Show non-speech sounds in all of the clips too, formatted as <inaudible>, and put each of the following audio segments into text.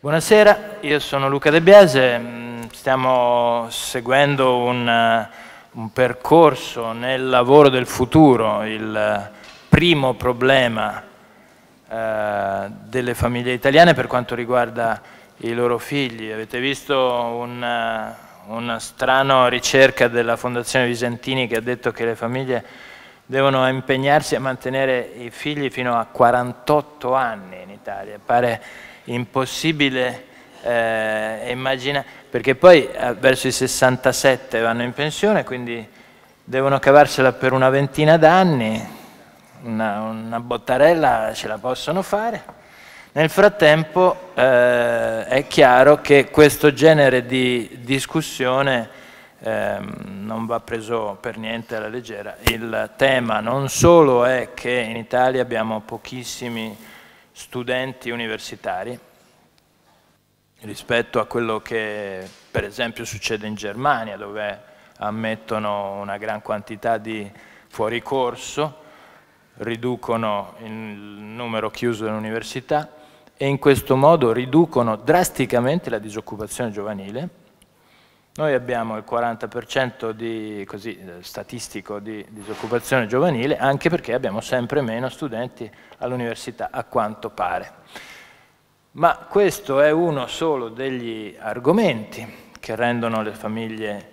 Buonasera, io sono Luca De Biase, mm, stiamo seguendo un, un, percorso nel lavoro del futuro, il primo problema eh, delle famiglie italiane per quanto riguarda i loro figli. Avete visto una, una strana ricerca della Fondazione Visentini che ha detto che le famiglie devono impegnarsi a mantenere i figli fino a 48 anni in Italia. Pare impossibile eh, immaginare, perché poi eh, verso i 67 vanno in pensione, quindi devono cavarsela per una ventina d'anni, una, una, bottarella ce la possono fare. Nel frattempo eh, è chiaro che questo genere di discussione eh, non va preso per niente alla leggera. Il tema non solo è che in Italia abbiamo pochissimi studenti universitari rispetto a quello che per esempio succede in Germania dove ammettono una gran quantità di fuoricorso, riducono il numero chiuso dell'università e in questo modo riducono drasticamente la disoccupazione giovanile. Noi abbiamo il 40% di, così, statistico di disoccupazione giovanile anche perché abbiamo sempre meno studenti all'università, a quanto pare. Ma questo è uno solo degli argomenti che rendono le famiglie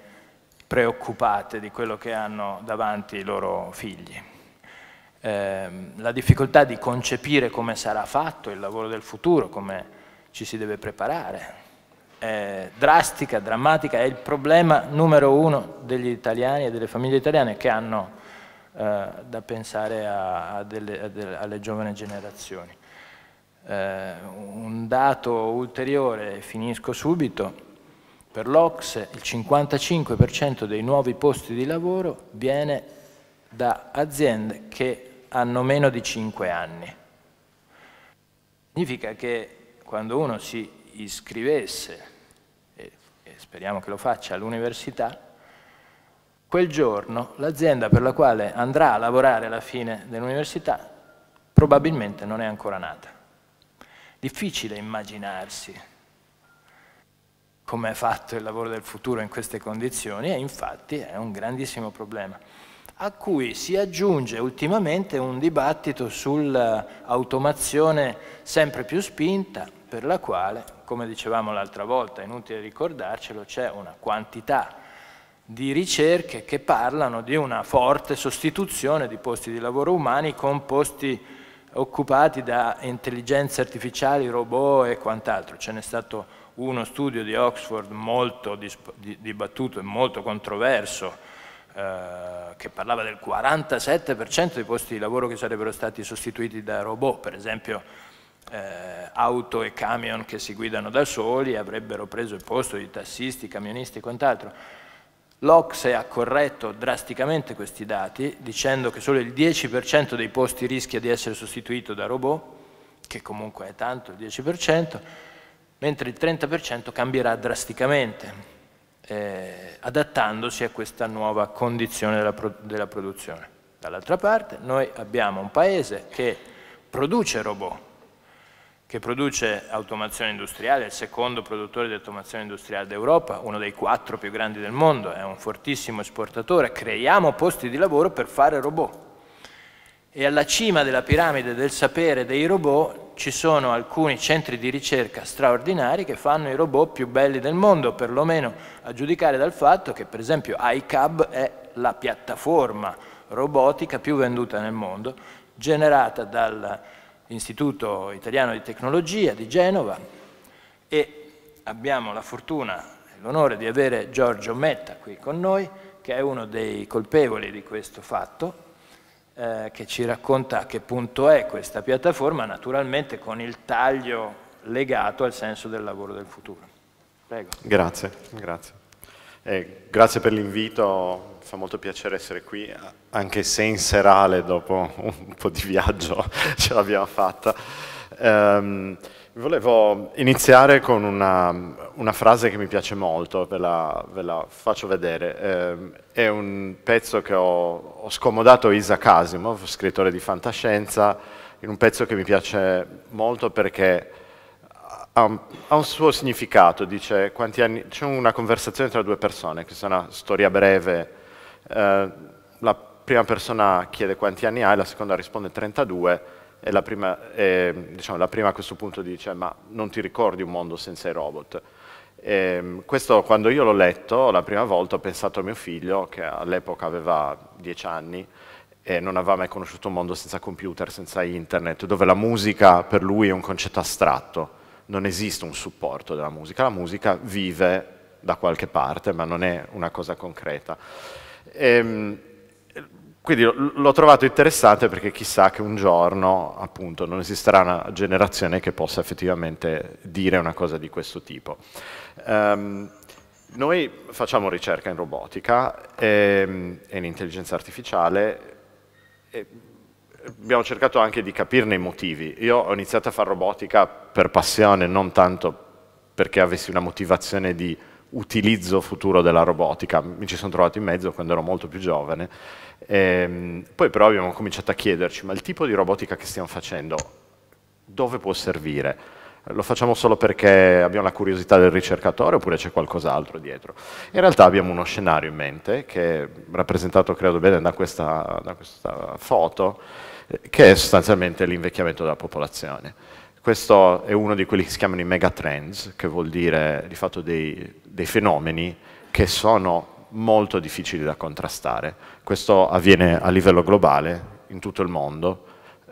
preoccupate di quello che hanno davanti i loro figli. Eh, la difficoltà di concepire come sarà fatto il lavoro del futuro, come ci si deve preparare, è drastica, drammatica, è il problema numero uno degli italiani e delle famiglie italiane che hanno eh, da pensare a, a delle, a delle, alle giovani generazioni. Eh, un dato ulteriore, finisco subito, per l'Ox il 55% dei nuovi posti di lavoro viene da aziende che hanno meno di 5 anni. Significa che quando uno si iscrivesse, e, e speriamo che lo faccia all'università, quel giorno l'azienda per la quale andrà a lavorare alla fine dell'università probabilmente non è ancora nata. Difficile immaginarsi come è fatto il lavoro del futuro in queste condizioni e infatti è un grandissimo problema a cui si aggiunge ultimamente un dibattito sull'automazione sempre più spinta per la quale, come dicevamo l'altra volta, è inutile ricordarcelo, c'è una quantità di ricerche che parlano di una forte sostituzione di posti di lavoro umani con posti occupati da intelligenze artificiali, robot e quant'altro. Ce n'è stato uno studio di Oxford molto dibattuto e molto controverso eh, che parlava del 47% dei posti di lavoro che sarebbero stati sostituiti da robot, per esempio eh, auto e camion che si guidano da soli avrebbero preso il posto di tassisti, camionisti e quant'altro. L'Ocse ha corretto drasticamente questi dati dicendo che solo il 10% dei posti rischia di essere sostituito da robot, che comunque è tanto il 10%, mentre il 30% cambierà drasticamente, eh, adattandosi a questa nuova condizione della, pro della produzione. Dall'altra parte noi abbiamo un paese che produce robot, che produce automazione industriale, il secondo produttore di automazione industriale d'Europa, uno dei quattro più grandi del mondo, è un fortissimo esportatore, creiamo posti di lavoro per fare robot. E alla cima della piramide del sapere dei robot ci sono alcuni centri di ricerca straordinari che fanno i robot più belli del mondo, perlomeno a giudicare dal fatto che per esempio iCab è la piattaforma robotica più venduta nel mondo, generata dal Istituto Italiano di Tecnologia di Genova e abbiamo la fortuna e l'onore di avere Giorgio Metta qui con noi, che è uno dei colpevoli di questo fatto, eh, che ci racconta a che punto è questa piattaforma, naturalmente con il taglio legato al senso del lavoro del futuro. Prego. Grazie, grazie. Eh, grazie per l'invito, fa molto piacere essere qui, anche se in serale dopo un po' di viaggio <laughs> ce l'abbiamo fatta. Um, volevo iniziare con una, una, frase che mi piace molto, ve la, ve la faccio vedere. Eh, è un pezzo che ho, ho, scomodato Isaac Asimov, scrittore di fantascienza, in un pezzo che mi piace molto perché ha un, ha un, suo significato, dice quanti anni, c'è una conversazione tra due persone, questa è una storia breve, eh, la prima persona chiede quanti anni hai, la seconda risponde 32 e la prima, eh, diciamo, la prima a questo punto dice ma non ti ricordi un mondo senza i robot? E, ehm, questo quando io l'ho letto la prima volta ho pensato a mio figlio che all'epoca aveva 10 anni e non aveva mai conosciuto un mondo senza computer, senza internet, dove la musica per lui è un concetto astratto, non esiste un supporto della musica, la musica vive da qualche parte ma non è una cosa concreta. E, ehm, quindi l'ho trovato interessante perché chissà che un giorno appunto non esisterà una generazione che possa effettivamente dire una cosa di questo tipo. Um, noi facciamo ricerca in robotica e, e in intelligenza artificiale e abbiamo cercato anche di capirne i motivi. Io ho iniziato a fare robotica per passione, non tanto perché avessi una motivazione di utilizzo futuro della robotica, mi ci sono trovato in mezzo quando ero molto più giovane ehm, poi però abbiamo cominciato a chiederci, ma il tipo di robotica che stiamo facendo, dove può servire? Lo facciamo solo perché abbiamo la curiosità del ricercatore oppure c'è qualcos'altro dietro? In realtà abbiamo uno scenario in mente, che è rappresentato credo bene da questa, da questa foto, che è sostanzialmente l'invecchiamento della popolazione. Questo è uno di quelli che si chiamano i megatrends, che vuol dire di fatto dei, dei fenomeni che sono molto difficili da contrastare. Questo avviene a livello globale, in tutto il mondo,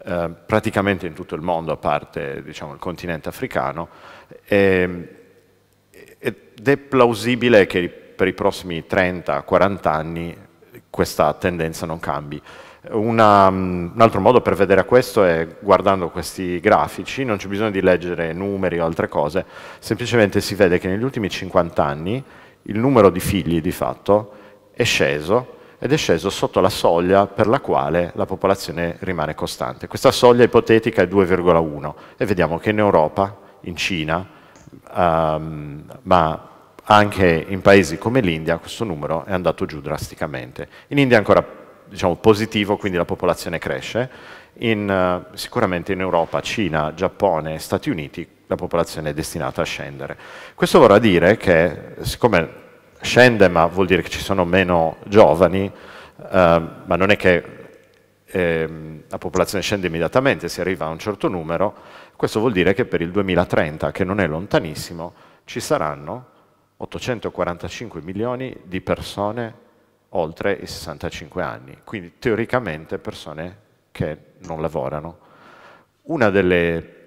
eh, praticamente in tutto il mondo, a parte diciamo, il continente africano, e, ed è plausibile che per i prossimi 30-40 anni questa tendenza non cambi. Una, un altro modo per vedere questo è guardando questi grafici, non c'è bisogno di leggere numeri o altre cose, semplicemente si vede che negli ultimi 50 anni il numero di figli di fatto è sceso ed è sceso sotto la soglia per la quale la popolazione rimane costante. Questa soglia ipotetica è 2,1 e vediamo che in Europa, in Cina, um, ma anche in paesi come l'India questo numero è andato giù drasticamente. In India ancora diciamo, positivo, quindi la popolazione cresce, in, uh, sicuramente in Europa, Cina, Giappone Stati Uniti la popolazione è destinata a scendere. Questo vorrà dire che, siccome scende ma vuol dire che ci sono meno giovani, eh, ma non è che eh, la popolazione scende immediatamente, si arriva a un certo numero, questo vuol dire che per il 2030, che non è lontanissimo, ci saranno 845 milioni di persone oltre i 65 anni, quindi teoricamente persone che non lavorano. Una delle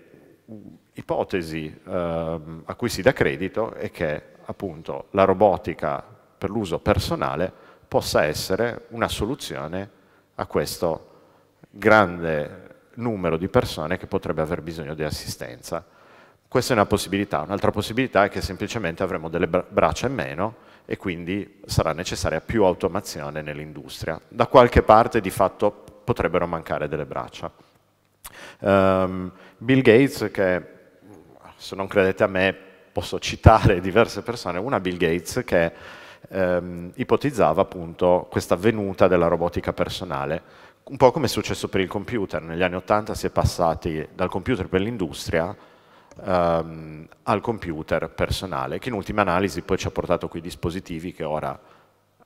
ipotesi eh, a cui si dà credito è che appunto la robotica per l'uso personale possa essere una soluzione a questo grande numero di persone che potrebbe aver bisogno di assistenza. Questa è una possibilità. Un'altra possibilità è che semplicemente avremo delle braccia in meno e quindi sarà necessaria più automazione nell'industria. Da qualche parte di fatto potrebbero mancare delle braccia. Um, Bill Gates, che se non credete a me, posso citare <laughs> diverse persone, una Bill Gates che ehm, ipotizzava appunto questa venuta della robotica personale, un po' come è successo per il computer, negli anni 80 si è passati dal computer per l'industria ehm, al computer personale, che in ultima analisi poi ci ha portato quei dispositivi che ora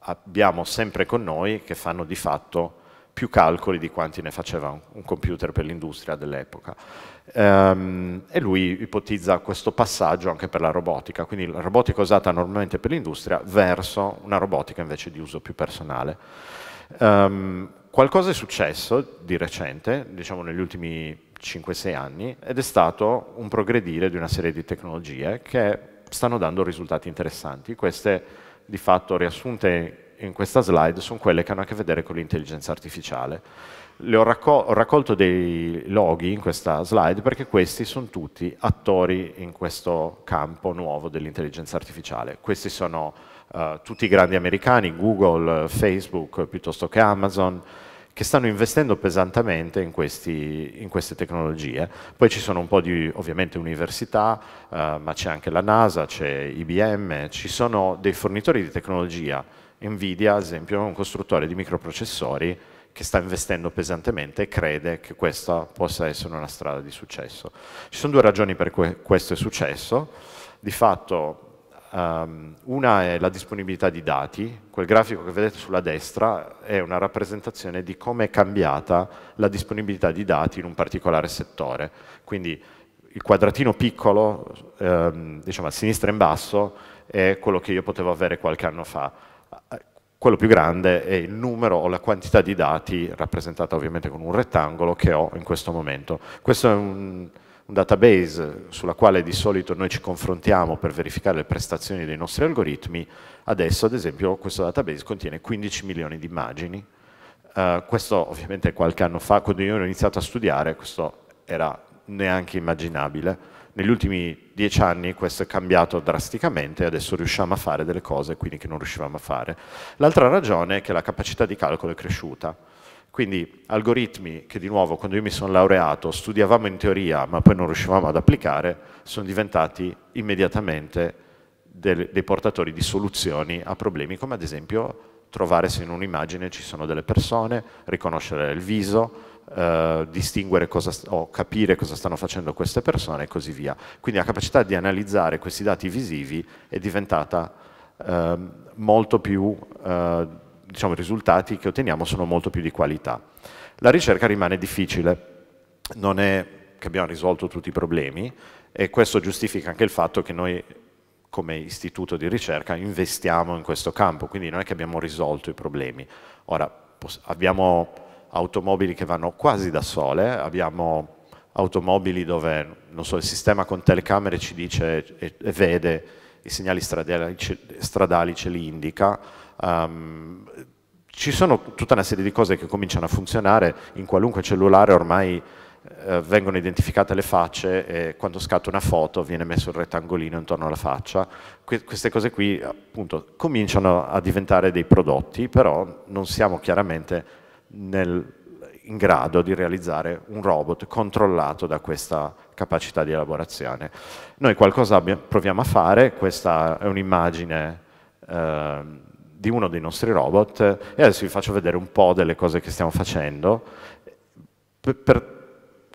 abbiamo sempre con noi, che fanno di fatto più calcoli di quanti ne faceva un, computer per l'industria dell'epoca. Um, e lui ipotizza questo passaggio anche per la robotica, quindi la robotica usata normalmente per l'industria verso una robotica invece di uso più personale. Um, qualcosa è successo di recente, diciamo negli ultimi 5-6 anni, ed è stato un progredire di una serie di tecnologie che stanno dando risultati interessanti. Queste, di fatto, riassunte in questa slide, sono quelle che hanno a che vedere con l'intelligenza artificiale ho, raccol ho, raccolto dei loghi in questa slide perché questi sono tutti attori in questo campo nuovo dell'intelligenza artificiale. Questi sono uh, tutti i grandi americani, Google, Facebook, piuttosto che Amazon, che stanno investendo pesantemente in, questi, in queste tecnologie. Poi ci sono un po' di, ovviamente, università, uh, ma c'è anche la NASA, c'è IBM, ci sono dei fornitori di tecnologia, Nvidia, ad esempio, è un costruttore di microprocessori che sta investendo pesantemente e crede che questa possa essere una strada di successo. Ci sono due ragioni per cui questo è successo. Di fatto Um, una è la disponibilità di dati, quel grafico che vedete sulla destra è una rappresentazione di come è cambiata la disponibilità di dati in un particolare settore. Quindi il quadratino piccolo, ehm, diciamo a sinistra in basso, è quello che io potevo avere qualche anno fa. Quello più grande è il numero o la quantità di dati, rappresentata ovviamente con un rettangolo, che ho in questo momento. Questo è un, un database sulla quale di solito noi ci confrontiamo per verificare le prestazioni dei nostri algoritmi, adesso ad esempio questo database contiene 15 milioni di immagini. Uh, questo ovviamente qualche anno fa, quando io ho iniziato a studiare, questo era neanche immaginabile. Negli ultimi dieci anni questo è cambiato drasticamente e adesso riusciamo a fare delle cose quindi che non riuscivamo a fare. L'altra ragione è che la capacità di calcolo è cresciuta. Quindi algoritmi che di nuovo quando io mi sono laureato studiavamo in teoria ma poi non riuscivamo ad applicare, sono diventati immediatamente dei, dei portatori di soluzioni a problemi come ad esempio trovare se in un'immagine ci sono delle persone, riconoscere il viso, eh, distinguere cosa, o capire cosa stanno facendo queste persone e così via. Quindi la capacità di analizzare questi dati visivi è diventata eh, molto più eh, diciamo, i risultati che otteniamo sono molto più di qualità. La ricerca rimane difficile, non è che abbiamo risolto tutti i problemi e questo giustifica anche il fatto che noi come istituto di ricerca investiamo in questo campo, quindi non è che abbiamo risolto i problemi. Ora, abbiamo automobili che vanno quasi da sole, abbiamo automobili dove so, il sistema con telecamere ci dice e, e vede i segnali stradali, stradali ce li indica, Um, ci sono tutta una serie di cose che cominciano a funzionare, in qualunque cellulare ormai eh, vengono identificate le facce e quando scatta una foto viene messo il rettangolino intorno alla faccia. Que queste cose qui appunto cominciano a diventare dei prodotti, però non siamo chiaramente nel, in grado di realizzare un robot controllato da questa capacità di elaborazione. Noi qualcosa proviamo a fare, questa è un'immagine eh, di uno dei nostri robot e adesso vi faccio vedere un po' delle cose che stiamo facendo per, per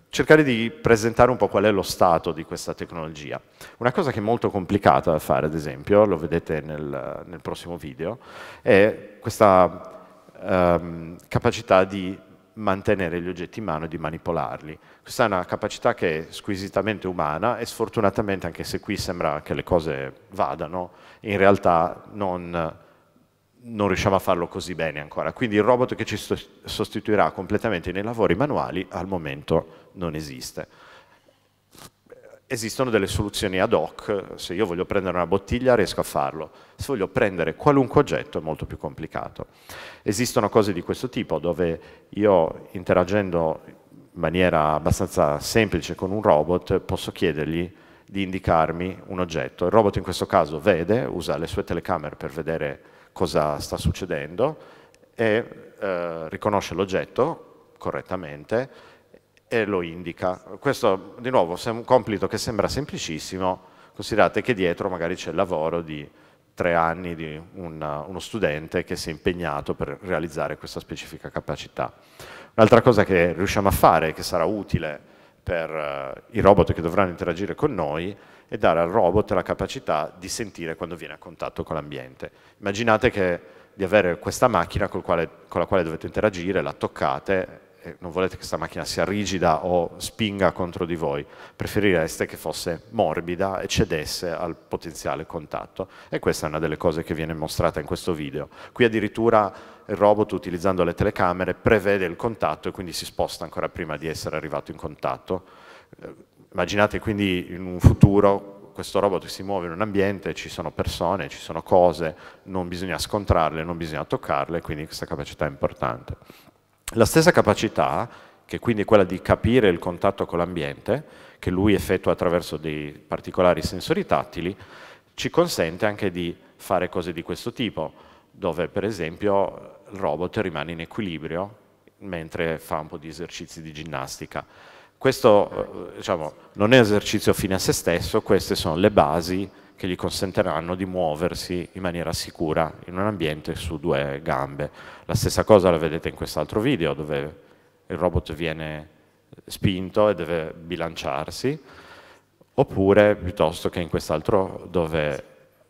cercare di presentare un po' qual è lo stato di questa tecnologia. Una cosa che è molto complicata da fare, ad esempio, lo vedete nel, nel prossimo video, è questa um, capacità di mantenere gli oggetti in mano e di manipolarli. Questa è una capacità che è squisitamente umana e sfortunatamente, anche se qui sembra che le cose vadano, in realtà non non riusciamo a farlo così bene ancora. Quindi il robot che ci sostituirà completamente nei lavori manuali al momento non esiste. Esistono delle soluzioni ad hoc, se io voglio prendere una bottiglia riesco a farlo, se voglio prendere qualunque oggetto è molto più complicato. Esistono cose di questo tipo dove io interagendo in maniera abbastanza semplice con un robot posso chiedergli di indicarmi un oggetto. Il robot in questo caso vede, usa le sue telecamere per vedere cosa sta succedendo e eh, riconosce l'oggetto correttamente e lo indica. Questo di nuovo è un compito che sembra semplicissimo, considerate che dietro magari c'è il lavoro di tre anni di una, uno studente che si è impegnato per realizzare questa specifica capacità. Un'altra cosa che riusciamo a fare, che sarà utile per uh, i robot che dovranno interagire con noi, e dare al robot la capacità di sentire quando viene a contatto con l'ambiente. Immaginate che, di avere questa macchina quale, con la quale dovete interagire, la toccate non volete che questa macchina sia rigida o spinga contro di voi, preferireste che fosse morbida e cedesse al potenziale contatto. E questa è una delle cose che viene mostrata in questo video. Qui addirittura il robot, utilizzando le telecamere, prevede il contatto e quindi si sposta ancora prima di essere arrivato in contatto Immaginate quindi in un futuro questo robot si muove in un ambiente, ci sono persone, ci sono cose, non bisogna scontrarle, non bisogna toccarle, quindi questa capacità è importante. La stessa capacità, che quindi è quella di capire il contatto con l'ambiente, che lui effettua attraverso dei particolari sensori tattili, ci consente anche di fare cose di questo tipo, dove per esempio il robot rimane in equilibrio mentre fa un po' di esercizi di ginnastica. Questo eh, diciamo, non è esercizio fine a se stesso, queste sono le basi che gli consentiranno di muoversi in maniera sicura in un ambiente su due gambe. La stessa cosa la vedete in quest'altro video dove il robot viene spinto e deve bilanciarsi, oppure piuttosto che in quest'altro dove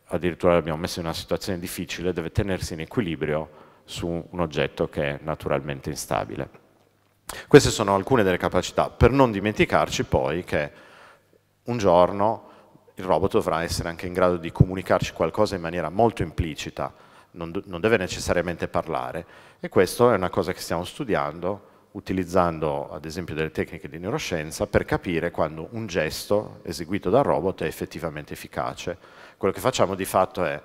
addirittura l'abbiamo messo in una situazione difficile, deve tenersi in equilibrio su un oggetto che è naturalmente instabile. Queste sono alcune delle capacità, per non dimenticarci poi che un giorno il robot dovrà essere anche in grado di comunicarci qualcosa in maniera molto implicita, non, non deve necessariamente parlare e questo è una cosa che stiamo studiando utilizzando ad esempio delle tecniche di neuroscienza per capire quando un gesto eseguito dal robot è effettivamente efficace. Quello che facciamo di fatto è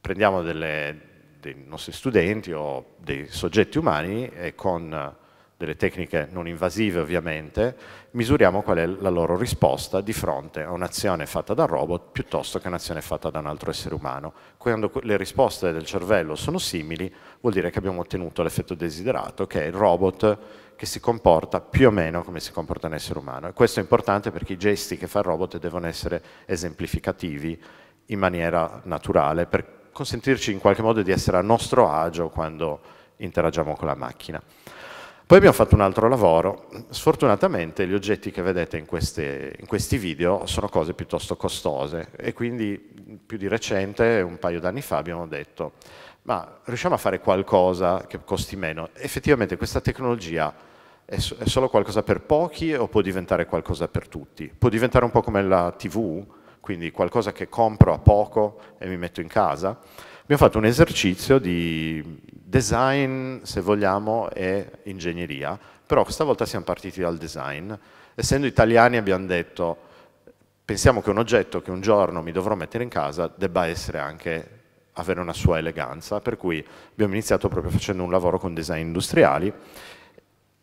prendiamo delle, dei nostri studenti o dei soggetti umani e con delle tecniche non invasive ovviamente, misuriamo qual è la loro risposta di fronte a un'azione fatta dal robot piuttosto che un'azione fatta da un altro essere umano. Quando le risposte del cervello sono simili vuol dire che abbiamo ottenuto l'effetto desiderato, che è il robot che si comporta più o meno come si comporta un essere umano. E questo è importante perché i gesti che fa il robot devono essere esemplificativi in maniera naturale per consentirci in qualche modo di essere a nostro agio quando interagiamo con la macchina. Poi abbiamo fatto un altro lavoro, sfortunatamente gli oggetti che vedete in, queste, in, questi video sono cose piuttosto costose e quindi più di recente, un paio d'anni fa, abbiamo detto ma riusciamo a fare qualcosa che costi meno? Effettivamente questa tecnologia è, è solo qualcosa per pochi o può diventare qualcosa per tutti? Può diventare un po' come la TV, quindi qualcosa che compro a poco e mi metto in casa? Abbiamo fatto un esercizio di design, se vogliamo, e ingegneria, però questa volta siamo partiti dal design. Essendo italiani abbiamo detto, pensiamo che un oggetto che un giorno mi dovrò mettere in casa debba essere anche avere una sua eleganza, per cui abbiamo iniziato proprio facendo un lavoro con design industriali.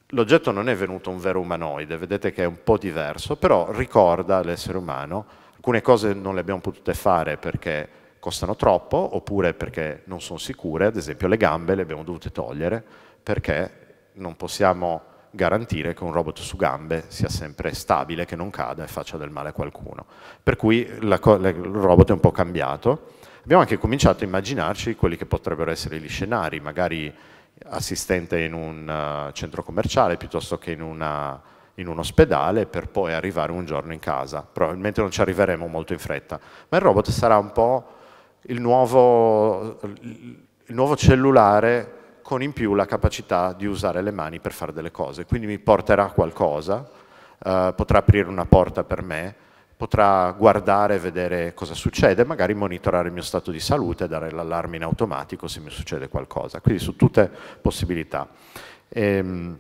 L'oggetto non è venuto un vero umanoide, vedete che è un po' diverso, però ricorda l'essere umano. Alcune cose non le abbiamo potute fare perché costano troppo oppure perché non sono sicure, ad esempio le gambe le abbiamo dovute togliere perché non possiamo garantire che un robot su gambe sia sempre stabile, che non cada e faccia del male a qualcuno. Per cui il robot è un po' cambiato. Abbiamo anche cominciato a immaginarci quelli che potrebbero essere gli scenari, magari assistente in un uh, centro commerciale piuttosto che in, una, in un ospedale per poi arrivare un giorno in casa. Probabilmente non ci arriveremo molto in fretta, ma il robot sarà un po' il nuovo, il nuovo cellulare con in più la capacità di usare le mani per fare delle cose. Quindi mi porterà qualcosa, uh, potrà aprire una porta per me, potrà guardare e vedere cosa succede, magari monitorare il mio stato di salute e dare l'allarme in automatico se mi succede qualcosa. Quindi su tutte possibilità. E, ehm,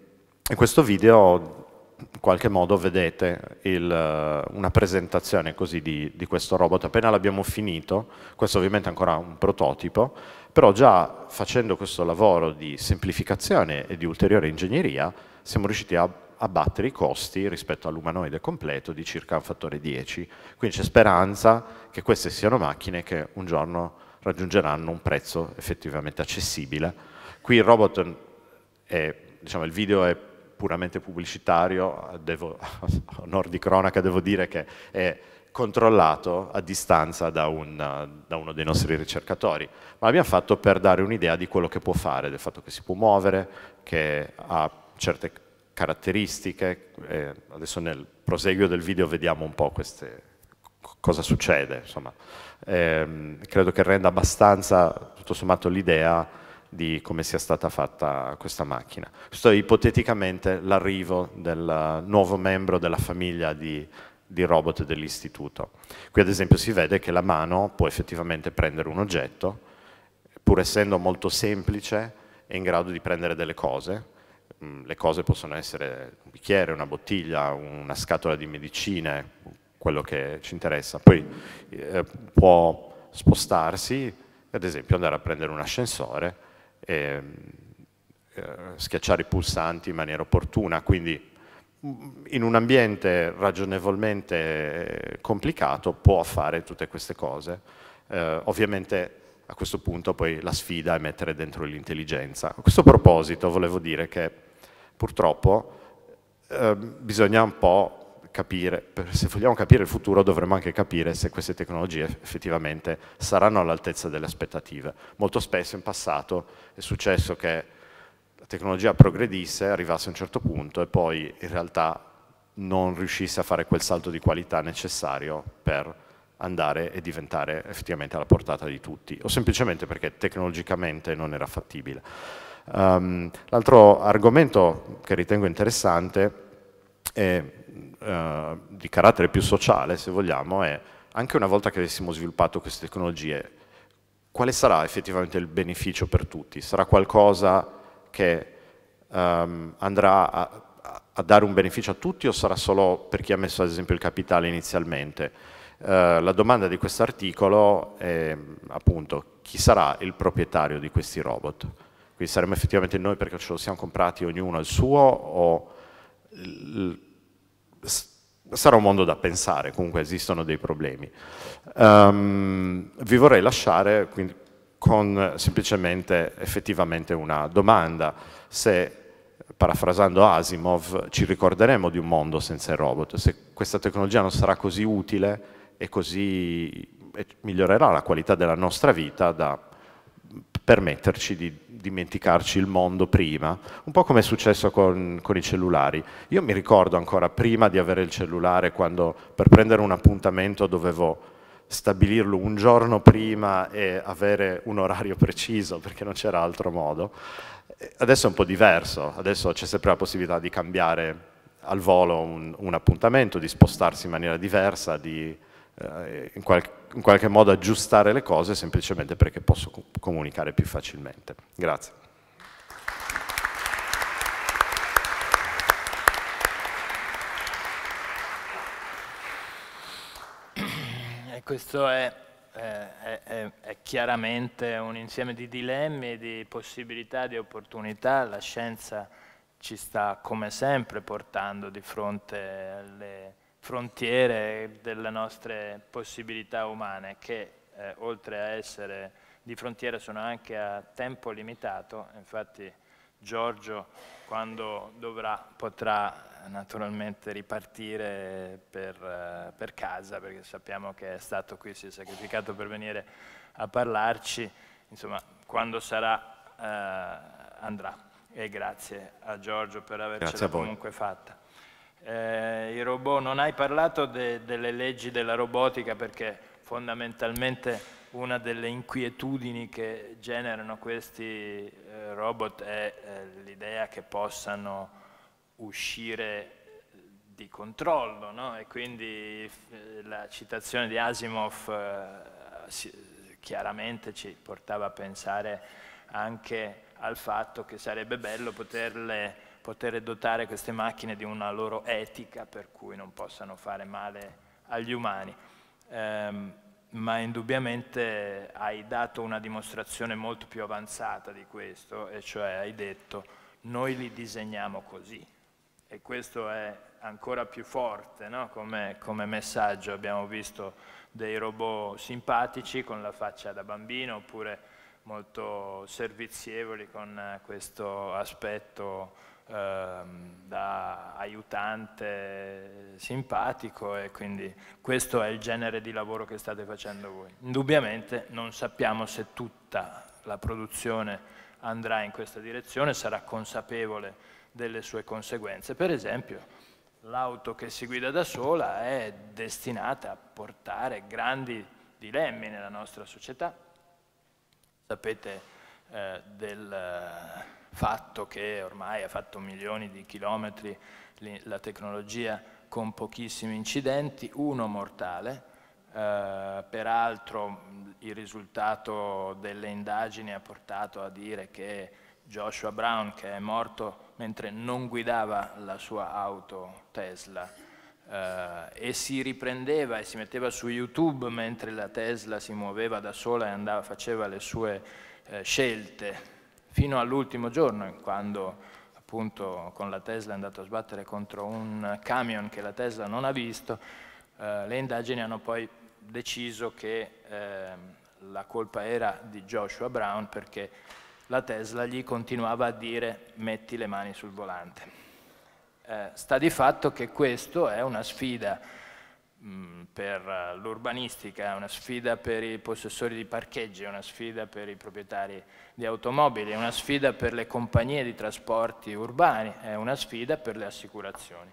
in questo video in qualche modo vedete il, una presentazione così di, di questo robot. Appena l'abbiamo finito, questo ovviamente è ancora un prototipo, però già facendo questo lavoro di semplificazione e di ulteriore ingegneria siamo riusciti a abbattere i costi rispetto all'umanoide completo di circa un fattore 10. Quindi c'è speranza che queste siano macchine che un giorno raggiungeranno un prezzo effettivamente accessibile. Qui il robot, è, diciamo, il video è puramente pubblicitario, devo, <laughs> onor di cronaca devo dire che è controllato a distanza da, un, da, uno dei nostri ricercatori, ma l'abbiamo fatto per dare un'idea di quello che può fare, del fatto che si può muovere, che ha certe caratteristiche, eh, adesso nel proseguio del video vediamo un po' queste, cosa succede. Eh, credo che renda abbastanza, tutto sommato, l'idea di come sia stata fatta questa macchina. Questo è ipoteticamente l'arrivo del nuovo membro della famiglia di, di robot dell'istituto. Qui ad esempio si vede che la mano può effettivamente prendere un oggetto, pur essendo molto semplice è in grado di prendere delle cose, mm, le cose possono essere un bicchiere, una bottiglia, una scatola di medicine, quello che ci interessa. Poi eh, può spostarsi, ad esempio andare a prendere un ascensore eh, schiacciare i pulsanti in maniera opportuna, quindi in un ambiente ragionevolmente complicato può fare tutte queste cose. Eh, ovviamente a questo punto poi la sfida è mettere dentro l'intelligenza. A questo proposito volevo dire che purtroppo eh, bisogna un po' capire, se vogliamo capire il futuro dovremmo anche capire se queste tecnologie effettivamente saranno all'altezza delle aspettative. Molto spesso in passato è successo che la tecnologia progredisse, arrivasse a un certo punto e poi in realtà non riuscisse a fare quel salto di qualità necessario per andare e diventare effettivamente alla portata di tutti, o semplicemente perché tecnologicamente non era fattibile. Um, L'altro argomento che ritengo interessante è uh, di carattere più sociale, se vogliamo, è anche una volta che avessimo sviluppato queste tecnologie, quale sarà effettivamente il beneficio per tutti? Sarà qualcosa che um, andrà a, a, dare un beneficio a tutti o sarà solo per chi ha messo ad esempio il capitale inizialmente? Uh, la domanda di questo articolo è appunto chi sarà il proprietario di questi robot? Quindi saremo effettivamente noi perché ce lo siamo comprati ognuno il suo o sarà un mondo da pensare, comunque esistono dei problemi. Um, vi vorrei lasciare quindi, con semplicemente effettivamente una domanda, se parafrasando Asimov ci ricorderemo di un mondo senza robot, se questa tecnologia non sarà così utile e così e migliorerà la qualità della nostra vita da permetterci di dimenticarci il mondo prima, un po' come è successo con, con, i cellulari. Io mi ricordo ancora prima di avere il cellulare, quando per prendere un appuntamento dovevo stabilirlo un giorno prima e avere un orario preciso, perché non c'era altro modo. Adesso è un po' diverso, adesso c'è sempre la possibilità di cambiare al volo un, un appuntamento, di spostarsi in maniera diversa, di eh, in, qual in, qualche modo aggiustare le cose semplicemente perché posso comunicare più facilmente. Grazie. questo è, è, è, è, chiaramente un insieme di dilemmi, di possibilità, di opportunità. La scienza ci sta come sempre portando di fronte alle frontiere delle nostre possibilità umane che eh, oltre a essere di frontiera sono anche a tempo limitato, infatti Giorgio quando dovrà potrà naturalmente ripartire per, eh, per, casa perché sappiamo che è stato qui, si è sacrificato per venire a parlarci, insomma quando sarà eh, andrà. E grazie a Giorgio per avercela comunque fatta eh, i robot, non hai parlato de, delle leggi della robotica perché fondamentalmente una delle inquietudini che generano questi eh, robot è eh, l'idea che possano uscire di controllo no? e quindi eh, la citazione di Asimov eh, si, chiaramente ci portava a pensare anche al fatto che sarebbe bello poterle poter dotare queste macchine di una loro etica per cui non possano fare male agli umani. Um, ma indubbiamente hai dato una dimostrazione molto più avanzata di questo, e cioè hai detto noi li disegniamo così. E questo è ancora più forte no? come, come messaggio. Abbiamo visto dei robot simpatici con la faccia da bambino oppure molto servizievoli con questo aspetto da aiutante simpatico e quindi questo è il genere di lavoro che state facendo voi. Indubbiamente non sappiamo se tutta la produzione andrà in questa direzione, sarà consapevole delle sue conseguenze. Per esempio, l'auto che si guida da sola è destinata a portare grandi dilemmi nella nostra società. Sapete eh, del fatto che ormai ha fatto milioni di chilometri la tecnologia con pochissimi incidenti, uno mortale, eh, peraltro il risultato delle indagini ha portato a dire che Joshua Brown, che è morto mentre non guidava la sua auto Tesla, eh, e si riprendeva e si metteva su YouTube mentre la Tesla si muoveva da sola e andava, faceva le sue eh, scelte fino all'ultimo giorno, quando appunto con la Tesla è andato a sbattere contro un camion che la Tesla non ha visto, eh, le indagini hanno poi deciso che eh, la colpa era di Joshua Brown perché la Tesla gli continuava a dire metti le mani sul volante. Eh, sta di fatto che questo è una sfida mh, per l'urbanistica, è una sfida per i possessori di parcheggi, una sfida per i proprietari di automobili, una sfida per le compagnie di trasporti urbani, è una sfida per le assicurazioni.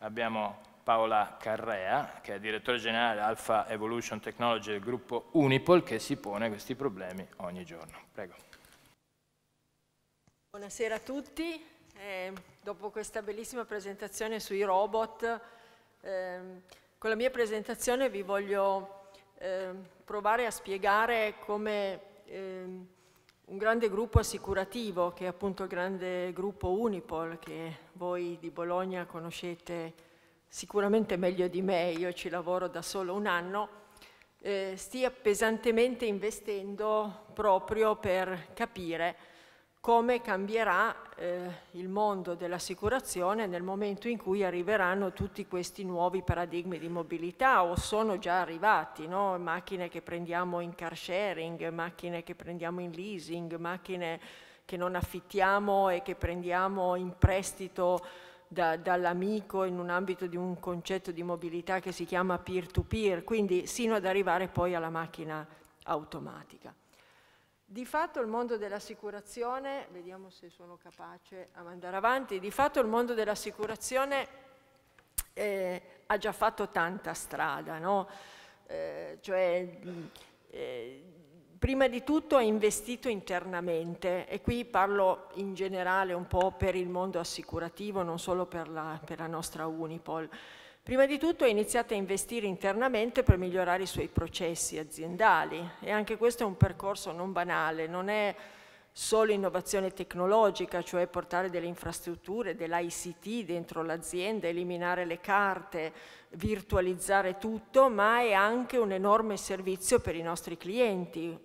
Abbiamo Paola Carrea, che è direttore generale Alpha Evolution Technology del gruppo Unipol, che si pone questi problemi ogni giorno. Prego. Buonasera a tutti. Eh, dopo questa bellissima presentazione sui robot, eh, con la mia presentazione vi voglio eh, provare a spiegare come ehm, un grande gruppo assicurativo, che è appunto il grande gruppo Unipol, che voi di Bologna conoscete sicuramente meglio di me, io ci lavoro da solo un anno, eh, stia pesantemente investendo proprio per capire come cambierà eh, il mondo dell'assicurazione nel momento in cui arriveranno tutti questi nuovi paradigmi di mobilità o sono già arrivati, no? macchine che prendiamo in car sharing, macchine che prendiamo in leasing, macchine che non affittiamo e che prendiamo in prestito da, dall'amico in un ambito di un concetto di mobilità che si chiama peer-to-peer, -peer, quindi sino ad arrivare poi alla macchina automatica. Di fatto il mondo dell'assicurazione, vediamo se sono capace a andare avanti, di fatto il mondo dell'assicurazione eh, ha già fatto tanta strada, no? eh, cioè, eh, Prima di tutto ha investito internamente e qui parlo in generale un po' per il mondo assicurativo, non solo per la, per la nostra Unipol. Prima di tutto ha iniziato a investire internamente per migliorare i suoi processi aziendali. E anche questo è un percorso non banale, non è solo innovazione tecnologica, cioè portare delle infrastrutture, dell'ICT dentro l'azienda, eliminare le carte, virtualizzare tutto, ma è anche un enorme servizio per i nostri clienti,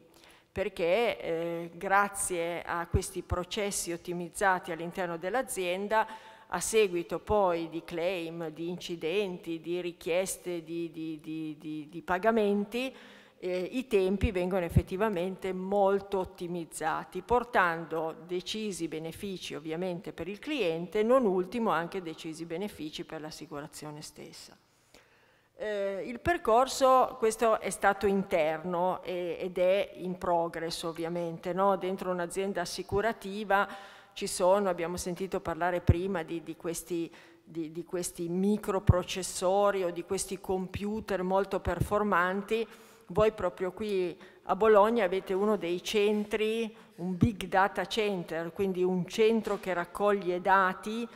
perché eh, grazie a questi processi ottimizzati all'interno dell'azienda a seguito poi di claim, di incidenti, di richieste di, di, di, di pagamenti, eh, i tempi vengono effettivamente molto ottimizzati, portando decisi benefici ovviamente per il cliente, non ultimo anche decisi benefici per l'assicurazione stessa. Eh, il percorso, questo è stato interno e, ed è in progress ovviamente, no? dentro un'azienda assicurativa ci sono, abbiamo sentito parlare prima di, di, questi, di, di questi microprocessori o di questi computer molto performanti, voi proprio qui a Bologna avete uno dei centri, un big data center, quindi un centro che raccoglie dati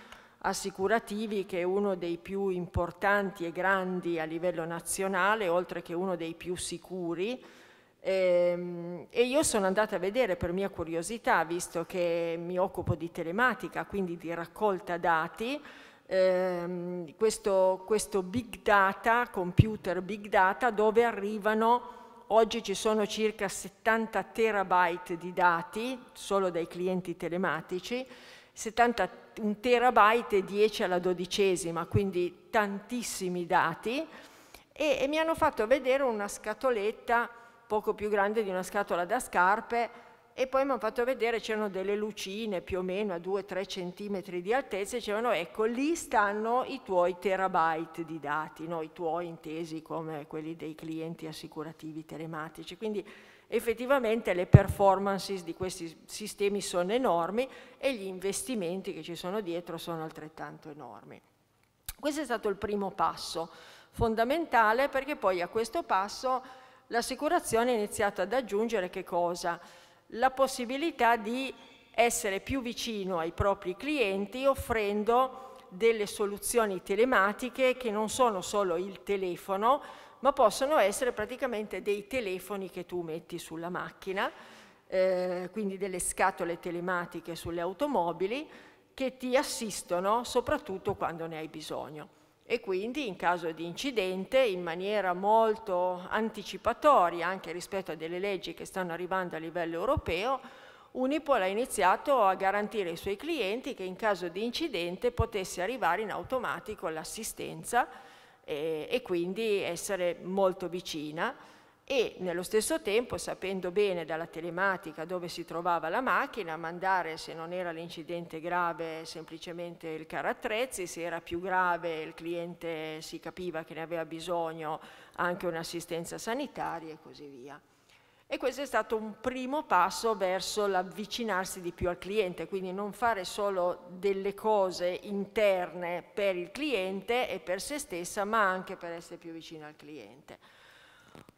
assicurativi che è uno dei più importanti e grandi a livello nazionale, oltre che uno dei più sicuri. Ehm, e io sono andata a vedere per mia curiosità, visto che mi occupo di telematica, quindi di raccolta dati, ehm, questo, questo big data, computer big data, dove arrivano Oggi ci sono circa 70 terabyte di dati solo dai clienti telematici 71 terabyte e 10 alla dodicesima, quindi tantissimi dati, e, e mi hanno fatto vedere una scatoletta poco più grande di una scatola da scarpe e poi mi hanno fatto vedere c'erano delle lucine più o meno a 2-3 centimetri di altezza e dicevano ecco lì stanno i tuoi terabyte di dati, no? i tuoi intesi come quelli dei clienti assicurativi telematici. Quindi effettivamente le performances di questi sistemi sono enormi e gli investimenti che ci sono dietro sono altrettanto enormi. Questo è stato il primo passo fondamentale perché poi a questo passo l'assicurazione ha iniziato ad aggiungere che cosa? La possibilità di essere più vicino ai propri clienti offrendo delle soluzioni telematiche che non sono solo il telefono, ma possono essere praticamente dei telefoni che tu metti sulla macchina, eh, quindi delle scatole telematiche sulle automobili che ti assistono soprattutto quando ne hai bisogno. E quindi in caso di incidente, in maniera molto anticipatoria anche rispetto a delle leggi che stanno arrivando a livello europeo, Unipol ha iniziato a garantire ai suoi clienti che in caso di incidente potesse arrivare in automatico l'assistenza e, e quindi essere molto vicina e nello stesso tempo, sapendo bene dalla telematica dove si trovava la macchina, mandare se non era l'incidente grave semplicemente il carattrezzi, se era più grave il cliente si capiva che ne aveva bisogno anche un'assistenza sanitaria e così via. E questo è stato un primo passo verso l'avvicinarsi di più al cliente, quindi non fare solo delle cose interne per il cliente e per se stessa, ma anche per essere più vicino al cliente.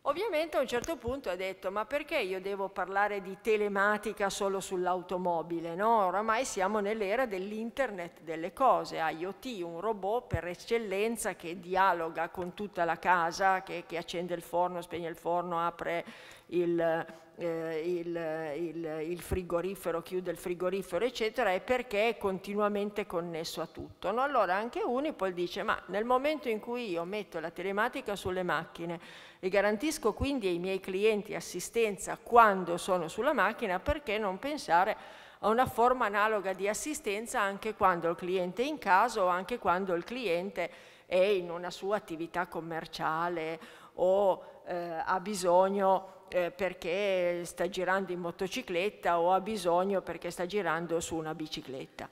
Ovviamente a un certo punto ha detto ma perché io devo parlare di telematica solo sull'automobile? No? Oramai siamo nell'era dell'internet delle cose, IoT, un robot per eccellenza che dialoga con tutta la casa, che, che accende il forno, spegne il forno, apre il, eh, il, il, il, frigorifero, chiude il frigorifero, eccetera, è perché è continuamente connesso a tutto. No? Allora anche Unipol dice, ma nel momento in cui io metto la telematica sulle macchine e garantisco quindi ai miei clienti assistenza quando sono sulla macchina, perché non pensare a una forma analoga di assistenza anche quando il cliente è in casa o anche quando il cliente è in una sua attività commerciale o eh, ha bisogno eh, perché sta girando in motocicletta o ha bisogno perché sta girando su una bicicletta.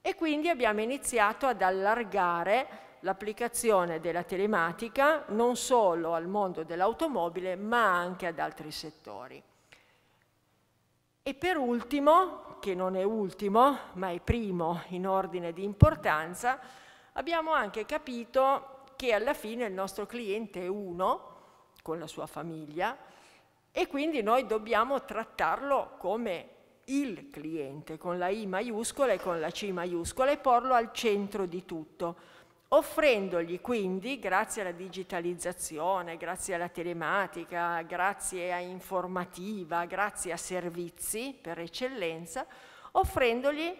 E quindi abbiamo iniziato ad allargare l'applicazione della telematica non solo al mondo dell'automobile ma anche ad altri settori. E per ultimo, che non è ultimo ma è primo in ordine di importanza, abbiamo anche capito che alla fine il nostro cliente è uno, con la sua famiglia, e quindi noi dobbiamo trattarlo come il cliente, con la I maiuscola e con la C maiuscola e porlo al centro di tutto, offrendogli quindi, grazie alla digitalizzazione, grazie alla telematica, grazie a informativa, grazie a servizi per eccellenza, offrendogli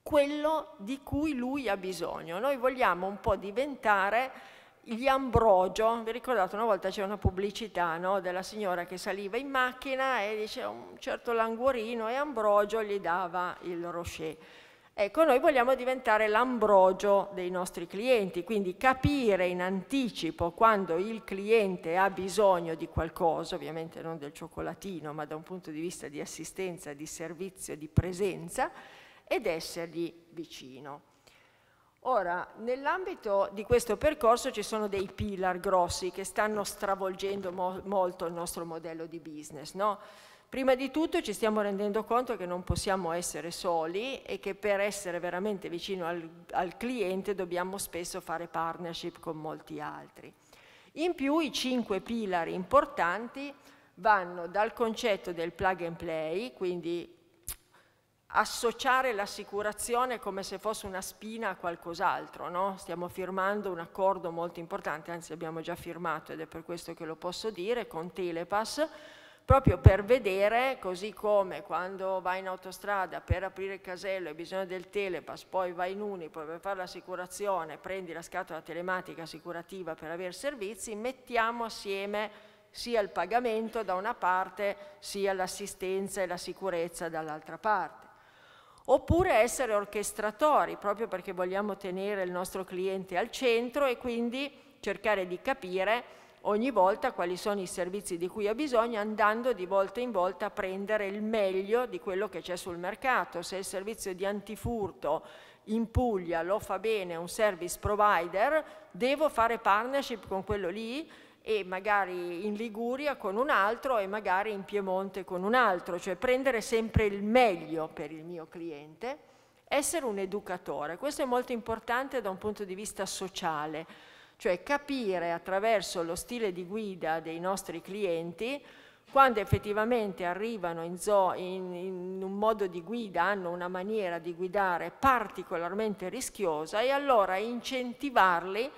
quello di cui lui ha bisogno. Noi vogliamo un po' diventare gli Ambrogio, vi ricordate una volta c'era una pubblicità no, della signora che saliva in macchina e diceva un certo languorino e Ambrogio gli dava il rocher. Ecco, noi vogliamo diventare l'ambrogio dei nostri clienti, quindi capire in anticipo quando il cliente ha bisogno di qualcosa, ovviamente non del cioccolatino, ma da un punto di vista di assistenza, di servizio, di presenza, ed essergli vicino. Ora, nell'ambito di questo percorso ci sono dei pillar grossi che stanno stravolgendo mo molto il nostro modello di business. No? Prima di tutto ci stiamo rendendo conto che non possiamo essere soli e che per essere veramente vicino al, al cliente dobbiamo spesso fare partnership con molti altri. In più i cinque pillar importanti vanno dal concetto del plug and play, quindi associare l'assicurazione come se fosse una spina a qualcos'altro, no? stiamo firmando un accordo molto importante, anzi abbiamo già firmato ed è per questo che lo posso dire, con Telepass, proprio per vedere, così come quando vai in autostrada per aprire il casello hai bisogno del Telepass, poi vai in Unipo per fare l'assicurazione, prendi la scatola telematica assicurativa per avere servizi, mettiamo assieme sia il pagamento da una parte, sia l'assistenza e la sicurezza dall'altra parte oppure essere orchestratori, proprio perché vogliamo tenere il nostro cliente al centro e quindi cercare di capire ogni volta quali sono i servizi di cui ha bisogno andando di volta in volta a prendere il meglio di quello che c'è sul mercato. Se il servizio di antifurto in Puglia lo fa bene un service provider, devo fare partnership con quello lì e magari in Liguria con un altro e magari in Piemonte con un altro, cioè prendere sempre il meglio per il mio cliente, essere un educatore. Questo è molto importante da un punto di vista sociale, cioè capire attraverso lo stile di guida dei nostri clienti quando effettivamente arrivano in, in, in, un modo di guida, hanno una maniera di guidare particolarmente rischiosa e allora incentivarli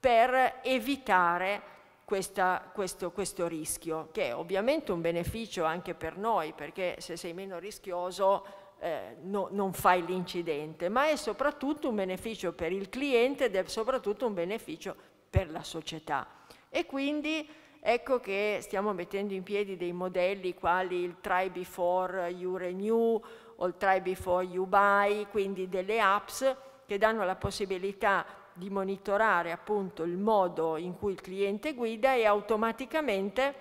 per evitare questa, questo, questo, rischio, che è ovviamente un beneficio anche per noi, perché se sei meno rischioso eh, no, non fai l'incidente, ma è soprattutto un beneficio per il cliente ed è soprattutto un beneficio per la società. E quindi ecco che stiamo mettendo in piedi dei modelli quali il Try Before You Renew o il Try Before You Buy, quindi delle apps che danno la possibilità di monitorare appunto il modo in cui il cliente guida e automaticamente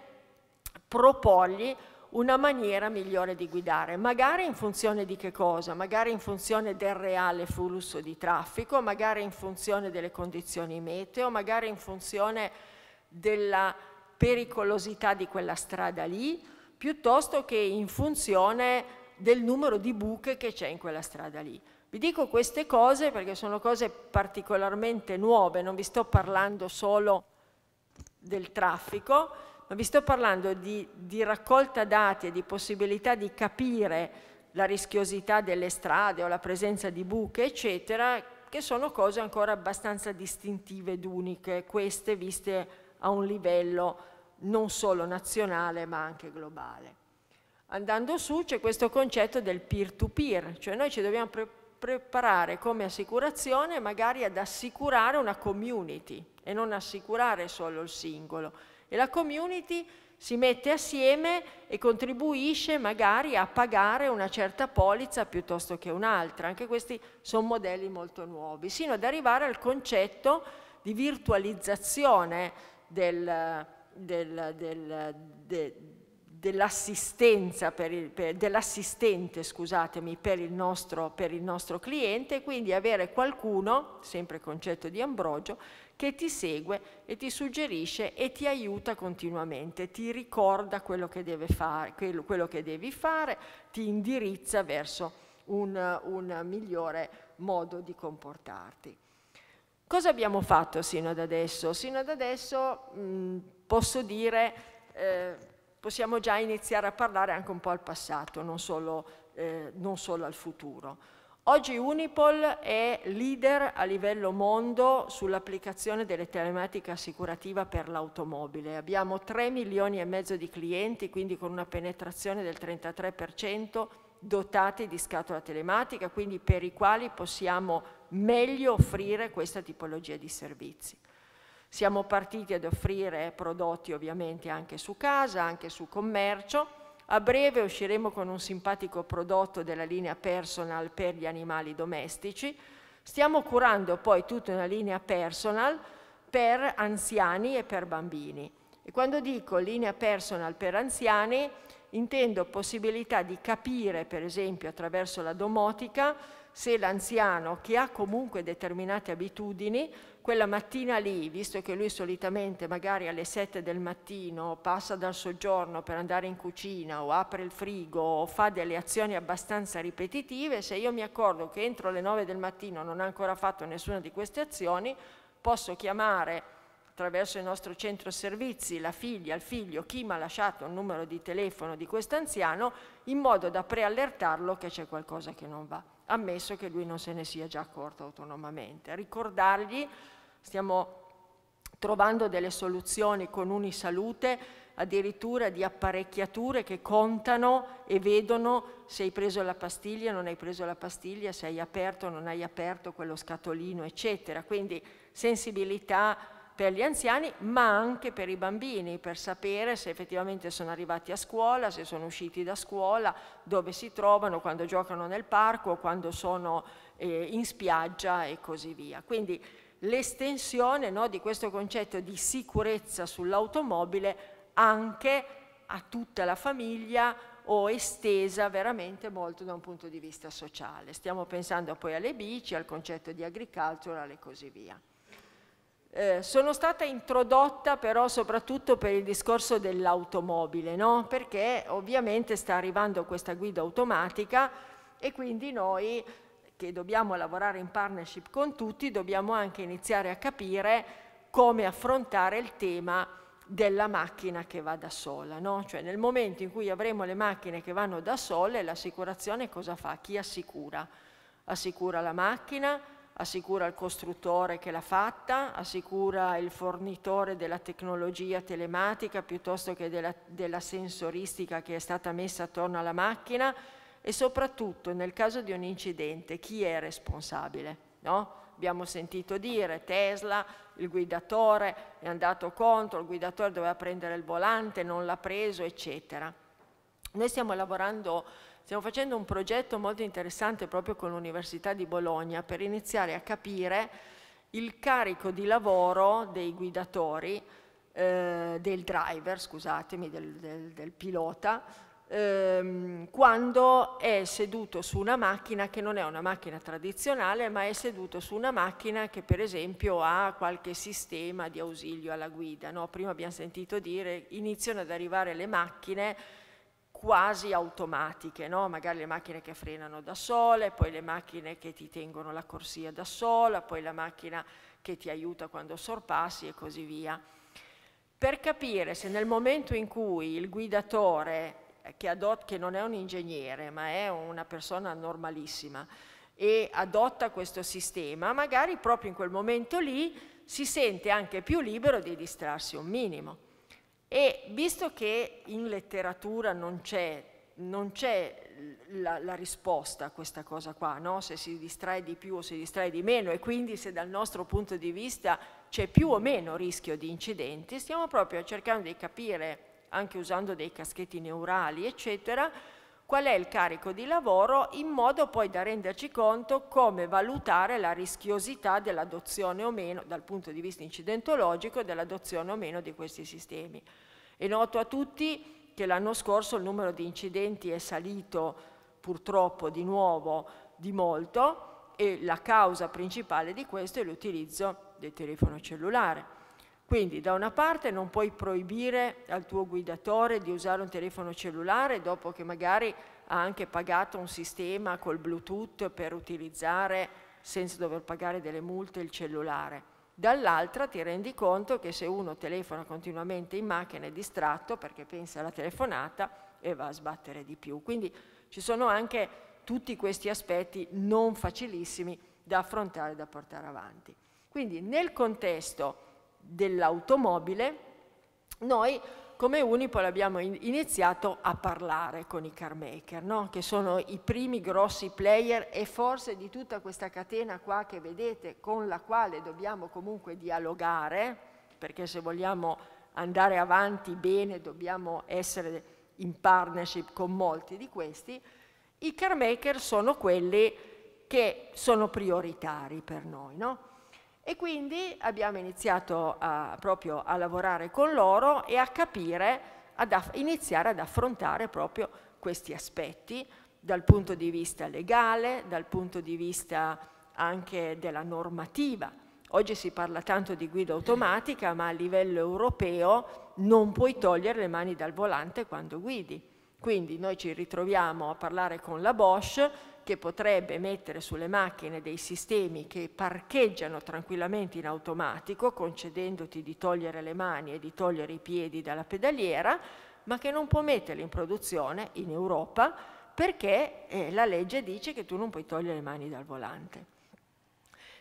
proporgli una maniera migliore di guidare, magari in funzione di che cosa? Magari in funzione del reale flusso di traffico, magari in funzione delle condizioni meteo, magari in funzione della pericolosità di quella strada lì, piuttosto che in funzione del numero di buche che c'è in quella strada lì. Vi dico queste cose perché sono cose particolarmente nuove, non vi sto parlando solo del traffico, ma vi sto parlando di, di raccolta dati e di possibilità di capire la rischiosità delle strade o la presenza di buche, eccetera, che sono cose ancora abbastanza distintive ed uniche, queste viste a un livello non solo nazionale ma anche globale. Andando su c'è questo concetto del peer-to-peer, -peer, cioè noi ci dobbiamo pre preparare come assicurazione magari ad assicurare una community e non assicurare solo il singolo e la community si mette assieme e contribuisce magari a pagare una certa polizza piuttosto che un'altra. Anche questi sono modelli molto nuovi, sino ad arrivare al concetto di virtualizzazione del, del, del, de, dell'assistenza dell'assistente scusatemi, per, il nostro, per il nostro cliente, quindi avere qualcuno, sempre concetto di Ambrogio, che ti segue e ti suggerisce e ti aiuta continuamente, ti ricorda quello che, deve fare, quello, quello che devi fare, ti indirizza verso un, un migliore modo di comportarti. Cosa abbiamo fatto sino ad adesso? Sino ad adesso mh, posso dire, eh, possiamo già iniziare a parlare anche un po' al passato, non solo, eh, non solo al futuro. Oggi Unipol è leader a livello mondo sull'applicazione delle telematiche assicurativa per l'automobile. Abbiamo 3 milioni e mezzo di clienti, quindi con una penetrazione del 33%, dotati di scatola telematica, quindi per i quali possiamo meglio offrire questa tipologia di servizi. Siamo partiti ad offrire prodotti ovviamente anche su casa, anche su commercio, a breve usciremo con un simpatico prodotto della linea personal per gli animali domestici. Stiamo curando poi tutta una linea personal per anziani e per bambini. E quando dico linea personal per anziani, intendo possibilità di capire, per esempio attraverso la domotica, se l'anziano che ha comunque determinate abitudini, quella mattina lì, visto che lui solitamente magari alle 7 del mattino passa dal soggiorno per andare in cucina o apre il frigo o fa delle azioni abbastanza ripetitive, se io mi accorgo che entro le 9 del mattino non ha ancora fatto nessuna di queste azioni, posso chiamare attraverso il nostro centro servizi la figlia, il figlio, chi mi ha lasciato un numero di telefono di questo anziano in modo da preallertarlo che c'è qualcosa che non va ammesso che lui non se ne sia già accorto autonomamente. Ricordargli, stiamo trovando delle soluzioni con Unisalute, addirittura di apparecchiature che contano e vedono se hai preso la pastiglia, non hai preso la pastiglia, se hai aperto non hai aperto quello scatolino, eccetera. Quindi sensibilità per gli anziani, ma anche per i bambini, per sapere se effettivamente sono arrivati a scuola, se sono usciti da scuola, dove si trovano, quando giocano nel parco, quando sono eh, in spiaggia e così via. Quindi l'estensione no, di questo concetto di sicurezza sull'automobile anche a tutta la famiglia o estesa veramente molto da un punto di vista sociale. Stiamo pensando poi alle bici, al concetto di agricultural e così via. Eh, sono stata introdotta però soprattutto per il discorso dell'automobile, no? perché ovviamente sta arrivando questa guida automatica e quindi noi che dobbiamo lavorare in partnership con tutti dobbiamo anche iniziare a capire come affrontare il tema della macchina che va da sola, no? cioè nel momento in cui avremo le macchine che vanno da sole l'assicurazione cosa fa? Chi assicura? Assicura la macchina, assicura il costruttore che l'ha fatta, assicura il fornitore della tecnologia telematica piuttosto che della, della, sensoristica che è stata messa attorno alla macchina e soprattutto nel caso di un incidente chi è responsabile? No? Abbiamo sentito dire Tesla, il guidatore è andato contro, il guidatore doveva prendere il volante, non l'ha preso, eccetera. Noi stiamo lavorando Stiamo facendo un progetto molto interessante proprio con l'Università di Bologna per iniziare a capire il carico di lavoro dei guidatori eh, del driver, scusatemi, del, del, del pilota, ehm, quando è seduto su una macchina che non è una macchina tradizionale, ma è seduto su una macchina che per esempio ha qualche sistema di ausilio alla guida. No? Prima abbiamo sentito dire iniziano ad arrivare le macchine quasi automatiche, no? magari le macchine che frenano da sole, poi le macchine che ti tengono la corsia da sola, poi la macchina che ti aiuta quando sorpassi e così via. Per capire se nel momento in cui il guidatore che, adot- che non è un ingegnere, ma è una persona normalissima, e adotta questo sistema, magari proprio in quel momento lì si sente anche più libero di distrarsi un minimo. E visto che in letteratura non c'è, non c'è la, la, risposta a questa cosa qua, no? se si distrae di più o si distrae di meno e quindi se dal nostro punto di vista c'è più o meno rischio di incidenti, stiamo proprio cercando di capire anche usando dei caschetti neurali, eccetera, qual è il carico di lavoro in modo poi da renderci conto come valutare la rischiosità dell'adozione o meno, dal punto di vista incidentologico, dell'adozione o meno di questi sistemi. È noto a tutti che l'anno scorso il numero di incidenti è salito purtroppo di nuovo di molto e la causa principale di questo è l'utilizzo del telefono cellulare. Quindi da una parte non puoi proibire al tuo guidatore di usare un telefono cellulare dopo che magari ha anche pagato un sistema col Bluetooth per utilizzare senza dover pagare delle multe il cellulare. Dall'altra ti rendi conto che se uno telefona continuamente in macchina è distratto perché pensa alla telefonata e va a sbattere di più. Quindi ci sono anche tutti questi aspetti non facilissimi da affrontare e da portare avanti. Quindi nel contesto dell'automobile, noi come Unipol abbiamo iniziato a parlare con i car maker, no? che sono i primi grossi player e forse di tutta questa catena qua che vedete con la quale dobbiamo comunque dialogare, perché se vogliamo andare avanti bene dobbiamo essere in partnership con molti di questi, i car maker sono quelli che sono prioritari per noi. No? E quindi abbiamo iniziato a, proprio a lavorare con loro e a capire, ad iniziare ad affrontare proprio questi aspetti dal punto di vista legale, dal punto di vista anche della normativa. Oggi si parla tanto di guida automatica, ma a livello europeo non puoi togliere le mani dal volante quando guidi. Quindi noi ci ritroviamo a parlare con la Bosch che potrebbe mettere sulle macchine dei sistemi che parcheggiano tranquillamente in automatico, concedendoti di togliere le mani e di togliere i piedi dalla pedaliera, ma che non può metterli in produzione in Europa perché eh, la legge dice che tu non puoi togliere le mani dal volante.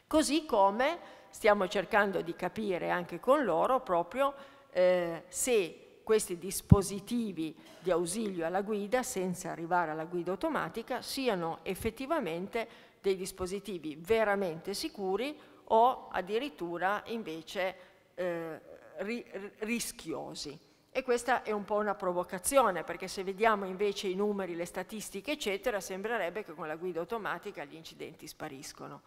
Così come stiamo cercando di capire anche con loro proprio eh, se questi dispositivi di ausilio alla guida, senza arrivare alla guida automatica, siano effettivamente dei dispositivi veramente sicuri o addirittura invece eh, ri rischiosi. E questa è un po' una provocazione, perché se vediamo invece i numeri, le statistiche, eccetera, sembrerebbe che con la guida automatica gli incidenti spariscono.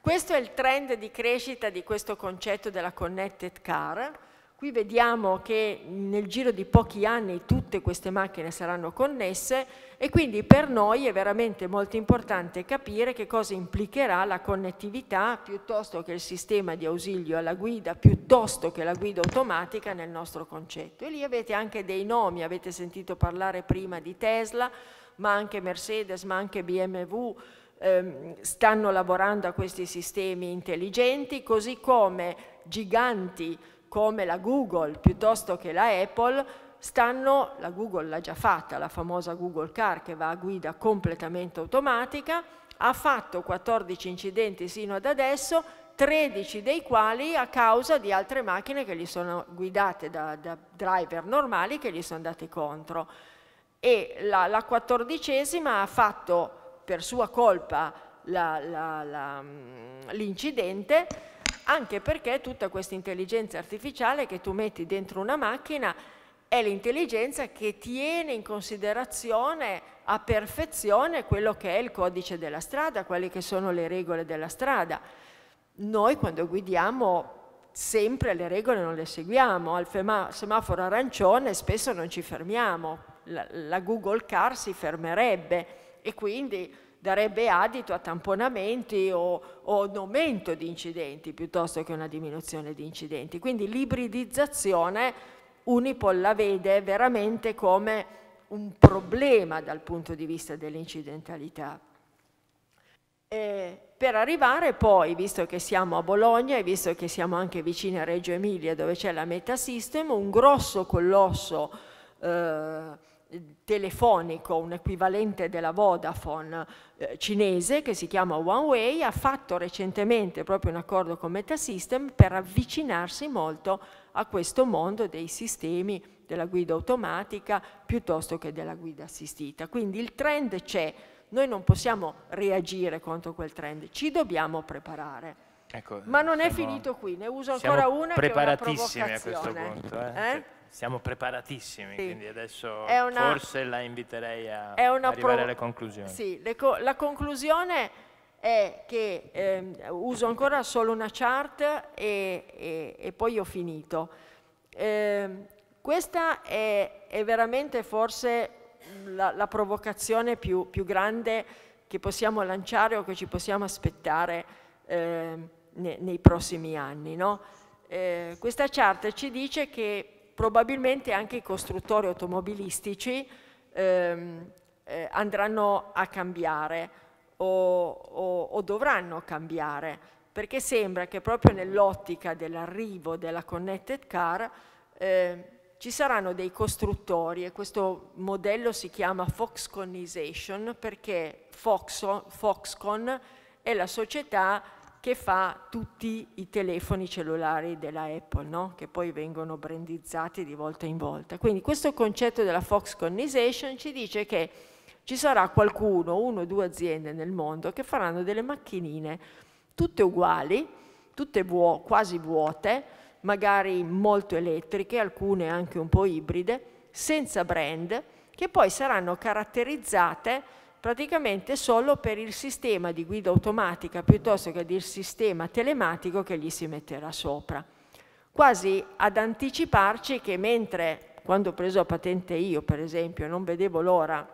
Questo è il trend di crescita di questo concetto della connected car, Qui vediamo che nel giro di pochi anni tutte queste macchine saranno connesse e quindi per noi è veramente molto importante capire che cosa implicherà la connettività piuttosto che il sistema di ausilio alla guida, piuttosto che la guida automatica nel nostro concetto. E lì avete anche dei nomi, avete sentito parlare prima di Tesla, ma anche Mercedes, ma anche BMW, ehm, stanno lavorando a questi sistemi intelligenti, così come giganti come la Google piuttosto che la Apple stanno, la Google l'ha già fatta, la famosa Google Car che va a guida completamente automatica, ha fatto 14 incidenti sino ad adesso, 13 dei quali a causa di altre macchine che gli sono guidate da, da driver normali che gli sono andate contro. E la, la quattordicesima ha fatto per sua colpa mm, l'incidente anche perché tutta questa intelligenza artificiale che tu metti dentro una macchina è l'intelligenza che tiene in considerazione a perfezione quello che è il codice della strada, quelle che sono le regole della strada. Noi quando guidiamo sempre le regole non le seguiamo, al semaforo arancione spesso non ci fermiamo, la, Google Car si fermerebbe e quindi darebbe adito a tamponamenti o, o un aumento di incidenti piuttosto che una diminuzione di incidenti. Quindi l'ibridizzazione Unipol la vede veramente come un problema dal punto di vista dell'incidentalità. Per arrivare poi, visto che siamo a Bologna e visto che siamo anche vicini a Reggio Emilia dove c'è la Metasystem, un grosso colosso eh, telefonico, un equivalente della Vodafone eh, cinese che si chiama Huawei, ha fatto recentemente proprio un accordo con Metasystem per avvicinarsi molto a questo mondo dei sistemi della guida automatica piuttosto che della guida assistita. Quindi il trend c'è, noi non possiamo reagire contro quel trend, ci dobbiamo preparare. Ecco, Ma non siamo, è finito qui, ne uso ancora una che è una provocazione. a questo punto. Eh? Eh? Siamo preparatissimi, sì. quindi adesso una, forse la inviterei a arrivare alle conclusioni. Sì, co la conclusione è che eh, uso ancora solo una chart e, e, e poi ho finito. Eh, questa è, è veramente forse la, la provocazione più, più, grande che possiamo lanciare o che ci possiamo aspettare eh, ne, nei prossimi anni. No? Eh, questa chart ci dice che probabilmente anche i costruttori automobilistici ehm, eh, andranno a cambiare o, o, o dovranno cambiare perché sembra che proprio nell'ottica dell'arrivo della connected car eh, ci saranno dei costruttori e questo modello si chiama Foxconnization perché Foxo, Foxconn è la società che fa tutti i telefoni cellulari della Apple, no? che poi vengono brandizzati di volta in volta. Quindi questo concetto della Foxconnization ci dice che ci sarà qualcuno, uno o due aziende nel mondo che faranno delle macchinine tutte uguali, tutte vuo quasi vuote, magari molto elettriche, alcune anche un po' ibride, senza brand, che poi saranno caratterizzate praticamente solo per il sistema di guida automatica piuttosto che il sistema telematico che gli si metterà sopra. Quasi ad anticiparci che mentre quando ho preso la patente io, per esempio, non vedevo l'ora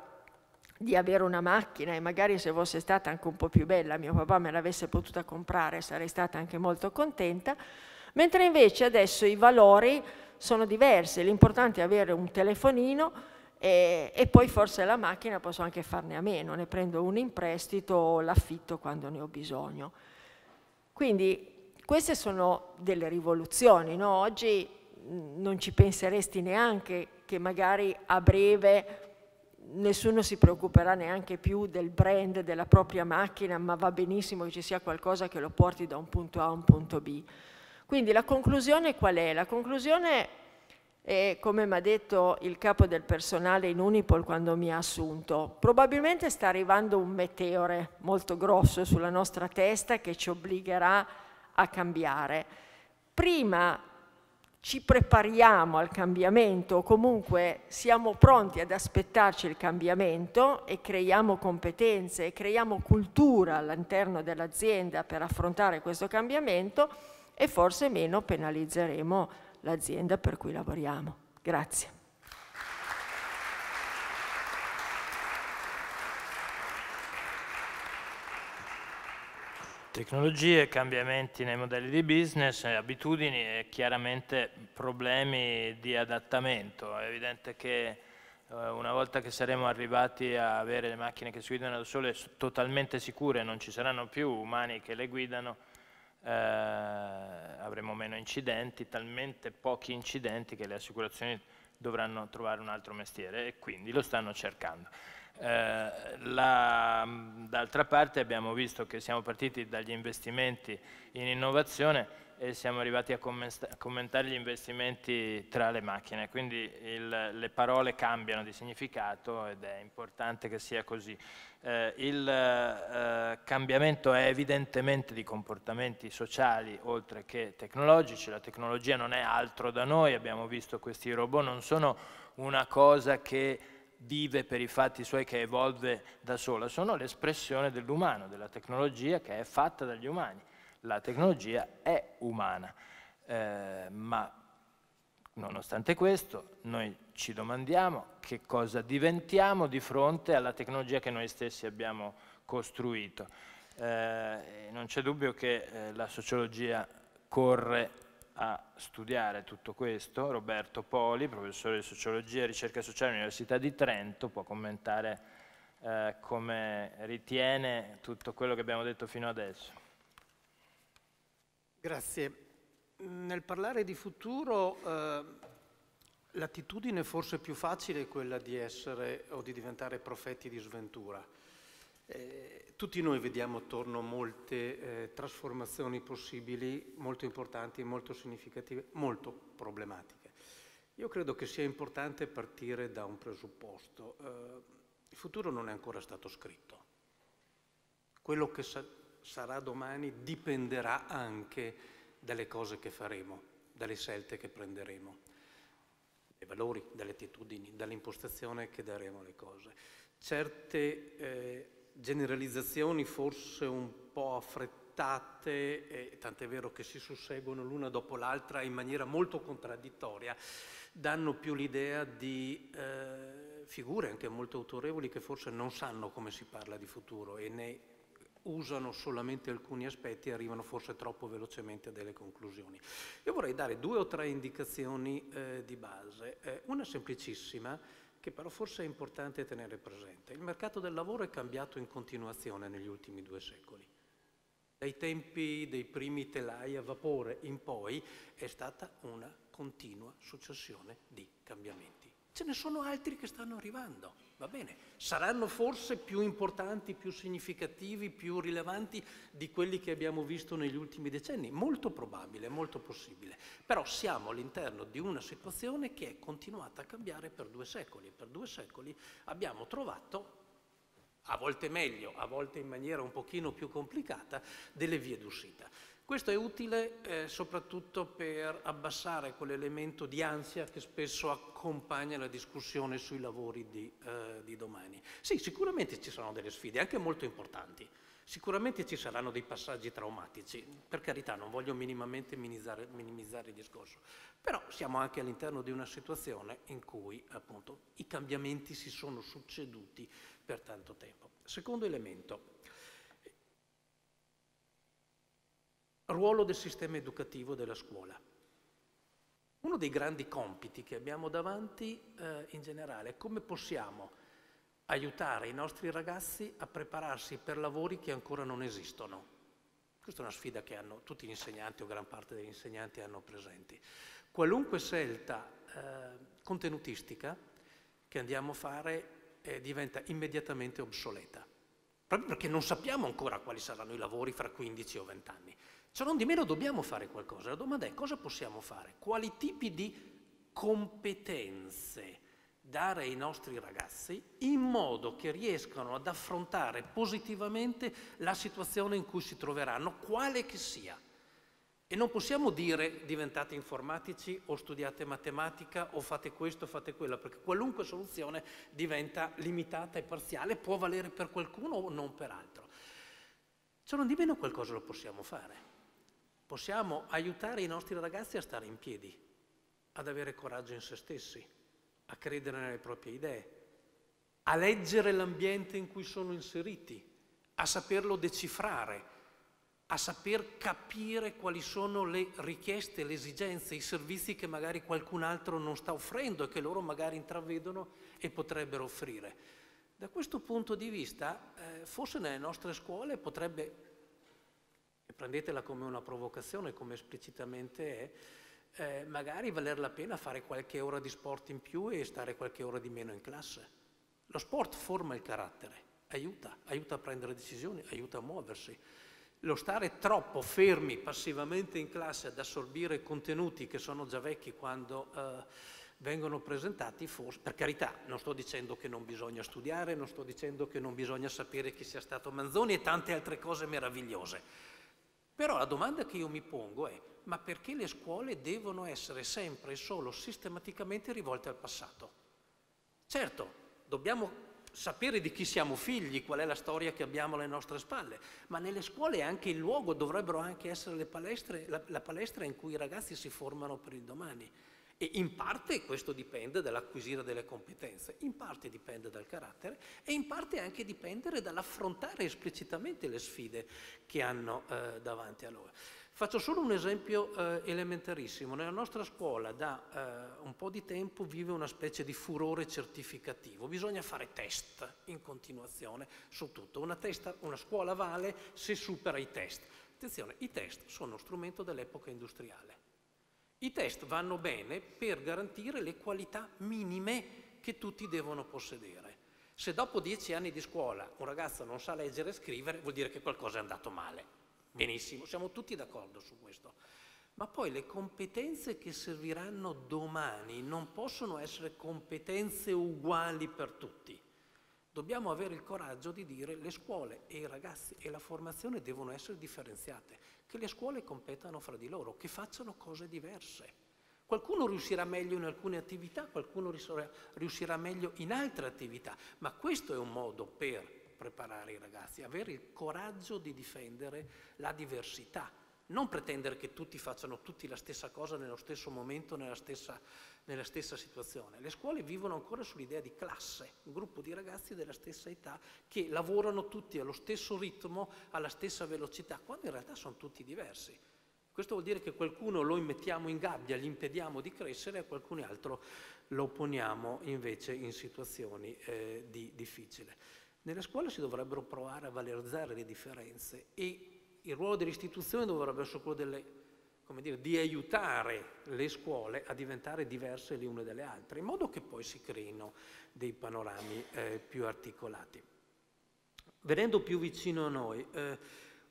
di avere una macchina e magari se fosse stata anche un po' più bella, mio papà me l'avesse potuta comprare, sarei stata anche molto contenta, mentre invece adesso i valori sono diversi, l'importante è avere un telefonino e, e, poi forse la macchina posso anche farne a meno, ne prendo un in prestito o l'affitto quando ne ho bisogno. Quindi queste sono delle rivoluzioni, no? oggi non ci penseresti neanche che magari a breve nessuno si preoccuperà neanche più del brand della propria macchina, ma va benissimo che ci sia qualcosa che lo porti da un punto A a un punto B. Quindi la conclusione qual è? La conclusione è, come mi ha detto il capo del personale in Unipol quando mi ha assunto, probabilmente sta arrivando un meteore molto grosso sulla nostra testa che ci obbligherà a cambiare. Prima ci prepariamo al cambiamento comunque siamo pronti ad aspettarci il cambiamento e creiamo competenze e creiamo cultura all'interno dell'azienda per affrontare questo cambiamento, e forse meno penalizzeremo l'azienda per cui lavoriamo. Grazie. Tecnologie, cambiamenti nei modelli di business, abitudini e chiaramente problemi di adattamento. È evidente che eh, una volta che saremo arrivati a avere le macchine che si guidano da sole totalmente sicure, non ci saranno più umani che le guidano, eh, avremo meno incidenti, talmente pochi incidenti che le assicurazioni dovranno trovare un altro mestiere e quindi lo stanno cercando. Eh, D'altra parte abbiamo visto che siamo partiti dagli investimenti in innovazione e siamo arrivati a commentare gli investimenti tra le macchine, quindi il, le parole cambiano di significato ed è importante che sia così. Eh, il eh, cambiamento è evidentemente di comportamenti sociali oltre che tecnologici, la tecnologia non è altro da noi, abbiamo visto questi robot, non sono una cosa che vive per i fatti suoi, che evolve da sola, sono l'espressione dell'umano, della tecnologia che è fatta dagli umani la tecnologia è umana. Eh, ma nonostante questo noi ci domandiamo che cosa diventiamo di fronte alla tecnologia che noi stessi abbiamo costruito. Eh, non c'è dubbio che eh, la sociologia corre a studiare tutto questo. Roberto Poli, professore di sociologia e ricerca sociale all'Università di Trento, può commentare eh, come ritiene tutto quello che abbiamo detto fino adesso. Grazie. Nel parlare di futuro eh, l'attitudine forse più facile è quella di essere o di diventare profeti di sventura. Eh, tutti noi vediamo attorno molte eh, trasformazioni possibili, molto importanti, molto significative, molto problematiche. Io credo che sia importante partire da un presupposto. Eh, il futuro non è ancora stato scritto. Quello che sarà domani dipenderà anche dalle cose che faremo, dalle scelte che prenderemo, dai valori, dalle attitudini, dall'impostazione che daremo alle cose. Certe eh, generalizzazioni forse un po' affrettate, tant'è vero che si susseguono l'una dopo l'altra in maniera molto contraddittoria, danno più l'idea di eh, figure anche molto autorevoli che forse non sanno come si parla di futuro e ne usano solamente alcuni aspetti e arrivano forse troppo velocemente a delle conclusioni. Io vorrei dare due o tre indicazioni eh, di base. Eh, una semplicissima, che però forse è importante tenere presente. Il mercato del lavoro è cambiato in continuazione negli ultimi due secoli. Dai tempi dei primi telai a vapore in poi è stata una continua successione di cambiamenti. Ce ne sono altri che stanno arrivando, va bene. Saranno forse più importanti, più significativi, più rilevanti di quelli che abbiamo visto negli ultimi decenni. Molto probabile, molto possibile. Però siamo all'interno di una situazione che è continuata a cambiare per due secoli. Per due secoli abbiamo trovato, a volte meglio, a volte in maniera un pochino più complicata, delle vie d'uscita. Questo è utile eh, soprattutto per abbassare quell'elemento di ansia che spesso accompagna la discussione sui lavori di, eh, di, domani. Sì, sicuramente ci saranno delle sfide, anche molto importanti. Sicuramente ci saranno dei passaggi traumatici, per carità non voglio minimamente minimizzare, minimizzare il discorso, però siamo anche all'interno di una situazione in cui appunto i cambiamenti si sono succeduti per tanto tempo. Secondo elemento, Ruolo del sistema educativo della scuola. Uno dei grandi compiti che abbiamo davanti eh, in generale è come possiamo aiutare i nostri ragazzi a prepararsi per lavori che ancora non esistono. Questa è una sfida che hanno tutti gli insegnanti o gran parte degli insegnanti hanno presenti. Qualunque scelta eh, contenutistica che andiamo a fare eh, diventa immediatamente obsoleta, proprio perché non sappiamo ancora quali saranno i lavori fra 15 o 20 anni. Ciò non di meno dobbiamo fare qualcosa. La domanda è cosa possiamo fare? Quali tipi di competenze dare ai nostri ragazzi in modo che riescano ad affrontare positivamente la situazione in cui si troveranno, quale che sia. E non possiamo dire diventate informatici o studiate matematica o fate questo fate quello, perché qualunque soluzione diventa limitata e parziale, può valere per qualcuno o non per altro. Ciò non di meno qualcosa lo possiamo fare. Possiamo aiutare i nostri ragazzi a stare in piedi, ad avere coraggio in se stessi, a credere nelle proprie idee, a leggere l'ambiente in cui sono inseriti, a saperlo decifrare, a saper capire quali sono le richieste, le esigenze, i servizi che magari qualcun altro non sta offrendo e che loro magari intravedono e potrebbero offrire. Da questo punto di vista, eh, forse nelle nostre scuole potrebbe prendetela come una provocazione, come esplicitamente è, eh, magari valer la pena fare qualche ora di sport in più e stare qualche ora di meno in classe. Lo sport forma il carattere, aiuta, aiuta a prendere decisioni, aiuta a muoversi. Lo stare troppo fermi passivamente in classe ad assorbire contenuti che sono già vecchi quando eh, vengono presentati, forse, per carità, non sto dicendo che non bisogna studiare, non sto dicendo che non bisogna sapere chi sia stato Manzoni e tante altre cose meravigliose però la domanda che io mi pongo è, ma perché le scuole devono essere sempre e solo sistematicamente rivolte al passato? Certo, dobbiamo sapere di chi siamo figli, qual è la storia che abbiamo alle nostre spalle, ma nelle scuole anche il luogo, dovrebbero anche essere le palestre, la, la palestra in cui i ragazzi si formano per il domani. E in parte questo dipende dall'acquisire delle competenze, in parte dipende dal carattere e in parte anche dipende dall'affrontare esplicitamente le sfide che hanno eh, davanti a loro. Faccio solo un esempio eh, elementarissimo. Nella nostra scuola da eh, un po' di tempo vive una specie di furore certificativo. Bisogna fare test in continuazione su tutto. Una, testa, una scuola vale se supera i test. Attenzione, i test sono strumento dell'epoca industriale. I test vanno bene per garantire le qualità minime che tutti devono possedere. Se dopo dieci anni di scuola un ragazzo non sa leggere e scrivere, vuol dire che qualcosa è andato male. Benissimo, siamo tutti d'accordo su questo. Ma poi le competenze che serviranno domani non possono essere competenze uguali per tutti. Dobbiamo avere il coraggio di dire che le scuole e i ragazzi e la formazione devono essere differenziate, che le scuole competano fra di loro, che facciano cose diverse. Qualcuno riuscirà meglio in alcune attività, qualcuno riuscirà meglio in altre attività, ma questo è un modo per preparare i ragazzi, avere il coraggio di difendere la diversità, non pretendere che tutti facciano tutti la stessa cosa nello stesso momento, nella stessa, nella stessa situazione. Le scuole vivono ancora sull'idea di classe, un gruppo di ragazzi della stessa età che lavorano tutti allo stesso ritmo, alla stessa velocità, quando in realtà sono tutti diversi. Questo vuol dire che qualcuno lo mettiamo in gabbia, gli impediamo di crescere, a qualcun altro lo poniamo invece in situazioni eh, di difficile. Nelle scuole si dovrebbero provare a valorizzare le differenze e il ruolo dell'istituzione dovrebbe essere quello delle, dire, di aiutare le scuole a diventare diverse le une dalle altre, in modo che poi si creino dei panorami eh, più articolati. Venendo più vicino a noi, eh,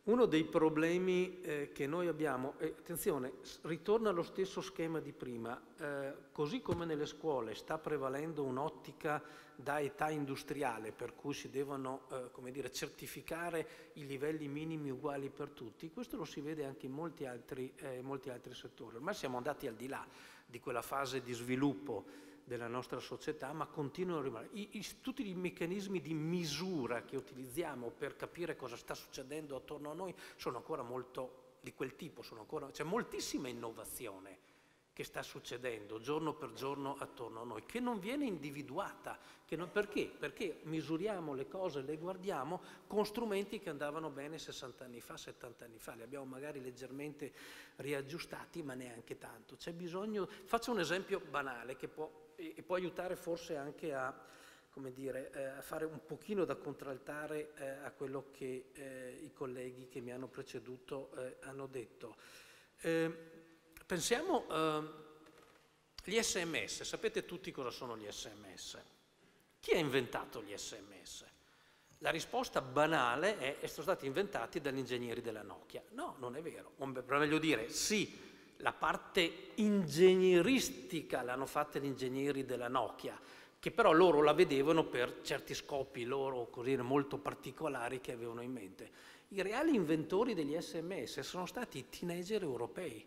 uno dei problemi eh, che noi abbiamo, e attenzione, ritorna allo stesso schema di prima, eh, così come nelle scuole sta prevalendo un'ottica da età industriale, per cui si devono eh, dire, certificare i livelli minimi uguali per tutti, questo lo si vede anche in molti altri, eh, molti altri settori. Ormai siamo andati al di là di quella fase di sviluppo della nostra società, ma continuano a rimanere. I, i, tutti i meccanismi di misura che utilizziamo per capire cosa sta succedendo attorno a noi sono ancora molto di quel tipo, ancora, c'è moltissima innovazione che sta succedendo giorno per giorno attorno a noi, che non viene individuata. Non, perché? Perché misuriamo le cose, le guardiamo con strumenti che andavano bene 60 anni fa, 70 anni fa, li abbiamo magari leggermente riaggiustati, ma neanche tanto. C'è bisogno, faccio un esempio banale che può, e può aiutare forse anche a, dire, eh, a fare un pochino da contraltare eh, a quello che eh, i colleghi che mi hanno preceduto eh, hanno detto. Eh, Pensiamo agli uh, sms, sapete tutti cosa sono gli sms. Chi ha inventato gli sms? La risposta banale è che sono stati inventati dagli ingegneri della Nokia. No, non è vero. O meglio dire, sì, la parte ingegneristica l'hanno fatta gli ingegneri della Nokia, che però loro la vedevano per certi scopi loro così molto particolari che avevano in mente. I reali inventori degli sms sono stati i teenager europei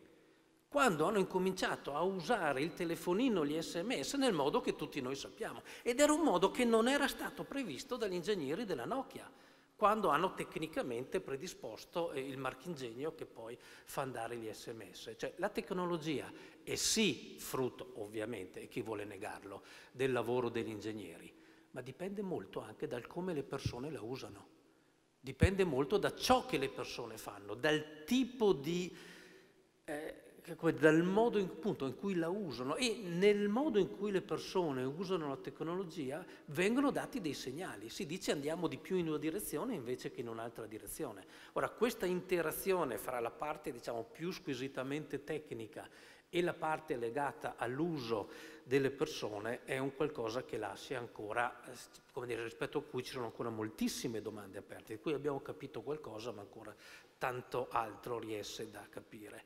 quando hanno incominciato a usare il telefonino, gli sms, nel modo che tutti noi sappiamo. Ed era un modo che non era stato previsto dagli ingegneri della Nokia, quando hanno tecnicamente predisposto eh, il marchingegno che poi fa andare gli sms. Cioè la tecnologia è sì frutto, ovviamente, e chi vuole negarlo, del lavoro degli ingegneri, ma dipende molto anche dal come le persone la usano. Dipende molto da ciò che le persone fanno, dal tipo di... Eh, dal modo in, appunto, in cui la usano e nel modo in cui le persone usano la tecnologia vengono dati dei segnali. Si dice andiamo di più in una direzione invece che in un'altra direzione. Ora, questa interazione fra la parte diciamo, più squisitamente tecnica e la parte legata all'uso delle persone è un qualcosa che lascia ancora, come dire, rispetto a cui ci sono ancora moltissime domande aperte, di cui abbiamo capito qualcosa, ma ancora tanto altro riesce da capire.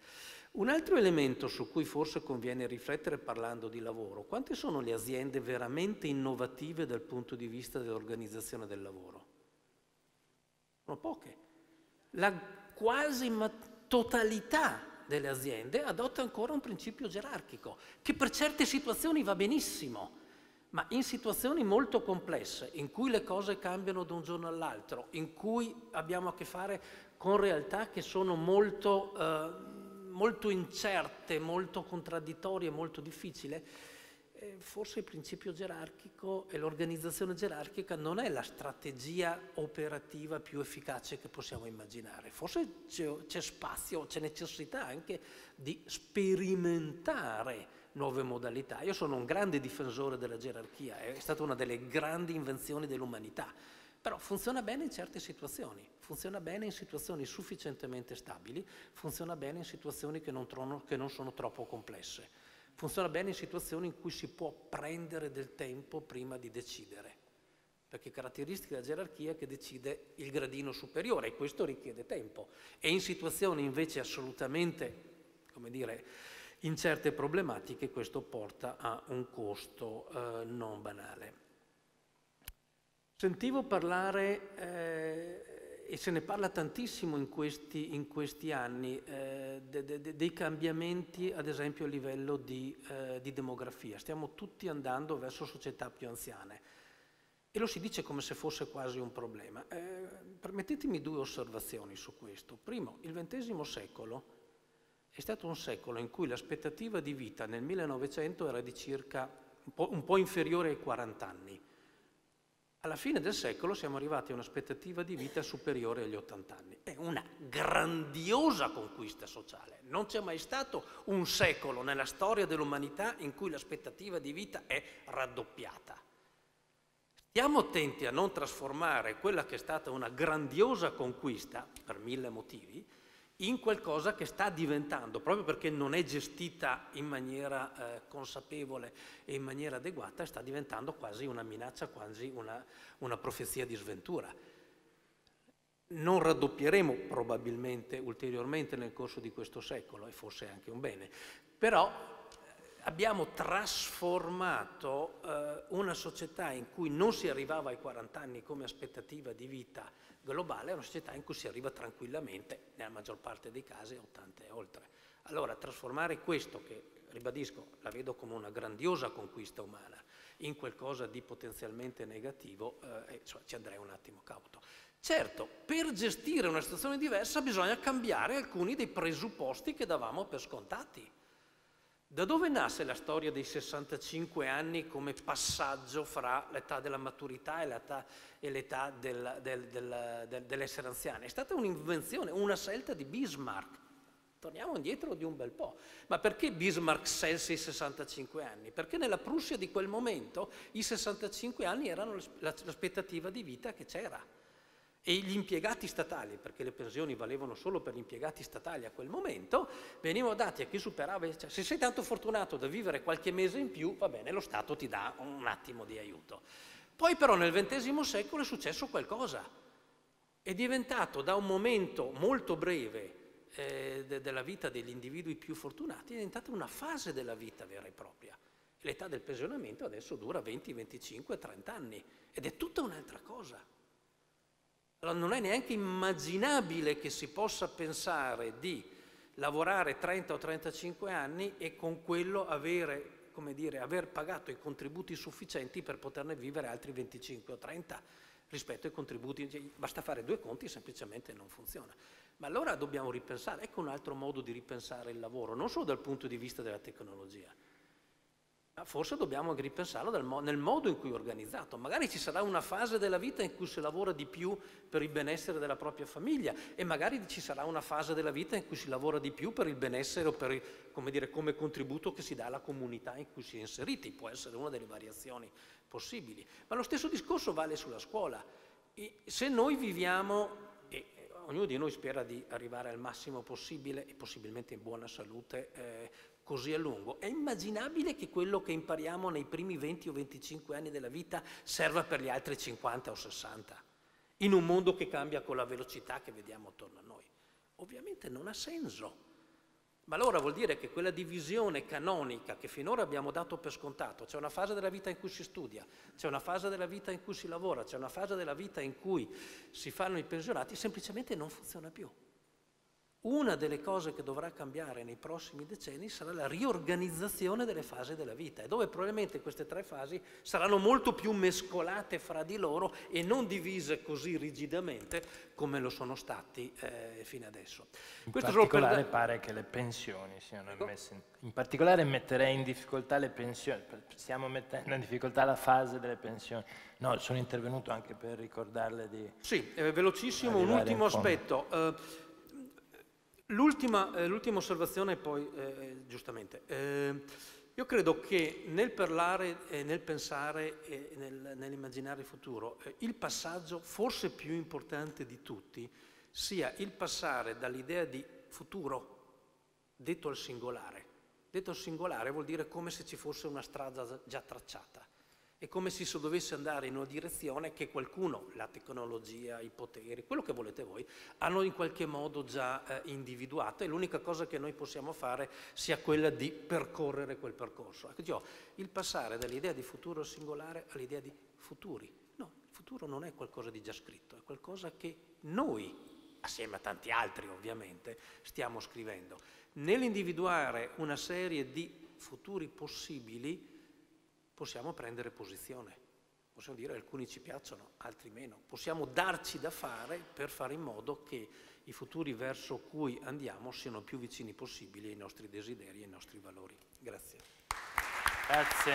Un altro elemento su cui forse conviene riflettere parlando di lavoro, quante sono le aziende veramente innovative dal punto di vista dell'organizzazione del lavoro? Sono poche. La quasi totalità delle aziende adotta ancora un principio gerarchico, che per certe situazioni va benissimo, ma in situazioni molto complesse, in cui le cose cambiano da un giorno all'altro, in cui abbiamo a che fare con realtà che sono molto, eh, molto incerte, molto contraddittorie, molto difficili, eh, forse il principio gerarchico e l'organizzazione gerarchica non è la strategia operativa più efficace che possiamo immaginare. Forse c'è spazio, c'è necessità anche di sperimentare nuove modalità. Io sono un grande difensore della gerarchia, è stata una delle grandi invenzioni dell'umanità, però funziona bene in certe situazioni, funziona bene in situazioni sufficientemente stabili, funziona bene in situazioni che non, trono, che non sono troppo complesse, funziona bene in situazioni in cui si può prendere del tempo prima di decidere perché caratteristica della gerarchia che decide il gradino superiore e questo richiede tempo. E in situazioni invece assolutamente, come dire, in certe problematiche questo porta a un costo eh, non banale. Sentivo parlare, eh, e se ne parla tantissimo in questi, in questi anni, eh, de, de, dei cambiamenti ad esempio a livello di, eh, di demografia. Stiamo tutti andando verso società più anziane e lo si dice come se fosse quasi un problema. Eh, permettetemi due osservazioni su questo. Primo, il XX secolo è stato un secolo in cui l'aspettativa di vita nel 1900 era di circa un po', un po', inferiore ai 40 anni. Alla fine del secolo siamo arrivati a un'aspettativa di vita superiore agli 80 anni. È una grandiosa conquista sociale. Non c'è mai stato un secolo nella storia dell'umanità in cui l'aspettativa di vita è raddoppiata. Stiamo attenti a non trasformare quella che è stata una grandiosa conquista, per mille motivi, in qualcosa che sta diventando, proprio perché non è gestita in maniera eh, consapevole e in maniera adeguata, sta diventando quasi una minaccia, quasi una, una profezia di sventura. Non raddoppieremo probabilmente ulteriormente nel corso di questo secolo, e forse anche un bene, però eh, abbiamo trasformato eh, una società in cui non si arrivava ai 40 anni come aspettativa di vita globale è una società in cui si arriva tranquillamente, nella maggior parte dei casi, a 80 e oltre. Allora trasformare questo, che ribadisco, la vedo come una grandiosa conquista umana, in qualcosa di potenzialmente negativo, eh, insomma, ci andrei un attimo cauto. Certo, per gestire una situazione diversa bisogna cambiare alcuni dei presupposti che davamo per scontati. Da dove nasce la storia dei 65 anni come passaggio fra l'età della maturità e l'età, del, del, del, dell'essere anziani? È stata un'invenzione, una scelta di Bismarck. Torniamo indietro di un bel po'. Ma perché Bismarck scelse i 65 anni? Perché nella Prussia di quel momento i 65 anni erano l'aspettativa di vita che c'era e gli impiegati statali, perché le pensioni valevano solo per gli impiegati statali a quel momento, venivano dati a chi superava, cioè, se sei tanto fortunato da vivere qualche mese in più, va bene, lo Stato ti dà un attimo di aiuto. Poi però nel XX secolo è successo qualcosa, è diventato da un momento molto breve eh, de della vita degli individui più fortunati, è diventata una fase della vita vera e propria. L'età del pensionamento adesso dura 20, 25, 30 anni ed è tutta un'altra cosa. Allora non è neanche immaginabile che si possa pensare di lavorare 30 o 35 anni e con quello avere, come dire, aver pagato i contributi sufficienti per poterne vivere altri 25 o 30 rispetto ai contributi. Cioè, basta fare due conti e semplicemente non funziona. Ma allora dobbiamo ripensare, ecco un altro modo di ripensare il lavoro, non solo dal punto di vista della tecnologia, Forse dobbiamo ripensarlo nel modo in cui è organizzato. Magari ci sarà una fase della vita in cui si lavora di più per il benessere della propria famiglia e magari ci sarà una fase della vita in cui si lavora di più per il benessere o per il, come, dire, come contributo che si dà alla comunità in cui si è inseriti. Può essere una delle variazioni possibili. Ma lo stesso discorso vale sulla scuola. E se noi viviamo, e ognuno di noi spera di arrivare al massimo possibile e possibilmente in buona salute, eh, così a lungo. È immaginabile che quello che impariamo nei primi 20 o 25 anni della vita serva per gli altri 50 o 60, in un mondo che cambia con la velocità che vediamo attorno a noi. Ovviamente non ha senso. Ma allora vuol dire che quella divisione canonica che finora abbiamo dato per scontato, c'è una fase della vita in cui si studia, c'è una fase della vita in cui si lavora, c'è una fase della vita in cui si fanno i pensionati, semplicemente non funziona più. Una delle cose che dovrà cambiare nei prossimi decenni sarà la riorganizzazione delle fasi della vita, e dove probabilmente queste tre fasi saranno molto più mescolate fra di loro e non divise così rigidamente come lo sono stati eh, fino adesso. In Questo particolare per... pare che le pensioni siano messe in... in particolare metterei in difficoltà le pensioni, stiamo mettendo in difficoltà la fase delle pensioni. No, sono intervenuto anche per ricordarle di... Sì, eh, velocissimo, un ultimo aspetto. Uh, L'ultima, eh, osservazione poi, eh, eh, giustamente, eh, io credo che nel parlare nel pensare e nel, nell'immaginare il futuro, eh, il passaggio forse più importante di tutti sia il passare dall'idea di futuro detto al singolare. Detto al singolare vuol dire come se ci fosse una strada già tracciata. È come se si dovesse andare in una direzione che qualcuno, la tecnologia, i poteri, quello che volete voi, hanno in qualche modo già eh, individuato e l'unica cosa che noi possiamo fare sia quella di percorrere quel percorso. Ecco, il passare dall'idea di futuro singolare all'idea di futuri. No, il futuro non è qualcosa di già scritto, è qualcosa che noi, assieme a tanti altri ovviamente, stiamo scrivendo. Nell'individuare una serie di futuri possibili, possiamo prendere posizione. Possiamo dire alcuni ci piacciono, altri meno. Possiamo darci da fare per fare in modo che i futuri verso cui andiamo siano più vicini possibili ai nostri desideri e ai nostri valori. Grazie. Grazie.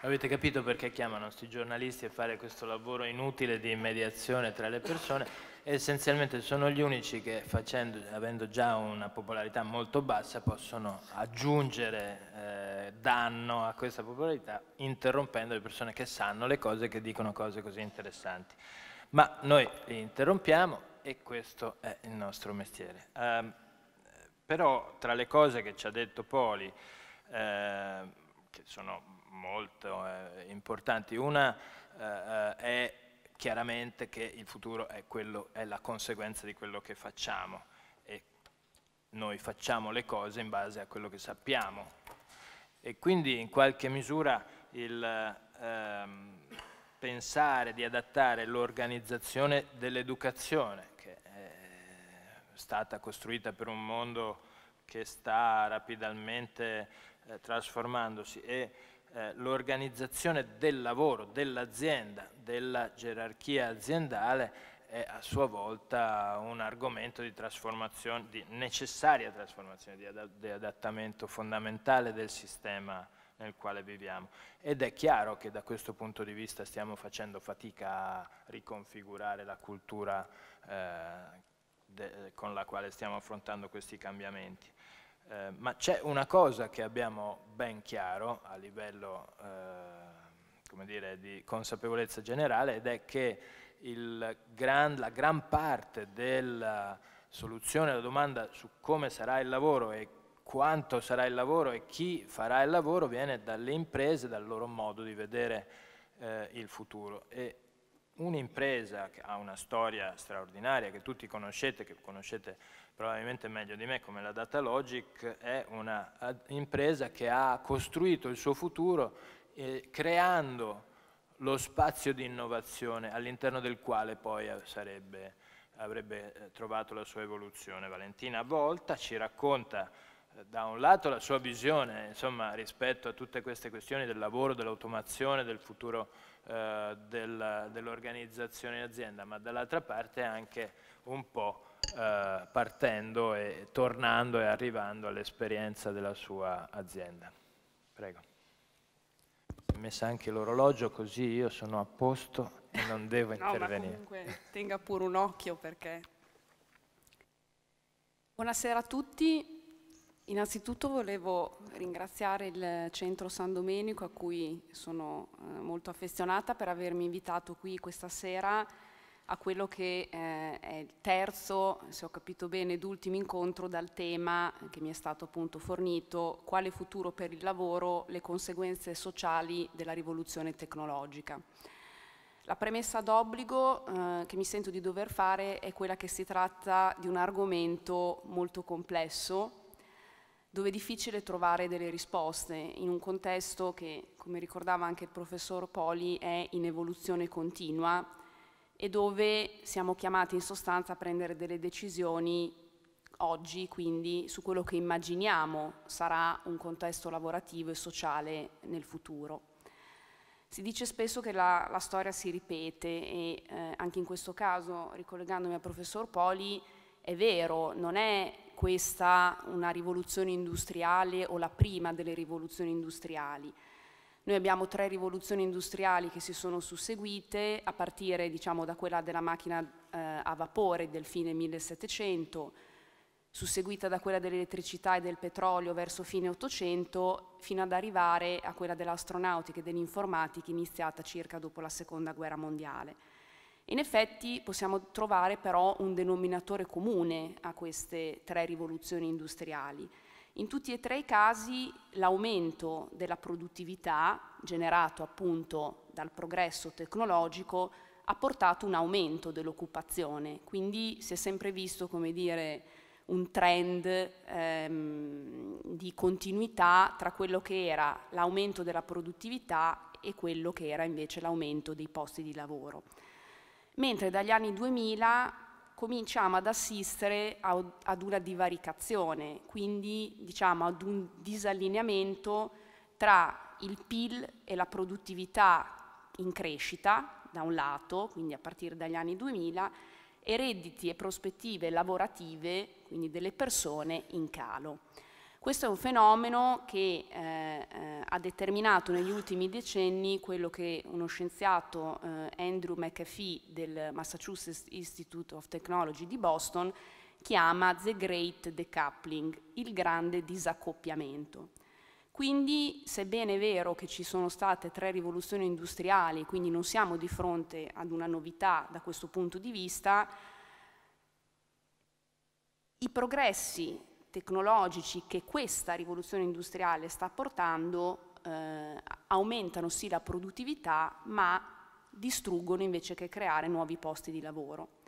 Avete capito perché chiamano questi giornalisti a fare questo lavoro inutile di mediazione tra le persone? Essenzialmente sono gli unici che, facendo, avendo già una popolarità molto bassa, possono aggiungere eh, danno a questa popolarità interrompendo le persone che sanno le cose, che dicono cose così interessanti. Ma noi li interrompiamo e questo è il nostro mestiere. Eh, però tra le cose che ci ha detto Poli, eh, che sono molto eh, importanti. Una eh, eh, è chiaramente che il futuro è, quello, è, la conseguenza di quello che facciamo e noi facciamo le cose in base a quello che sappiamo. E quindi in qualche misura il ehm, pensare di adattare l'organizzazione dell'educazione che è stata costruita per un mondo che sta rapidamente eh, trasformandosi e eh, l'organizzazione del lavoro, dell'azienda, della gerarchia aziendale è a sua volta un argomento di trasformazione, di necessaria trasformazione, di, ad, di adattamento fondamentale del sistema nel quale viviamo. Ed è chiaro che da questo punto di vista stiamo facendo fatica a riconfigurare la cultura eh, con la quale stiamo affrontando questi cambiamenti. Eh, ma c'è una cosa che abbiamo ben chiaro a livello eh, dire, di consapevolezza generale ed è che gran, la gran parte della soluzione alla domanda su come sarà il lavoro e quanto sarà il lavoro e chi farà il lavoro viene dalle imprese, dal loro modo di vedere eh, il futuro. E un'impresa che ha una storia straordinaria che tutti conoscete, che conoscete probabilmente meglio di me come la Datalogic, è un'impresa che ha costruito il suo futuro eh, creando lo spazio di innovazione all'interno del quale poi sarebbe, avrebbe eh, trovato la sua evoluzione. Valentina Volta ci racconta eh, da un lato la sua visione insomma, rispetto a tutte queste questioni del lavoro, dell'automazione, del futuro eh, del, dell'organizzazione in azienda, ma dall'altra parte anche un po' eh, partendo e tornando e arrivando all'esperienza della sua azienda. Prego. Si è messa anche l'orologio così io sono a posto e non devo <laughs> no, intervenire. Ma comunque tenga pure un occhio perché... Buonasera a tutti. Innanzitutto volevo ringraziare il Centro San Domenico a cui sono eh, molto affezionata per avermi invitato qui questa sera a quello che eh, è il terzo, se ho capito bene, ed ultimo incontro dal tema che mi è stato appunto fornito, quale futuro per il lavoro, le conseguenze sociali della rivoluzione tecnologica. La premessa d'obbligo eh, che mi sento di dover fare è quella che si tratta di un argomento molto complesso, dove è difficile trovare delle risposte in un contesto che, come ricordava anche il professor Poli, è in evoluzione continua e dove siamo chiamati in sostanza a prendere delle decisioni oggi, quindi su quello che immaginiamo sarà un contesto lavorativo e sociale nel futuro. Si dice spesso che la, la storia si ripete e eh, anche in questo caso, ricollegandomi al professor Poli, è vero, non è questa una rivoluzione industriale o la prima delle rivoluzioni industriali. Noi abbiamo tre rivoluzioni industriali che si sono susseguite, a partire diciamo, da quella della macchina eh, a vapore del fine 1700, susseguita da quella dell'elettricità e del petrolio verso fine 800, fino ad arrivare a quella dell'astronautica e dell'informatica iniziata circa dopo la seconda guerra mondiale. In effetti possiamo trovare però un denominatore comune a queste tre rivoluzioni industriali. In tutti e tre i casi l'aumento della produttività generato appunto dal progresso tecnologico ha portato un aumento dell'occupazione, quindi si è sempre visto, come dire, un trend ehm, di continuità tra quello che era l'aumento della produttività e quello che era invece l'aumento dei posti di lavoro. Mentre dagli anni 2000 cominciamo ad assistere ad una divaricazione, quindi diciamo ad un disallineamento tra il PIL e la produttività in crescita, da un lato, quindi a partire dagli anni 2000, e redditi e prospettive lavorative, quindi delle persone, in calo. Questo è un fenomeno che eh, eh, ha determinato negli ultimi decenni quello che uno scienziato eh, Andrew McAfee del Massachusetts Institute of Technology di Boston chiama The Great Decoupling, il grande disaccoppiamento. Quindi, sebbene è vero che ci sono state tre rivoluzioni industriali, quindi non siamo di fronte ad una novità da questo punto di vista, i progressi tecnologici che questa rivoluzione industriale sta portando eh, aumentano sì la produttività, ma distruggono invece che creare nuovi posti di lavoro.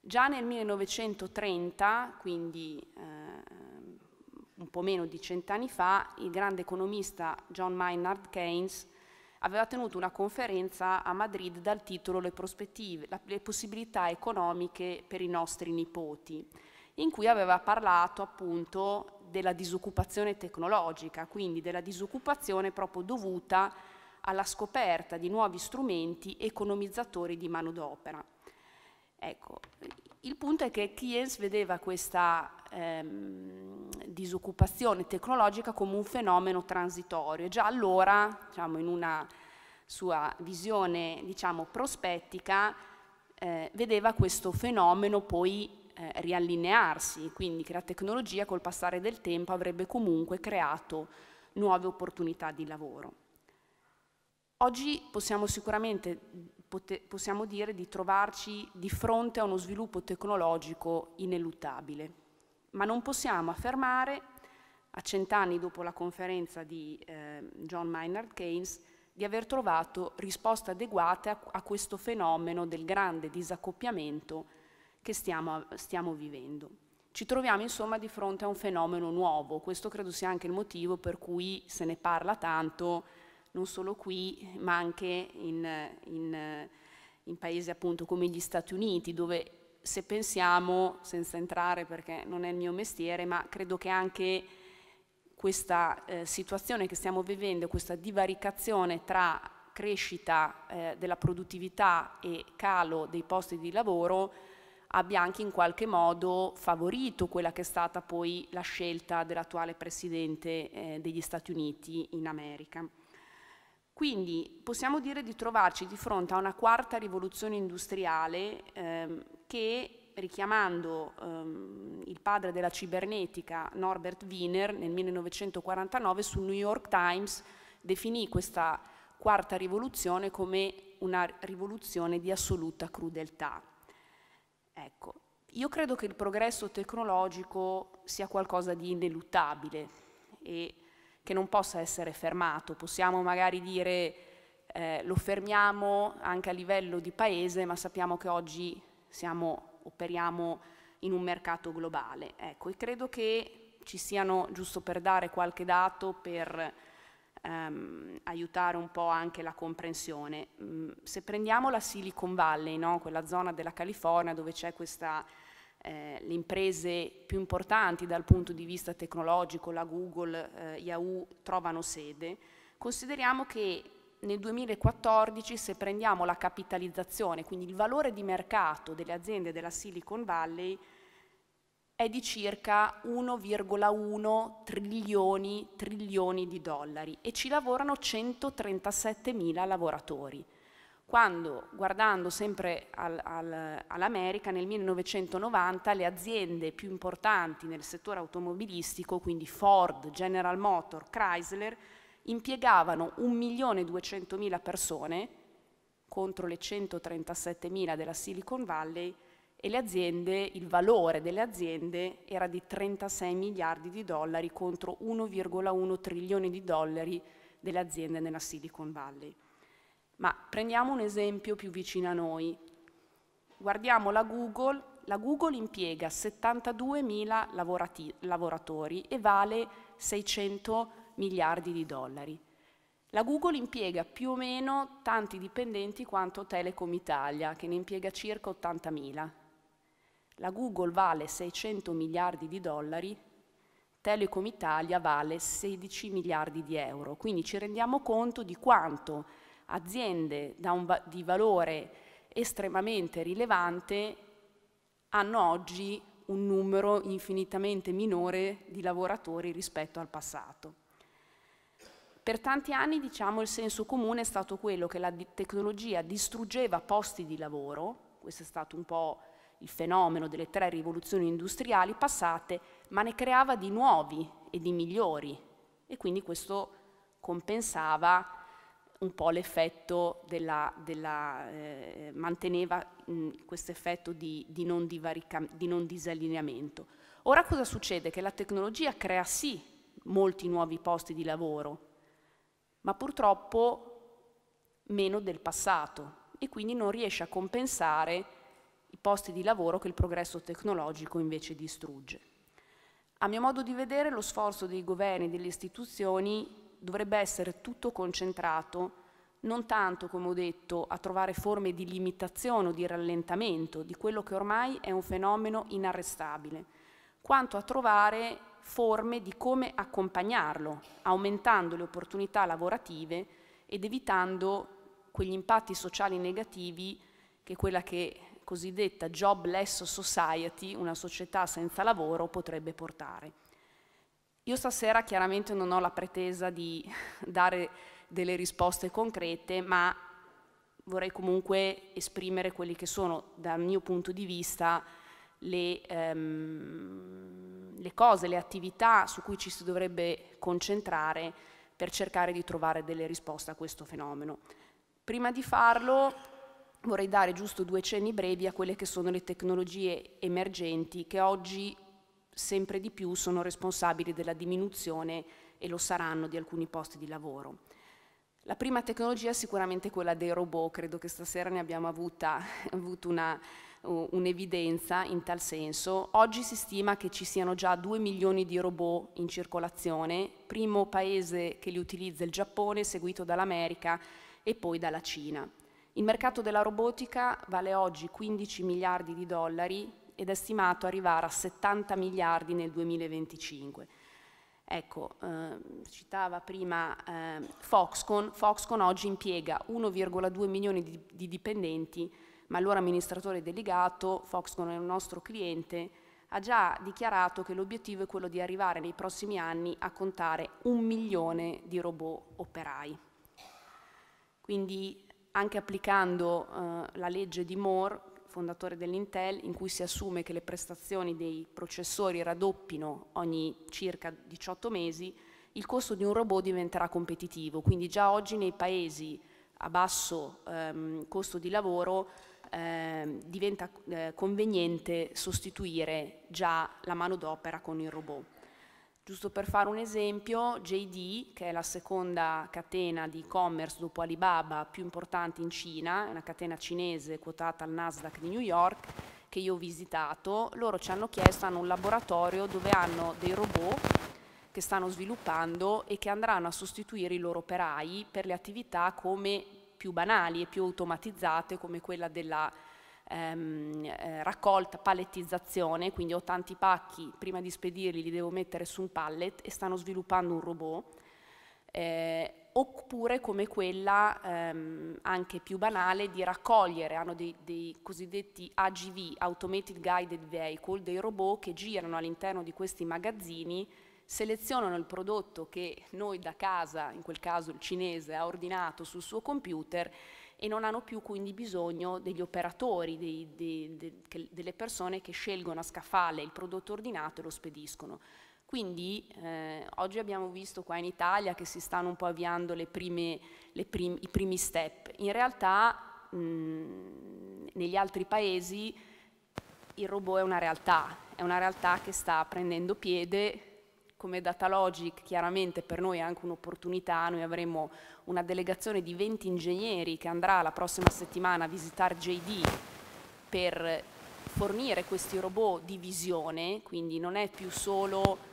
Già nel 1930, quindi eh, un po' meno di cent'anni fa, il grande economista John Maynard Keynes aveva tenuto una conferenza a Madrid dal titolo Le prospettive, le possibilità economiche per i nostri nipoti, in cui aveva parlato appunto della disoccupazione tecnologica, quindi della disoccupazione proprio dovuta alla scoperta di nuovi strumenti economizzatori di manodopera. Ecco, il punto è che Keynes vedeva questa ehm, disoccupazione tecnologica come un fenomeno transitorio e già allora, diciamo, in una sua visione diciamo, prospettica, eh, vedeva questo fenomeno poi eh, riallinearsi, quindi che la tecnologia col passare del tempo avrebbe comunque creato nuove opportunità di lavoro. Oggi possiamo sicuramente possiamo dire di trovarci di fronte a uno sviluppo tecnologico ineluttabile, ma non possiamo affermare, a cent'anni dopo la conferenza di eh, John Maynard Keynes, di aver trovato risposte adeguate a, a questo fenomeno del grande disaccoppiamento che stiamo, stiamo vivendo. Ci troviamo insomma di fronte a un fenomeno nuovo, questo credo sia anche il motivo per cui se ne parla tanto non solo qui, ma anche in, in, in paesi appunto come gli Stati Uniti, dove se pensiamo, senza entrare perché non è il mio mestiere, ma credo che anche questa eh, situazione che stiamo vivendo, questa divaricazione tra crescita eh, della produttività e calo dei posti di lavoro abbia anche in qualche modo favorito quella che è stata poi la scelta dell'attuale Presidente eh, degli Stati Uniti in America. Quindi possiamo dire di trovarci di fronte a una quarta rivoluzione industriale ehm, che, richiamando ehm, il padre della cibernetica Norbert Wiener nel 1949 sul New York Times definì questa quarta rivoluzione come una rivoluzione di assoluta crudeltà. Ecco, io credo che il progresso tecnologico sia qualcosa di ineluttabile e che non possa essere fermato. Possiamo magari dire eh, lo fermiamo anche a livello di paese, ma sappiamo che oggi siamo, operiamo in un mercato globale. Ecco, e credo che ci siano, giusto per dare qualche dato, per ehm, aiutare un po' anche la comprensione. Mm, se prendiamo la Silicon Valley, no? quella zona della California dove c'è questa eh, le imprese più importanti dal punto di vista tecnologico, la Google, eh, Yahoo, trovano sede, consideriamo che nel 2014 se prendiamo la capitalizzazione, quindi il valore di mercato delle aziende della Silicon Valley, è di circa 1,1 trilioni, trilioni di dollari e ci lavorano 137 mila lavoratori. Quando, guardando sempre al, al, all'America, nel 1990 le aziende più importanti nel settore automobilistico, quindi Ford, General Motor, Chrysler, impiegavano 1.200.000 persone contro le 137.000 della Silicon Valley e le aziende, il valore delle aziende era di 36 miliardi di dollari contro 1,1 trilioni di dollari delle aziende nella Silicon Valley. Ma prendiamo un esempio più vicino a noi. Guardiamo la Google, la Google impiega 72 mila lavoratori e vale 600 miliardi di dollari. La Google impiega più o meno tanti dipendenti quanto Telecom Italia, che ne impiega circa 80 mila. La Google vale 600 miliardi di dollari, Telecom Italia vale 16 miliardi di euro, quindi ci rendiamo conto di quanto aziende va di valore estremamente rilevante hanno oggi un numero infinitamente minore di lavoratori rispetto al passato. Per tanti anni diciamo, il senso comune è stato quello che la tecnologia distruggeva posti di lavoro, questo è stato un po' il fenomeno delle tre rivoluzioni industriali passate, ma ne creava di nuovi e di migliori e quindi questo compensava un po' l'effetto della, della eh, manteneva questo effetto di, di, non di non disallineamento. Ora cosa succede? Che la tecnologia crea sì molti nuovi posti di lavoro, ma purtroppo meno del passato e quindi non riesce a compensare posti di lavoro che il progresso tecnologico invece distrugge. A mio modo di vedere lo sforzo dei governi e delle istituzioni dovrebbe essere tutto concentrato non tanto, come ho detto, a trovare forme di limitazione o di rallentamento di quello che ormai è un fenomeno inarrestabile, quanto a trovare forme di come accompagnarlo, aumentando le opportunità lavorative ed evitando quegli impatti sociali negativi che quella che cosiddetta jobless society, una società senza lavoro, potrebbe portare. Io stasera chiaramente non ho la pretesa di <laughs> dare delle risposte concrete, ma vorrei comunque esprimere quelli che sono, dal mio punto di vista, le, ehm, le cose, le attività su cui ci si dovrebbe concentrare per cercare di trovare delle risposte a questo fenomeno. Prima di farlo vorrei dare giusto due cenni brevi a quelle che sono le tecnologie emergenti che oggi sempre di più sono responsabili della diminuzione e lo saranno di alcuni posti di lavoro. La prima tecnologia è sicuramente quella dei robot, credo che stasera ne abbiamo avuta, <laughs> avuto un'evidenza in tal senso. Oggi si stima che ci siano già 2 milioni di robot in circolazione, primo paese che li utilizza il Giappone, seguito dall'America e poi dalla Cina. Il mercato della robotica vale oggi 15 miliardi di dollari ed è stimato arrivare a 70 miliardi nel 2025. Ecco, eh, citava prima eh, Foxconn, Foxconn oggi impiega 1,2 milioni di, di dipendenti, ma il loro amministratore delegato, Foxconn è un nostro cliente, ha già dichiarato che l'obiettivo è quello di arrivare nei prossimi anni a contare un milione di robot operai. Quindi anche applicando eh, la legge di Moore, fondatore dell'Intel, in cui si assume che le prestazioni dei processori raddoppino ogni circa 18 mesi, il costo di un robot diventerà competitivo. Quindi già oggi nei paesi a basso ehm, costo di lavoro eh, diventa eh, conveniente sostituire già la manodopera con il robot. Giusto per fare un esempio, JD, che è la seconda catena di e-commerce dopo Alibaba più importante in Cina, è una catena cinese quotata al Nasdaq di New York, che io ho visitato, loro ci hanno chiesto, hanno un laboratorio dove hanno dei robot che stanno sviluppando e che andranno a sostituire i loro operai per le attività come più banali e più automatizzate come quella della ehm, eh, raccolta, palettizzazione, quindi ho tanti pacchi, prima di spedirli li devo mettere su un pallet e stanno sviluppando un robot, eh, oppure come quella ehm, anche più banale di raccogliere, hanno dei, dei, cosiddetti AGV, Automated Guided Vehicle, dei robot che girano all'interno di questi magazzini, selezionano il prodotto che noi da casa, in quel caso il cinese, ha ordinato sul suo computer e non hanno più quindi bisogno degli operatori, dei, dei, de, delle persone che scelgono a scaffale il prodotto ordinato e lo spediscono. Quindi eh, oggi abbiamo visto qua in Italia che si stanno un po' avviando le prime, le prim, i primi step. In realtà mh, negli altri paesi il robot è una realtà, è una realtà che sta prendendo piede, come Datalogic chiaramente per noi è anche un'opportunità, noi avremo una delegazione di 20 ingegneri che andrà la prossima settimana a visitare JD per fornire questi robot di visione, quindi non è più solo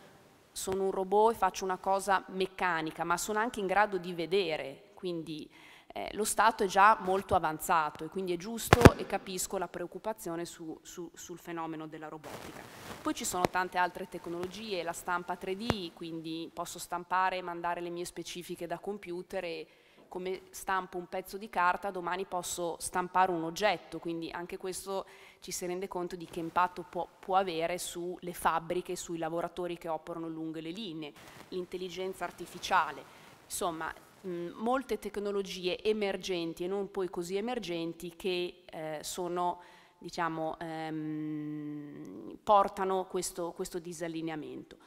sono un robot e faccio una cosa meccanica, ma sono anche in grado di vedere, quindi eh, lo Stato è già molto avanzato e quindi è giusto e capisco la preoccupazione su, su, sul fenomeno della robotica. Poi ci sono tante altre tecnologie, la stampa 3D, quindi posso stampare e mandare le mie specifiche da computer e come stampo un pezzo di carta, domani posso stampare un oggetto, quindi anche questo ci si rende conto di che impatto può, può avere sulle fabbriche, sui lavoratori che operano lungo le linee, l'intelligenza artificiale. Insomma, mh, molte tecnologie emergenti e non poi così emergenti che eh, sono, diciamo, ehm, portano questo, questo disallineamento.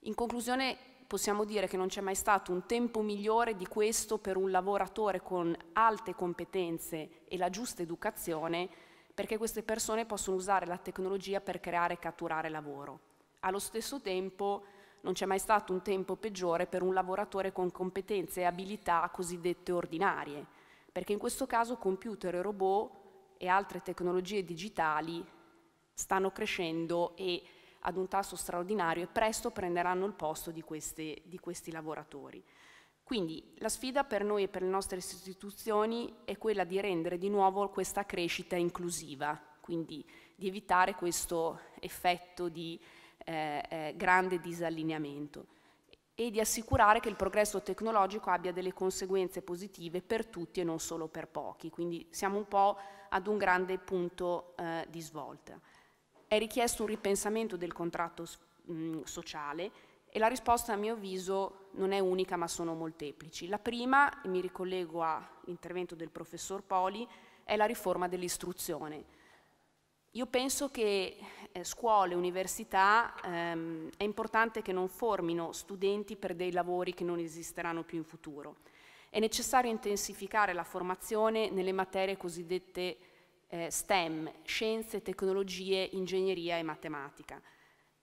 In conclusione possiamo dire che non c'è mai stato un tempo migliore di questo per un lavoratore con alte competenze e la giusta educazione perché queste persone possono usare la tecnologia per creare e catturare lavoro. Allo stesso tempo non c'è mai stato un tempo peggiore per un lavoratore con competenze e abilità cosiddette ordinarie, perché in questo caso computer e robot e altre tecnologie digitali stanno crescendo e ad un tasso straordinario e presto prenderanno il posto di, queste, di questi lavoratori. Quindi la sfida per noi e per le nostre istituzioni è quella di rendere di nuovo questa crescita inclusiva, quindi di evitare questo effetto di eh, eh, grande disallineamento e di assicurare che il progresso tecnologico abbia delle conseguenze positive per tutti e non solo per pochi. Quindi siamo un po' ad un grande punto eh, di svolta. È richiesto un ripensamento del contratto mh, sociale e la risposta a mio avviso non è unica ma sono molteplici. La prima, e mi ricollego all'intervento del professor Poli, è la riforma dell'istruzione io penso che eh, scuole, università, ehm, è importante che non formino studenti per dei lavori che non esisteranno più in futuro. È necessario intensificare la formazione nelle materie cosiddette eh, STEM, scienze, tecnologie, ingegneria e matematica.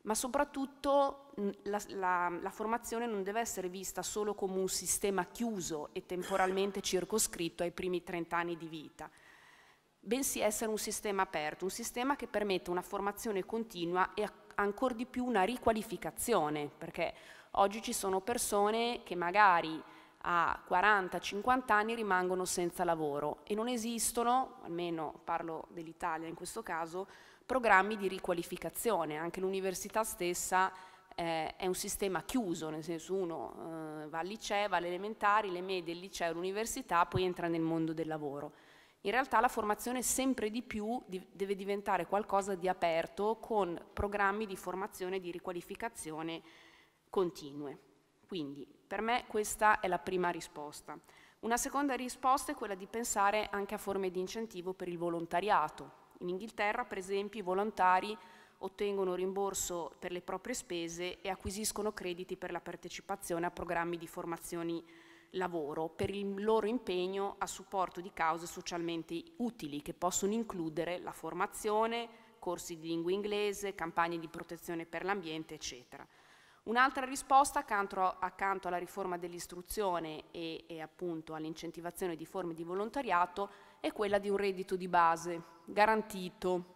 Ma soprattutto la, la, la formazione non deve essere vista solo come un sistema chiuso e temporalmente circoscritto ai primi 30 anni di vita, bensì essere un sistema aperto, un sistema che permette una formazione continua e ancora di più una riqualificazione, perché oggi ci sono persone che magari a 40-50 anni rimangono senza lavoro e non esistono, almeno parlo dell'Italia in questo caso, programmi di riqualificazione. Anche l'università stessa eh, è un sistema chiuso, nel senso uno eh, va al liceo, va alle elementari, le medie, il liceo, l'università, poi entra nel mondo del lavoro in realtà la formazione sempre di più deve diventare qualcosa di aperto con programmi di formazione e di riqualificazione continue. Quindi per me questa è la prima risposta. Una seconda risposta è quella di pensare anche a forme di incentivo per il volontariato. In Inghilterra, per esempio, i volontari ottengono rimborso per le proprie spese e acquisiscono crediti per la partecipazione a programmi di formazione lavoro per il loro impegno a supporto di cause socialmente utili che possono includere la formazione, corsi di lingua inglese, campagne di protezione per l'ambiente, eccetera. Un'altra risposta accanto, accanto, alla riforma dell'istruzione e, e appunto all'incentivazione di forme di volontariato è quella di un reddito di base garantito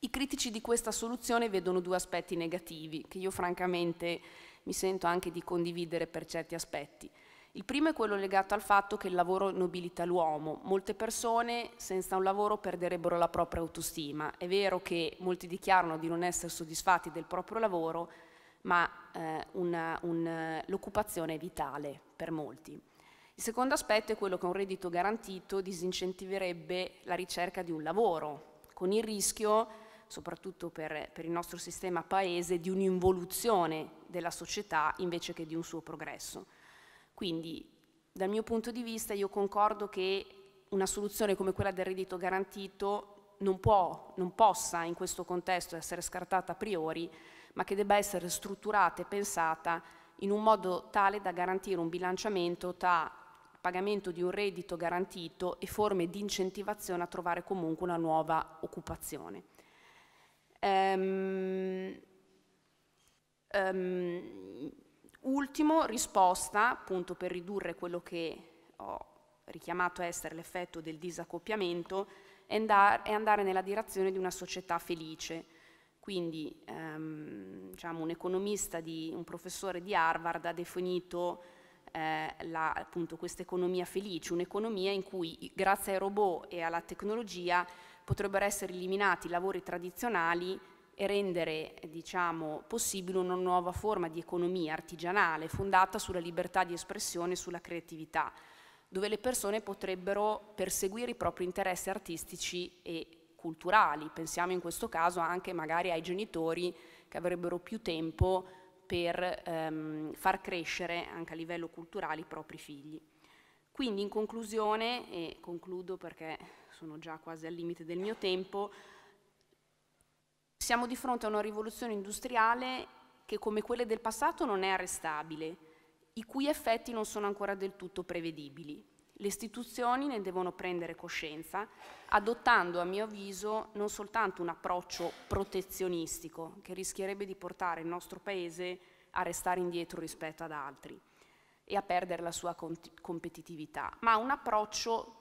I critici di questa soluzione vedono due aspetti negativi, che io francamente mi sento anche di condividere per certi aspetti. Il primo è quello legato al fatto che il lavoro nobilita l'uomo. Molte persone senza un lavoro perderebbero la propria autostima. È vero che molti dichiarano di non essere soddisfatti del proprio lavoro, ma eh, l'occupazione è vitale per molti. Il secondo aspetto è quello che un reddito garantito disincentiverebbe la ricerca di un lavoro, con il rischio, soprattutto per, per il nostro sistema paese, di un'involuzione della società invece che di un suo progresso. Quindi dal mio punto di vista io concordo che una soluzione come quella del reddito garantito non, può, non possa in questo contesto essere scartata a priori, ma che debba essere strutturata e pensata in un modo tale da garantire un bilanciamento tra pagamento di un reddito garantito e forme di incentivazione a trovare comunque una nuova occupazione. Um, um, Ultimo, risposta, appunto per ridurre quello che ho richiamato essere l'effetto del disaccoppiamento, è andare nella direzione di una società felice. Quindi ehm, diciamo, un economista, di, un professore di Harvard ha definito eh, questa economia felice, un'economia in cui grazie ai robot e alla tecnologia potrebbero essere eliminati i lavori tradizionali e rendere diciamo, possibile una nuova forma di economia artigianale fondata sulla libertà di espressione e sulla creatività, dove le persone potrebbero perseguire i propri interessi artistici e culturali. Pensiamo in questo caso anche magari ai genitori che avrebbero più tempo per ehm, far crescere anche a livello culturale i propri figli. Quindi in conclusione, e concludo perché sono già quasi al limite del mio tempo, siamo di fronte a una rivoluzione industriale che come quelle del passato non è arrestabile, i cui effetti non sono ancora del tutto prevedibili. Le istituzioni ne devono prendere coscienza, adottando a mio avviso non soltanto un approccio protezionistico che rischierebbe di portare il nostro Paese a restare indietro rispetto ad altri e a perdere la sua competitività, ma un approccio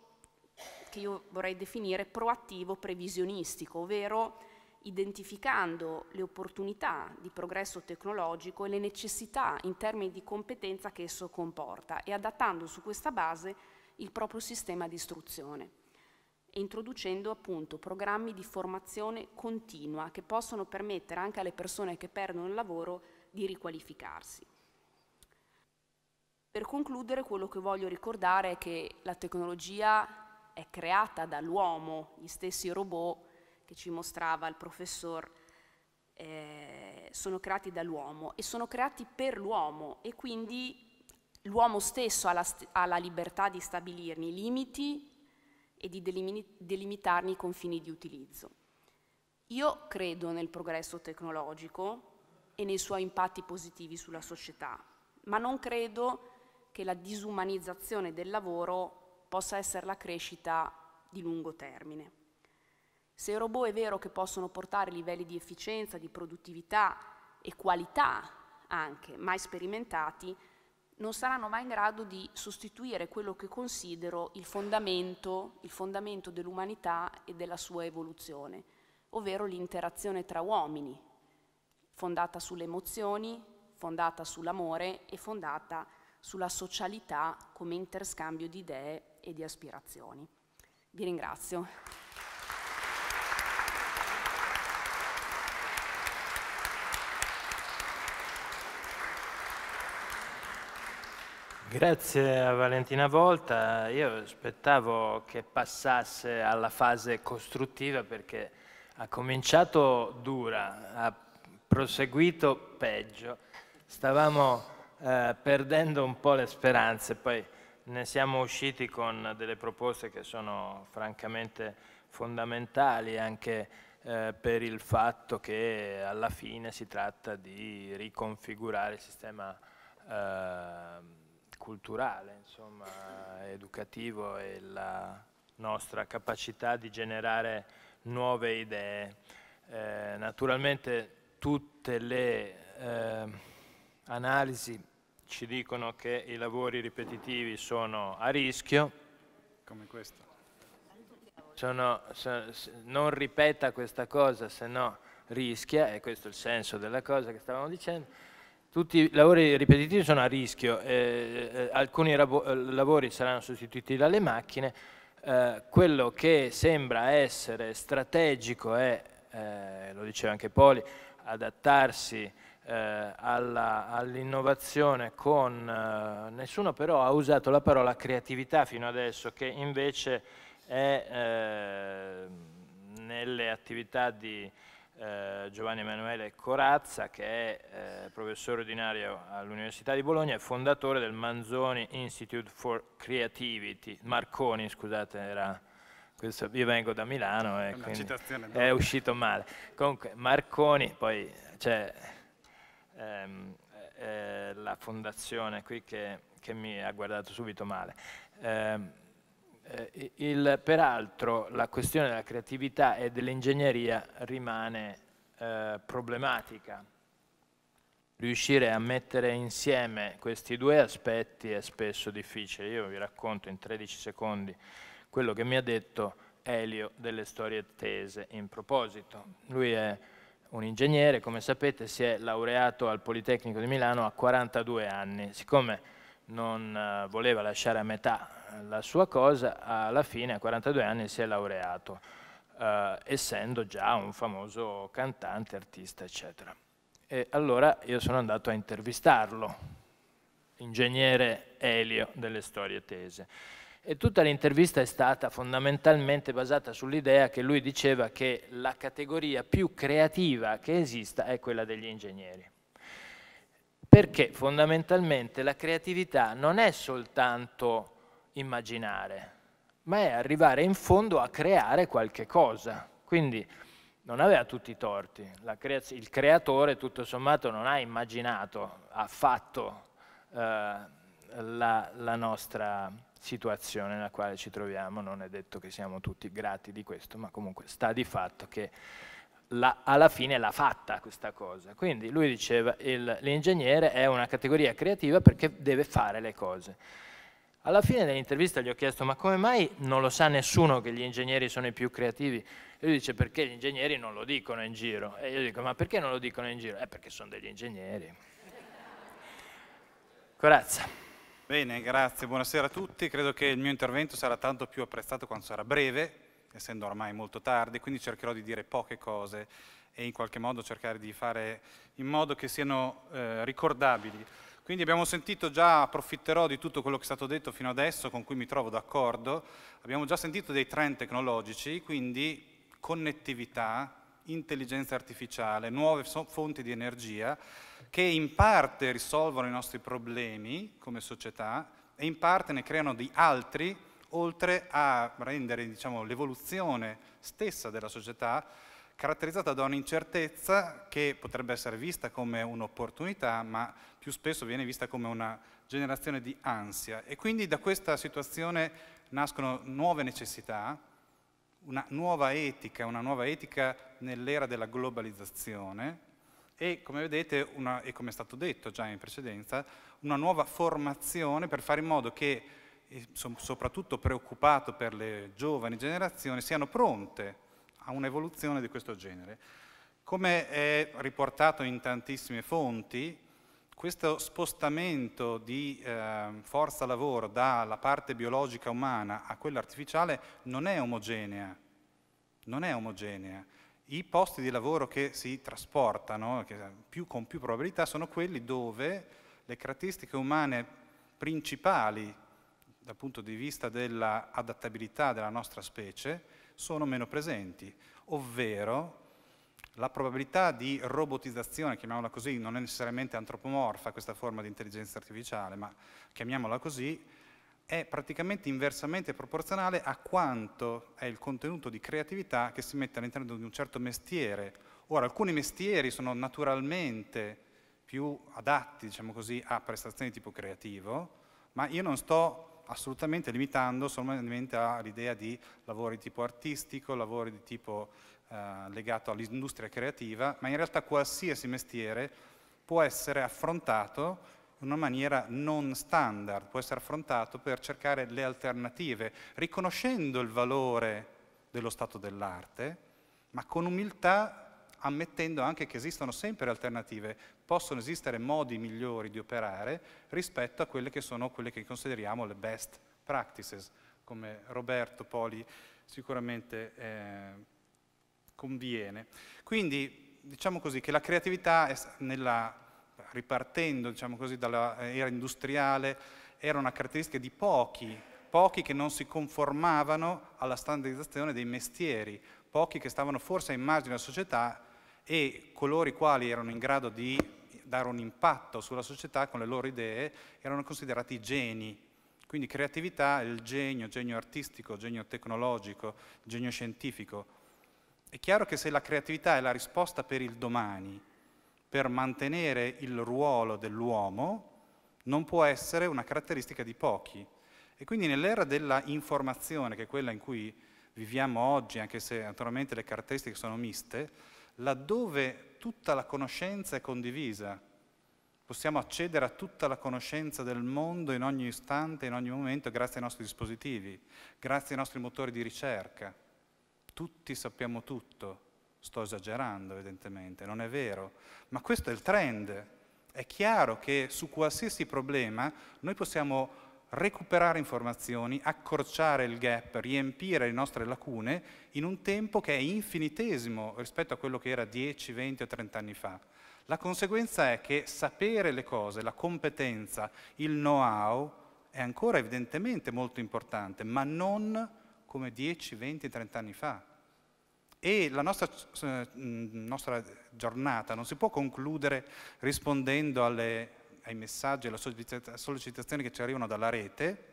che io vorrei definire proattivo previsionistico, ovvero identificando le opportunità di progresso tecnologico e le necessità in termini di competenza che esso comporta e adattando su questa base il proprio sistema di istruzione e introducendo appunto programmi di formazione continua che possono permettere anche alle persone che perdono il lavoro di riqualificarsi. Per concludere quello che voglio ricordare è che la tecnologia è creata dall'uomo, gli stessi robot che ci mostrava il professor eh, sono creati dall'uomo e sono creati per l'uomo e quindi l'uomo stesso ha la, ha la, libertà di stabilirne i limiti e di delimitarne i confini di utilizzo. Io credo nel progresso tecnologico e nei suoi impatti positivi sulla società, ma non credo che la disumanizzazione del lavoro possa essere la crescita di lungo termine. Se i robot è vero che possono portare livelli di efficienza, di produttività e qualità anche mai sperimentati, non saranno mai in grado di sostituire quello che considero il fondamento, il fondamento dell'umanità e della sua evoluzione, ovvero l'interazione tra uomini, fondata sulle emozioni, fondata sull'amore e fondata sulla socialità come interscambio di idee e di aspirazioni. Vi ringrazio. Grazie a Valentina Volta. Io aspettavo che passasse alla fase costruttiva perché ha cominciato dura, ha proseguito peggio. Stavamo eh, perdendo un po' le speranze, poi ne siamo usciti con delle proposte che sono francamente fondamentali anche eh, per il fatto che alla fine si tratta di riconfigurare il sistema eh, culturale, insomma, educativo e la nostra capacità di generare nuove idee. Eh, naturalmente tutte le eh, analisi ci dicono che i lavori ripetitivi sono a rischio. Come questo. sono, sono, non ripeta questa cosa, se no rischia, e questo è il senso della cosa che stavamo dicendo, tutti i lavori ripetitivi sono a rischio, eh, eh, alcuni lavori saranno sostituiti dalle macchine, eh, quello che sembra essere strategico è, eh, lo diceva anche Poli, adattarsi eh, all'innovazione all con, eh, nessuno però ha usato la parola creatività fino adesso, che invece è nelle attività di eh, Giovanni Emanuele Corazza, che è eh, professore ordinario all'Università di Bologna e fondatore del Manzoni Institute for Creativity. Marconi, scusate, era questo, io vengo da Milano e è uscito male. Comunque Marconi, poi c'è ehm, eh, la fondazione qui che, che, mi ha guardato subito male. Eh, eh, il, peraltro la questione della creatività e dell'ingegneria rimane eh, problematica. Riuscire a mettere insieme questi due aspetti è spesso difficile. Io vi racconto in 13 secondi quello che mi ha detto Elio delle storie tese in proposito. Lui è un ingegnere, come sapete si è laureato al Politecnico di Milano a 42 anni. Siccome non uh, voleva lasciare a metà la sua cosa, alla fine a 42 anni si è laureato, eh, essendo già un famoso cantante, artista, eccetera. E allora io sono andato a intervistarlo, ingegnere Elio delle storie tese. E tutta l'intervista è stata fondamentalmente basata sull'idea che lui diceva che la categoria più creativa che esista è quella degli ingegneri. Perché fondamentalmente la creatività non è soltanto immaginare, ma è arrivare in fondo a creare qualche cosa. Quindi non aveva tutti i torti. il creatore, tutto sommato, non ha immaginato, ha fatto eh, la, la nostra situazione nella quale ci troviamo. Non è detto che siamo tutti grati di questo, ma comunque sta di fatto che la, alla fine l'ha fatta questa cosa. Quindi lui diceva l'ingegnere è una categoria creativa perché deve fare le cose. Alla fine dell'intervista gli ho chiesto ma come mai non lo sa nessuno che gli ingegneri sono i più creativi? E lui dice perché gli ingegneri non lo dicono in giro. E io dico ma perché non lo dicono in giro? Eh perché sono degli ingegneri. Corazza. Bene, grazie, buonasera a tutti. Credo che il mio intervento sarà tanto più apprezzato quando sarà breve, essendo ormai molto tardi, quindi cercherò di dire poche cose e in qualche modo cercare di fare in modo che siano eh, ricordabili. Quindi abbiamo sentito già, approfitterò di tutto quello che è stato detto fino adesso, con cui mi trovo d'accordo, abbiamo già sentito dei trend tecnologici, quindi connettività, intelligenza artificiale, nuove fonti di energia, che in parte risolvono i nostri problemi come società e in parte ne creano di altri, oltre a rendere diciamo, l'evoluzione stessa della società caratterizzata da un'incertezza che potrebbe essere vista come un'opportunità, ma più spesso viene vista come una generazione di ansia. E quindi da questa situazione nascono nuove necessità, una nuova etica, una nuova etica nell'era della globalizzazione e, come vedete, una, e come è stato detto già in precedenza, una nuova formazione per fare in modo che, sono soprattutto preoccupato per le giovani generazioni, siano pronte a un'evoluzione di questo genere. Come è riportato in tantissime fonti, questo spostamento di eh, forza lavoro dalla parte biologica umana a quella artificiale non è omogenea, non è omogenea. I posti di lavoro che si trasportano che più, con più probabilità sono quelli dove le caratteristiche umane principali dal punto di vista dell'adattabilità della nostra specie sono meno presenti, ovvero la probabilità di robotizzazione, chiamiamola così, non è necessariamente antropomorfa questa forma di intelligenza artificiale, ma chiamiamola così, è praticamente inversamente proporzionale a quanto è il contenuto di creatività che si mette all'interno di un certo mestiere. Ora, alcuni mestieri sono naturalmente più adatti, diciamo così, a prestazioni di tipo creativo, ma io non sto assolutamente limitando solamente all'idea di lavori di tipo artistico, lavori di tipo eh, legato all'industria creativa, ma in realtà qualsiasi mestiere può essere affrontato in una maniera non standard, può essere affrontato per cercare le alternative, riconoscendo il valore dello stato dell'arte, ma con umiltà ammettendo anche che esistono sempre alternative, possono esistere modi migliori di operare rispetto a quelle che sono quelle che consideriamo le best practices, come Roberto Poli sicuramente eh, conviene. Quindi diciamo così che la creatività nella, ripartendo diciamo così, dall'era industriale era una caratteristica di pochi, pochi che non si conformavano alla standardizzazione dei mestieri, pochi che stavano forse a immagine della società e coloro i quali erano in grado di dare un impatto sulla società con le loro idee erano considerati geni. Quindi creatività è il genio, genio artistico, genio tecnologico, genio scientifico. È chiaro che se la creatività è la risposta per il domani, per mantenere il ruolo dell'uomo, non può essere una caratteristica di pochi. E quindi nell'era della informazione, che è quella in cui viviamo oggi, anche se naturalmente le caratteristiche sono miste, laddove tutta la conoscenza è condivisa, possiamo accedere a tutta la conoscenza del mondo in ogni istante, in ogni momento, grazie ai nostri dispositivi, grazie ai nostri motori di ricerca. Tutti sappiamo tutto. Sto esagerando, evidentemente, non è vero. Ma questo è il trend. È chiaro che su qualsiasi problema noi possiamo recuperare informazioni, accorciare il gap, riempire le nostre lacune in un tempo che è infinitesimo rispetto a quello che era 10, 20 o 30 anni fa. La conseguenza è che sapere le cose, la competenza, il know-how è ancora evidentemente molto importante, ma non come 10, 20, 30 anni fa. E la nostra, eh, nostra giornata non si può concludere rispondendo alle ai messaggi, alle sollecitazioni che ci arrivano dalla rete,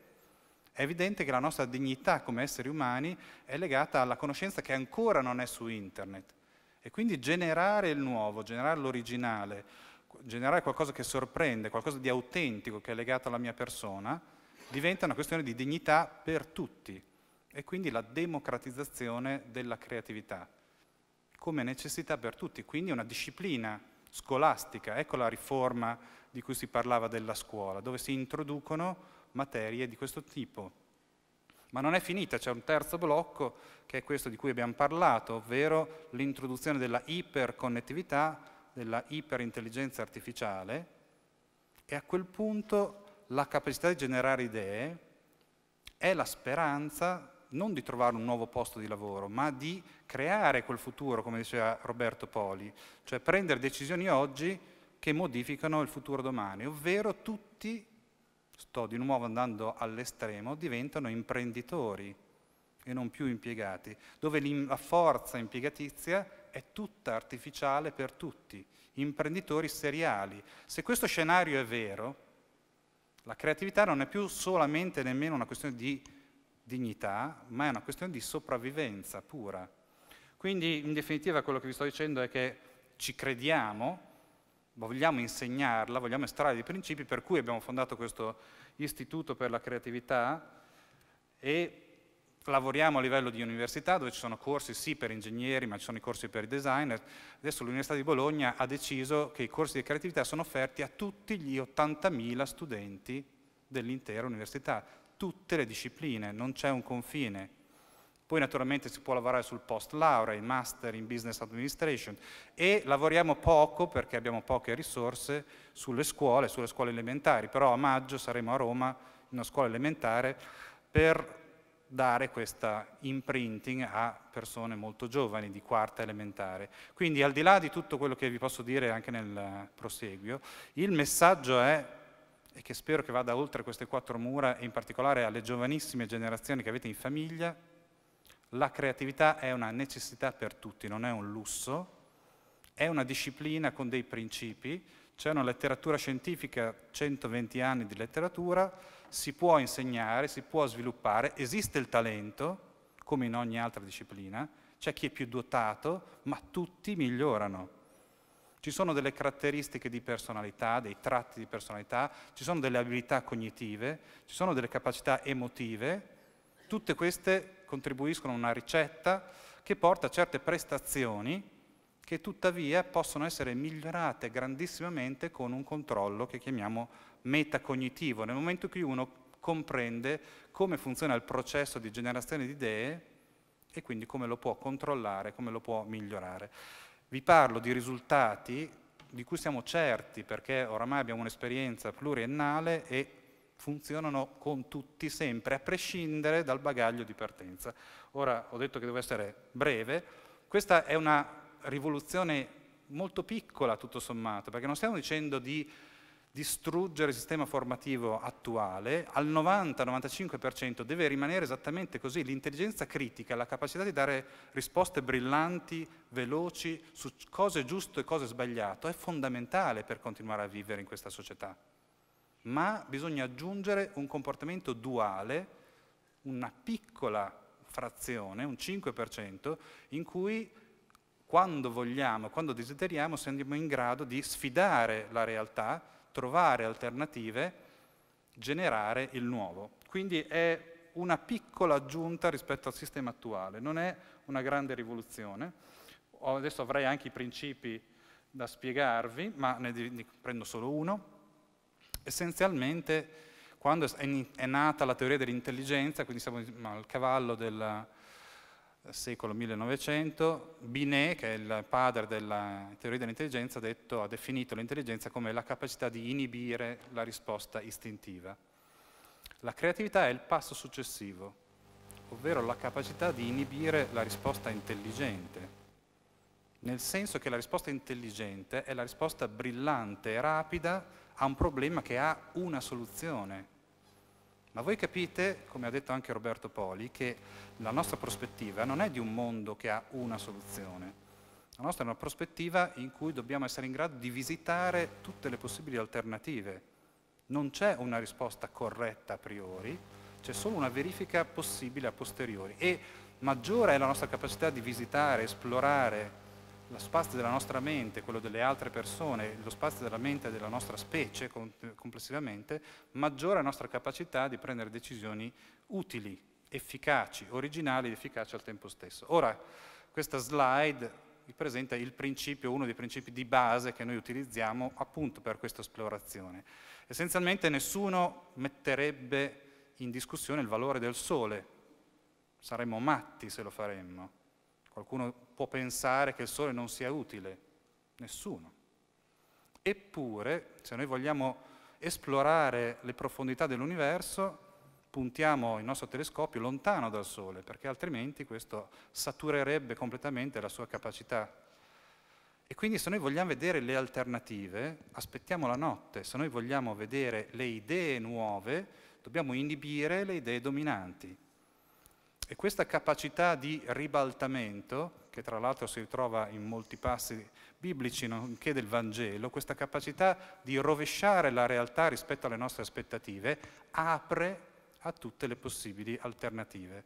è evidente che la nostra dignità come esseri umani è legata alla conoscenza che ancora non è su internet. E quindi generare il nuovo, generare l'originale, generare qualcosa che sorprende, qualcosa di autentico che è legato alla mia persona, diventa una questione di dignità per tutti e quindi la democratizzazione della creatività come necessità per tutti, quindi una disciplina scolastica, ecco la riforma di cui si parlava della scuola, dove si introducono materie di questo tipo. Ma non è finita, c'è un terzo blocco che è questo di cui abbiamo parlato, ovvero l'introduzione della iperconnettività, della iperintelligenza artificiale e a quel punto la capacità di generare idee è la speranza non di trovare un nuovo posto di lavoro, ma di creare quel futuro, come diceva Roberto Poli, cioè prendere decisioni oggi che modificano il futuro domani, ovvero tutti, sto di nuovo andando all'estremo, diventano imprenditori e non più impiegati, dove la forza impiegatizia è tutta artificiale per tutti, imprenditori seriali. Se questo scenario è vero, la creatività non è più solamente nemmeno una questione di dignità, ma è una questione di sopravvivenza pura. Quindi in definitiva quello che vi sto dicendo è che ci crediamo, vogliamo insegnarla, vogliamo estrarre i principi per cui abbiamo fondato questo istituto per la creatività e lavoriamo a livello di università dove ci sono corsi sì per ingegneri ma ci sono i corsi per i designer. Adesso l'Università di Bologna ha deciso che i corsi di creatività sono offerti a tutti gli 80.000 studenti dell'intera università, tutte le discipline, non c'è un confine. Poi naturalmente si può lavorare sul post laurea, il master in business administration e lavoriamo poco perché abbiamo poche risorse sulle scuole, sulle scuole elementari, però a maggio saremo a Roma in una scuola elementare per dare questa imprinting a persone molto giovani di quarta elementare. Quindi al di là di tutto quello che vi posso dire anche nel proseguio, il messaggio è e che spero che vada oltre queste quattro mura e in particolare alle giovanissime generazioni che avete in famiglia, la creatività è una necessità per tutti, non è un lusso, è una disciplina con dei principi, c'è una letteratura scientifica, 120 anni di letteratura, si può insegnare, si può sviluppare, esiste il talento, come in ogni altra disciplina, c'è chi è più dotato, ma tutti migliorano. Ci sono delle caratteristiche di personalità, dei tratti di personalità, ci sono delle abilità cognitive, ci sono delle capacità emotive, tutte queste contribuiscono a una ricetta che porta a certe prestazioni che tuttavia possono essere migliorate grandissimamente con un controllo che chiamiamo metacognitivo, nel momento in cui uno comprende come funziona il processo di generazione di idee e quindi come lo può controllare, come lo può migliorare. Vi parlo di risultati di cui siamo certi perché oramai abbiamo un'esperienza pluriennale e funzionano con tutti sempre, a prescindere dal bagaglio di partenza. Ora ho detto che devo essere breve, questa è una rivoluzione molto piccola tutto sommato, perché non stiamo dicendo di distruggere il sistema formativo attuale, al 90-95% deve rimanere esattamente così. L'intelligenza critica, la capacità di dare risposte brillanti, veloci, su cose giuste e cose sbagliate, è fondamentale per continuare a vivere in questa società. Ma bisogna aggiungere un comportamento duale, una piccola frazione, un 5%, in cui quando vogliamo, quando desideriamo, siamo in grado di sfidare la realtà, trovare alternative, generare il nuovo. Quindi è una piccola aggiunta rispetto al sistema attuale, non è una grande rivoluzione. Adesso avrei anche i principi da spiegarvi, ma ne prendo solo uno. Essenzialmente, quando è nata la teoria dell'intelligenza, quindi siamo al cavallo del, secolo 1900, Binet, che è il padre della teoria dell'intelligenza, ha, detto, ha definito l'intelligenza come la capacità di inibire la risposta istintiva. La creatività è il passo successivo, ovvero la capacità di inibire la risposta intelligente, nel senso che la risposta intelligente è la risposta brillante e rapida a un problema che ha una soluzione, ma voi capite, come ha detto anche Roberto Poli, che la nostra prospettiva non è di un mondo che ha una soluzione. La nostra è una prospettiva in cui dobbiamo essere in grado di visitare tutte le possibili alternative. Non c'è una risposta corretta a priori, c'è solo una verifica possibile a posteriori. E maggiore è la nostra capacità di visitare, esplorare lo spazio della nostra mente, quello delle altre persone, lo spazio della mente della nostra specie complessivamente, maggiore la nostra capacità di prendere decisioni utili, efficaci, originali ed efficaci al tempo stesso. Ora, questa slide vi presenta il principio, uno dei principi di base che noi utilizziamo appunto per questa esplorazione. Essenzialmente nessuno metterebbe in discussione il valore del Sole, saremmo matti se lo faremmo. Qualcuno può pensare che il Sole non sia utile? Nessuno. Eppure, se noi vogliamo esplorare le profondità dell'universo, puntiamo il nostro telescopio lontano dal Sole, perché altrimenti questo saturerebbe completamente la sua capacità. E quindi se noi vogliamo vedere le alternative, aspettiamo la notte, se noi vogliamo vedere le idee nuove, dobbiamo inibire le idee dominanti. E questa capacità di ribaltamento, che tra l'altro si ritrova in molti passi biblici, nonché del Vangelo, questa capacità di rovesciare la realtà rispetto alle nostre aspettative, apre a tutte le possibili alternative.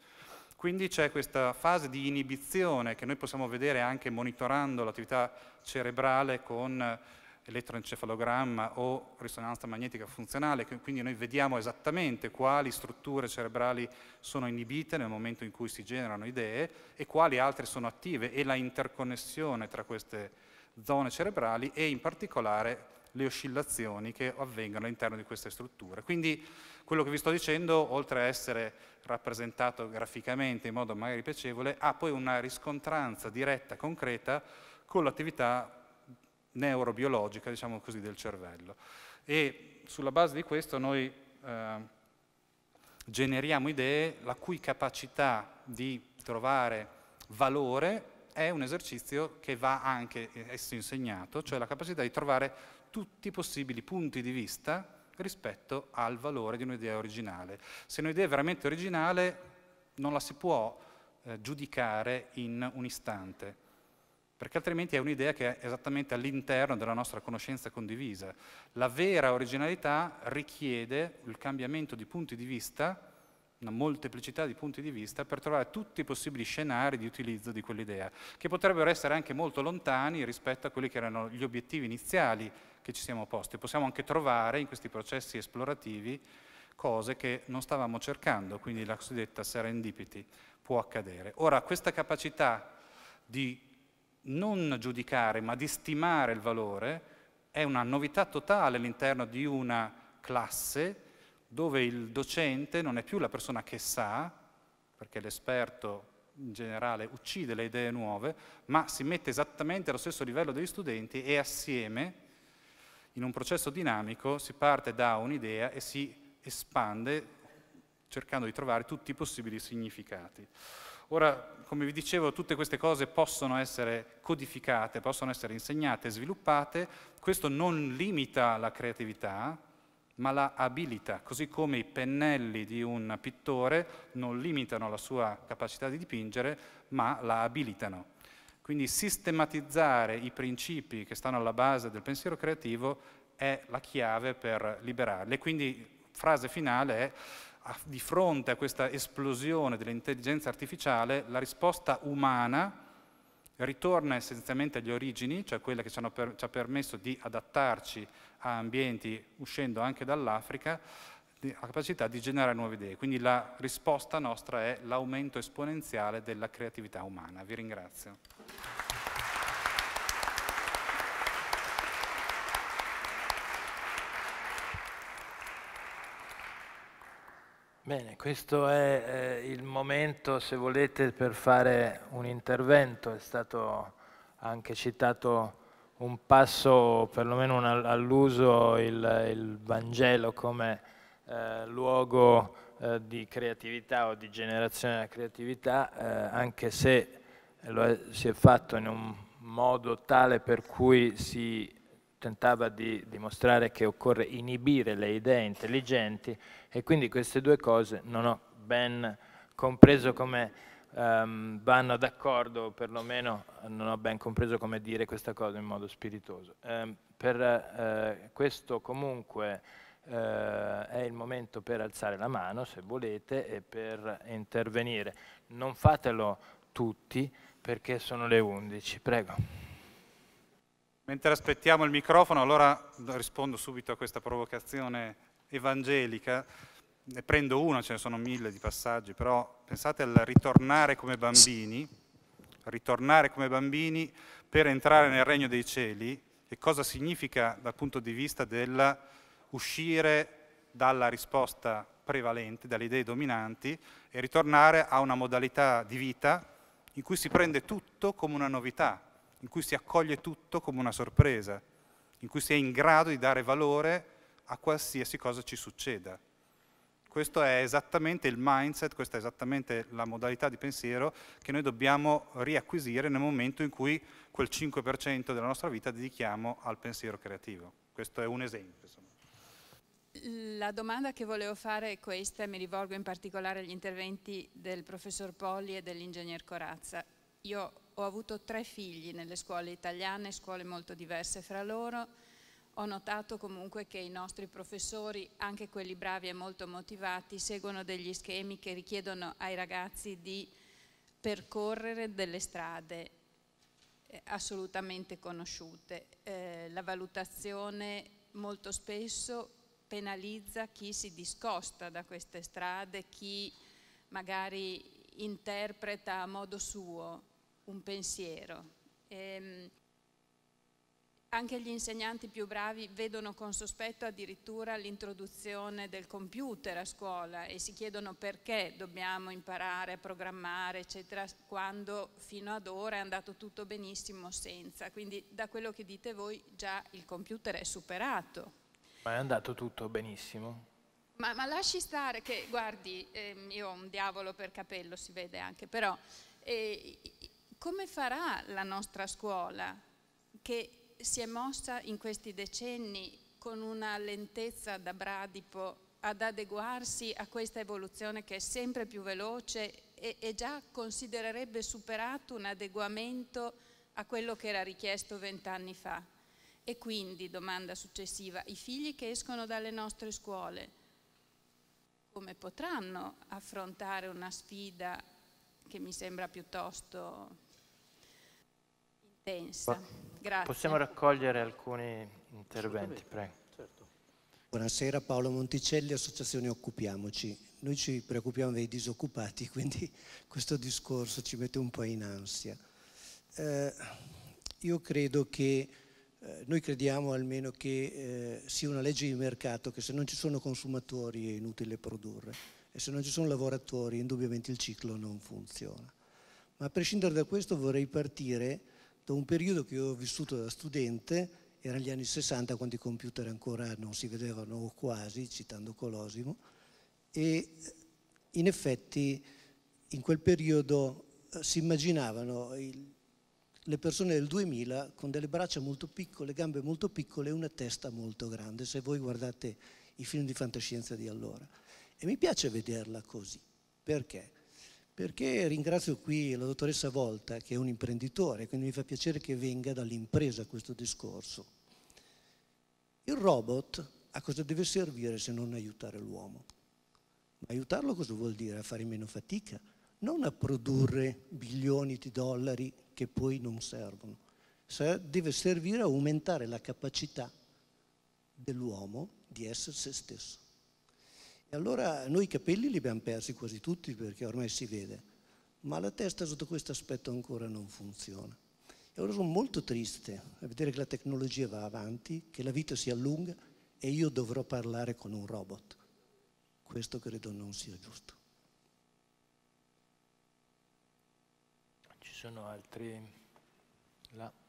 Quindi c'è questa fase di inibizione che noi possiamo vedere anche monitorando l'attività cerebrale con elettroencefalogramma o risonanza magnetica funzionale, quindi noi vediamo esattamente quali strutture cerebrali sono inibite nel momento in cui si generano idee e quali altre sono attive e la interconnessione tra queste zone cerebrali e in particolare le oscillazioni che avvengono all'interno di queste strutture. Quindi quello che vi sto dicendo, oltre a essere rappresentato graficamente in modo magari piacevole, ha poi una riscontranza diretta, concreta, con l'attività neurobiologica, diciamo così, del cervello. E sulla base di questo noi eh, generiamo idee la cui capacità di trovare valore è un esercizio che va anche esso insegnato, cioè la capacità di trovare tutti i possibili punti di vista rispetto al valore di un'idea originale. Se un'idea è veramente originale non la si può eh, giudicare in un istante, perché altrimenti è un'idea che è esattamente all'interno della nostra conoscenza condivisa. La vera originalità richiede il cambiamento di punti di vista, una molteplicità di punti di vista, per trovare tutti i possibili scenari di utilizzo di quell'idea, che potrebbero essere anche molto lontani rispetto a quelli che erano gli obiettivi iniziali che ci siamo posti. Possiamo anche trovare in questi processi esplorativi cose che non stavamo cercando, quindi la cosiddetta serendipity può accadere. Ora, questa capacità di non giudicare ma di stimare il valore è una novità totale all'interno di una classe dove il docente non è più la persona che sa, perché l'esperto in generale uccide le idee nuove, ma si mette esattamente allo stesso livello degli studenti e assieme, in un processo dinamico, si parte da un'idea e si espande cercando di trovare tutti i possibili significati. Ora, come vi dicevo, tutte queste cose possono essere codificate, possono essere insegnate sviluppate, questo non limita la creatività, ma la abilita, così come i pennelli di un pittore non limitano la sua capacità di dipingere, ma la abilitano. Quindi sistematizzare i principi che stanno alla base del pensiero creativo è la chiave per liberarli. E quindi, frase finale è, di fronte a questa esplosione dell'intelligenza artificiale, la risposta umana ritorna essenzialmente agli origini, cioè quella che ci, per, ci ha permesso di adattarci a ambienti uscendo anche dall'Africa, la capacità di generare nuove idee. Quindi la risposta nostra è l'aumento esponenziale della creatività umana. Vi ringrazio. Bene, questo è eh, il momento, se volete, per fare un intervento. È stato anche citato un passo, perlomeno all'uso, il, il, Vangelo come eh, luogo eh, di creatività o di generazione della creatività, eh, anche se è, si è fatto in un modo tale per cui si tentava di dimostrare che occorre inibire le idee intelligenti e quindi queste due cose non ho ben compreso come um, vanno d'accordo, o perlomeno non ho ben compreso come dire questa cosa in modo spiritoso. Um, per uh, questo comunque uh, è il momento per alzare la mano, se volete, e per intervenire. Non fatelo tutti perché sono le 11. Prego. Mentre aspettiamo il microfono, allora rispondo subito a questa provocazione evangelica. Ne prendo uno, ce ne sono mille di passaggi, però pensate al ritornare come bambini, ritornare come bambini per entrare nel regno dei cieli, e cosa significa dal punto di vista del uscire dalla risposta prevalente, dalle idee dominanti, e ritornare a una modalità di vita in cui si prende tutto come una novità, in cui si accoglie tutto come una sorpresa, in cui si è in grado di dare valore a qualsiasi cosa ci succeda. Questo è esattamente il mindset, questa è esattamente la modalità di pensiero che noi dobbiamo riacquisire nel momento in cui quel 5% della nostra vita dedichiamo al pensiero creativo. Questo è un esempio. Insomma. La domanda che volevo fare è questa, mi rivolgo in particolare agli interventi del professor Polli e dell'ingegner Corazza. Io ho avuto tre figli nelle scuole italiane, scuole molto diverse fra loro. Ho notato comunque che i nostri professori, anche quelli bravi e molto motivati, seguono degli schemi che richiedono ai ragazzi di percorrere delle strade eh, assolutamente conosciute. Eh, la valutazione molto spesso penalizza chi si discosta da queste strade, chi magari interpreta a modo suo un pensiero. Ehm, anche gli insegnanti più bravi vedono con sospetto addirittura l'introduzione del computer a scuola e si chiedono perché dobbiamo imparare a programmare, eccetera, quando fino ad ora è andato tutto benissimo senza. Quindi da quello che dite voi già il computer è superato. Ma è andato tutto benissimo? Ma, ma lasci stare che, guardi, ehm, io ho un diavolo per capello, si vede anche, però... Eh, come farà la nostra scuola che si è mossa in questi decenni con una lentezza da bradipo ad adeguarsi a questa evoluzione che è sempre più veloce e, e già considererebbe superato un adeguamento a quello che era richiesto vent'anni fa. E quindi, domanda successiva, i figli che escono dalle nostre scuole, come potranno affrontare una sfida che mi sembra piuttosto intensa. Grazie. Possiamo raccogliere alcuni interventi, prego. Certo. Buonasera, Paolo Monticelli, Associazione Occupiamoci. Noi ci preoccupiamo dei disoccupati, <laughs> quindi questo discorso ci mette un po' in ansia. Eh, io credo che, eh, noi crediamo almeno che eh, sia una legge di mercato che se non ci sono consumatori è inutile produrre e se non ci sono lavoratori indubbiamente il ciclo non funziona. Ma a prescindere da questo vorrei partire da un periodo che ho vissuto da studente, erano gli anni 60 quando i computer ancora non si vedevano o quasi, citando Colosimo, e in effetti in quel periodo eh, si immaginavano il, le persone del 2000 con delle braccia molto piccole, gambe molto piccole e una testa molto grande, se voi guardate i film di fantascienza di allora. E mi piace vederla così. Perché? Perché ringrazio qui la dottoressa Volta, che è un imprenditore, quindi mi fa piacere che venga dall'impresa questo discorso. Il robot a cosa deve servire se non aiutare l'uomo? Aiutarlo cosa vuol dire? A fare meno fatica? Non a produrre bilioni di dollari che poi non servono. Deve servire a aumentare la capacità dell'uomo di essere se stesso. E allora noi i capelli li abbiamo persi quasi tutti perché ormai si vede, ma la testa sotto questo aspetto ancora non funziona. E ora sono molto triste a vedere che la tecnologia va avanti, che la vita si allunga e io dovrò parlare con un robot. Questo credo non sia giusto. Ci sono altri là.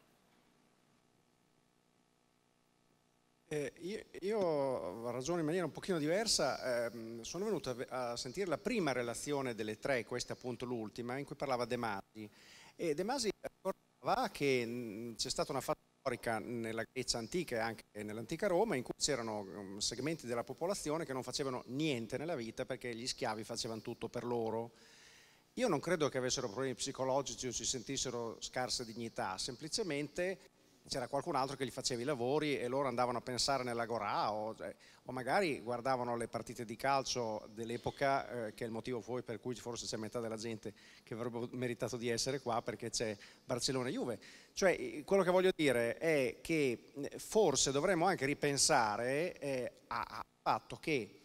Eh, io, io ragiono in maniera un pochino diversa, eh, sono venuto a, a, sentire la prima relazione delle tre, questa appunto l'ultima, in cui parlava De Masi. E De Masi ricordava che c'è stata una fase storica nella Grecia antica e anche nell'antica Roma in cui c'erano um, segmenti della popolazione che non facevano niente nella vita perché gli schiavi facevano tutto per loro. Io non credo che avessero problemi psicologici o si sentissero scarsa dignità, semplicemente c'era qualcun altro che gli faceva i lavori e loro andavano a pensare nell'agorà o, cioè, o, magari guardavano le partite di calcio dell'epoca, eh, che è il motivo poi per cui forse c'è metà della gente che avrebbe meritato di essere qua perché c'è Barcellona e Juve. Cioè, quello che voglio dire è che eh, forse dovremmo anche ripensare eh, al fatto che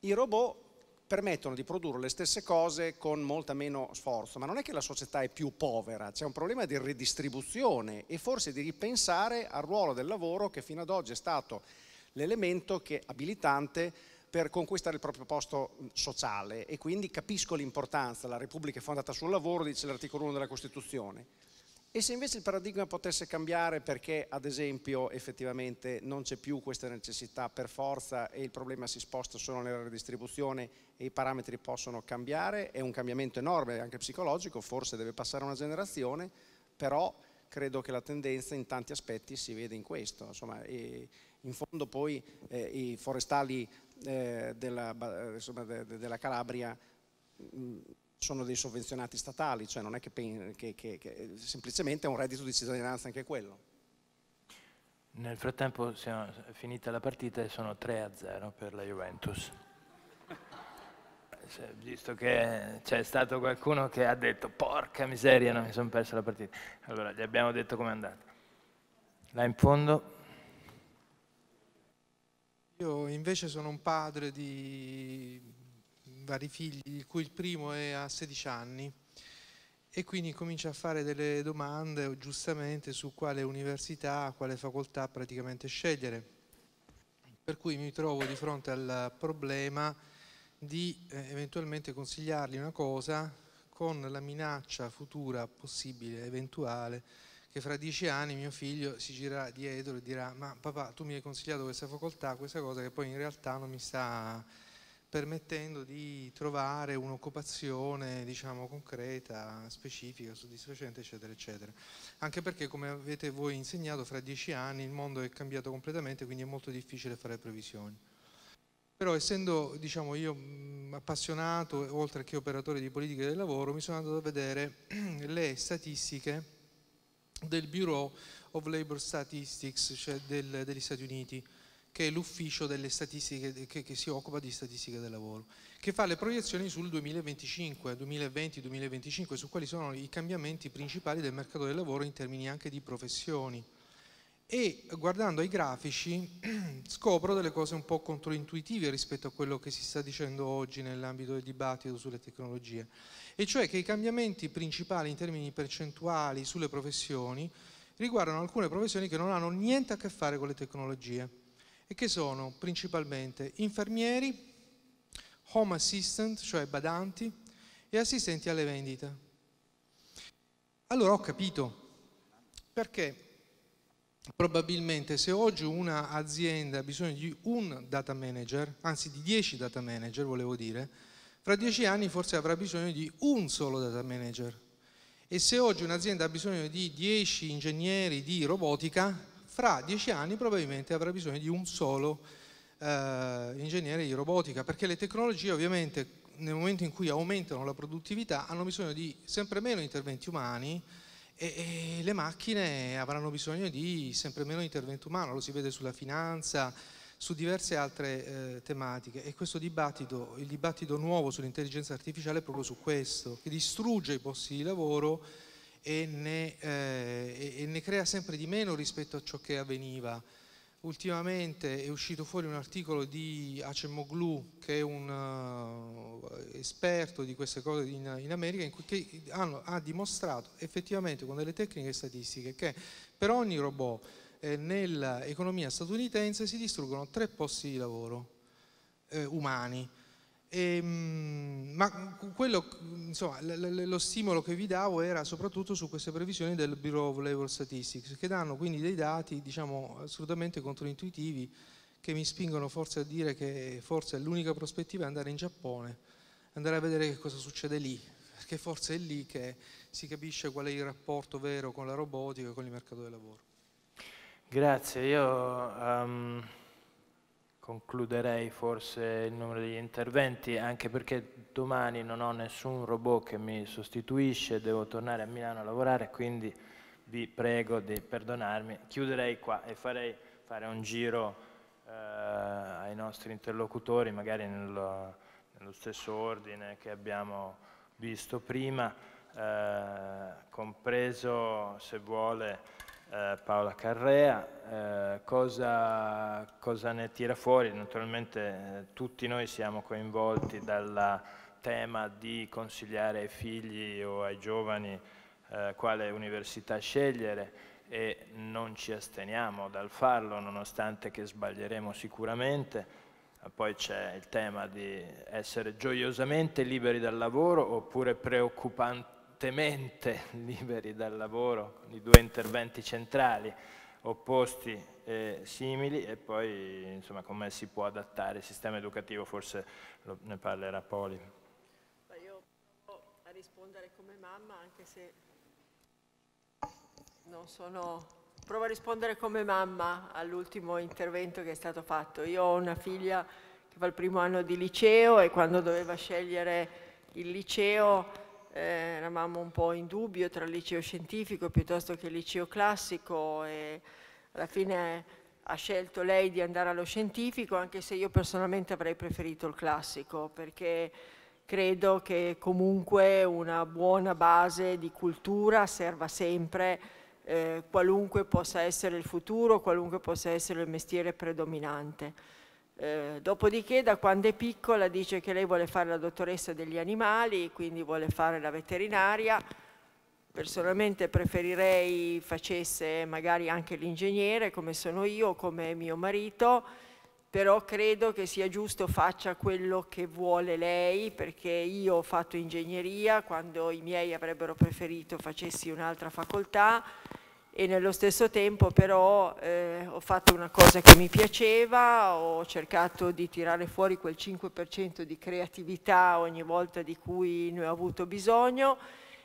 i robot permettono di produrre le stesse cose con molta meno sforzo, ma non è che la società è più povera, c'è un problema di ridistribuzione e forse di ripensare al ruolo del lavoro che fino ad oggi è stato l'elemento che, abilitante per conquistare il proprio posto sociale. E quindi capisco l'importanza, la Repubblica è fondata sul lavoro, dice l'articolo 1 della Costituzione, e se invece il paradigma potesse cambiare perché, ad esempio, effettivamente non c'è più questa necessità per forza e il problema si sposta solo nella redistribuzione e i parametri possono cambiare, è un cambiamento enorme anche psicologico, forse deve passare una generazione, però credo che la tendenza in tanti aspetti si vede in questo. Insomma, in fondo poi eh, i forestali eh, della, insomma, de, de, della Calabria mh, sono dei sovvenzionati statali, cioè non è che, che, che, che semplicemente è un reddito di cittadinanza anche quello. Nel frattempo è finita la partita e sono 3 a 0 per la Juventus. Visto che c'è stato qualcuno che ha detto porca miseria, non mi sono perso la partita. Allora gli abbiamo detto com'è andata. Là in fondo. Io invece sono un padre di vari figli, di cui il primo è a 16 anni e quindi comincia a fare delle domande giustamente su quale università, quale facoltà praticamente scegliere. Per cui mi trovo di fronte al problema di eh, eventualmente consigliargli una cosa con la minaccia futura, possibile, eventuale, che fra dieci anni mio figlio si girerà dietro e dirà ma papà tu mi hai consigliato questa facoltà, questa cosa che poi in realtà non mi sta permettendo di trovare un'occupazione diciamo, concreta, specifica, soddisfacente, eccetera, eccetera. Anche perché, come avete voi insegnato, fra dieci anni il mondo è cambiato completamente, quindi è molto difficile fare previsioni. Però essendo diciamo, io appassionato, oltre che operatore di politica del lavoro, mi sono andato a vedere <clears throat> le statistiche del Bureau of Labor Statistics, cioè del, degli Stati Uniti, che è l'ufficio che, che, si occupa di statistiche del lavoro, che fa le proiezioni sul 2025, 2020-2025, su quali sono i cambiamenti principali del mercato del lavoro in termini anche di professioni. E guardando ai grafici <clears throat> scopro delle cose un po' controintuitive rispetto a quello che si sta dicendo oggi nell'ambito del dibattito sulle tecnologie, e cioè che i cambiamenti principali in termini percentuali sulle professioni riguardano alcune professioni che non hanno niente a che fare con le tecnologie e che sono principalmente infermieri, home assistant, cioè badanti, e assistenti alle vendite. allora ho capito perché probabilmente se oggi un'azienda ha bisogno di un data manager, anzi di 10 data manager volevo dire, fra dieci anni forse avrà bisogno di un solo data manager. E se oggi un'azienda ha bisogno di 10 ingegneri di robotica, fra dieci anni probabilmente avrà bisogno di un solo eh, ingegnere di robotica, perché le tecnologie ovviamente nel momento in cui aumentano la produttività hanno bisogno di sempre meno interventi umani e, e le macchine avranno bisogno di sempre meno intervento umano, lo si vede sulla finanza, su diverse altre eh, tematiche. E questo dibattito, il dibattito nuovo sull'intelligenza artificiale è proprio su questo, che distrugge i posti di lavoro e ne, eh, e ne crea sempre di meno rispetto a ciò che avveniva. Ultimamente è uscito fuori un articolo di Acemoglu, che è un uh, esperto di queste cose in, in America, in cui che hanno, ha dimostrato effettivamente con delle tecniche statistiche che per ogni robot eh, nell'economia statunitense si distruggono tre posti di lavoro eh, umani e, ehm, ma quello, insomma, lo stimolo che vi davo era soprattutto su queste previsioni del Bureau of Labor Statistics, che danno quindi dei dati diciamo, assolutamente controintuitivi che mi spingono forse a dire che forse l'unica prospettiva è andare in Giappone, andare a vedere che cosa succede lì, perché forse è lì che si capisce qual è il rapporto vero con la robotica e con il mercato del lavoro. Grazie, io um concluderei forse il numero degli interventi, anche perché domani non ho nessun robot che mi sostituisce, devo tornare a Milano a lavorare, quindi vi prego di perdonarmi. Chiuderei qua e farei fare un giro eh, ai nostri interlocutori, magari nello, nello, stesso ordine che abbiamo visto prima, eh, compreso, se vuole, eh, Paola Carrea, eh, cosa, cosa, ne tira fuori? Naturalmente eh, tutti noi siamo coinvolti dal tema di consigliare ai figli o ai giovani eh, quale università scegliere e non ci asteniamo dal farlo nonostante che sbaglieremo sicuramente. Poi c'è il tema di essere gioiosamente liberi dal lavoro oppure preoccupanti fortemente <laughs> liberi dal lavoro, i due interventi centrali opposti e simili e poi insomma come si può adattare il sistema educativo, forse lo, ne parlerà Poli. Io provo a rispondere come mamma anche se non sono... Provo a rispondere come mamma all'ultimo intervento che è stato fatto. Io ho una figlia che fa il primo anno di liceo e quando doveva scegliere il liceo eh, eravamo un po' in dubbio tra liceo scientifico piuttosto che liceo classico e alla fine ha scelto lei di andare allo scientifico anche se io personalmente avrei preferito il classico perché credo che comunque una buona base di cultura serva sempre eh, qualunque possa essere il futuro, qualunque possa essere il mestiere predominante. Eh, dopodiché da quando è piccola dice che lei vuole fare la dottoressa degli animali, quindi vuole fare la veterinaria. Personalmente preferirei facesse magari anche l'ingegnere come sono io, come mio marito, però credo che sia giusto faccia quello che vuole lei perché io ho fatto ingegneria quando i miei avrebbero preferito facessi un'altra facoltà e nello stesso tempo però eh, ho fatto una cosa che mi piaceva, ho cercato di tirare fuori quel 5% di creatività ogni volta di cui ne ho avuto bisogno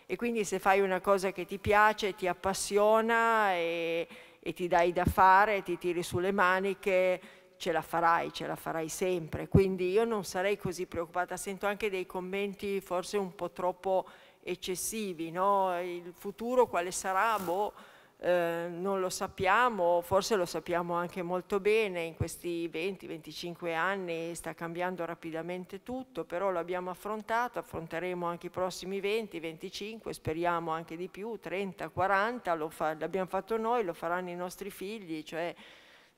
e quindi se fai una cosa che ti piace, ti appassiona e, e ti dai da fare, ti tiri sulle maniche, ce la farai, ce la farai sempre. Quindi io non sarei così preoccupata, sento anche dei commenti forse un po' troppo eccessivi, no? il futuro quale sarà? Boh, eh, non lo sappiamo, forse lo sappiamo anche molto bene, in questi 20-25 anni sta cambiando rapidamente tutto, però lo abbiamo affrontato, affronteremo anche i prossimi 20-25, speriamo anche di più, 30, 40, l'abbiamo fatto noi, lo faranno i nostri figli, cioè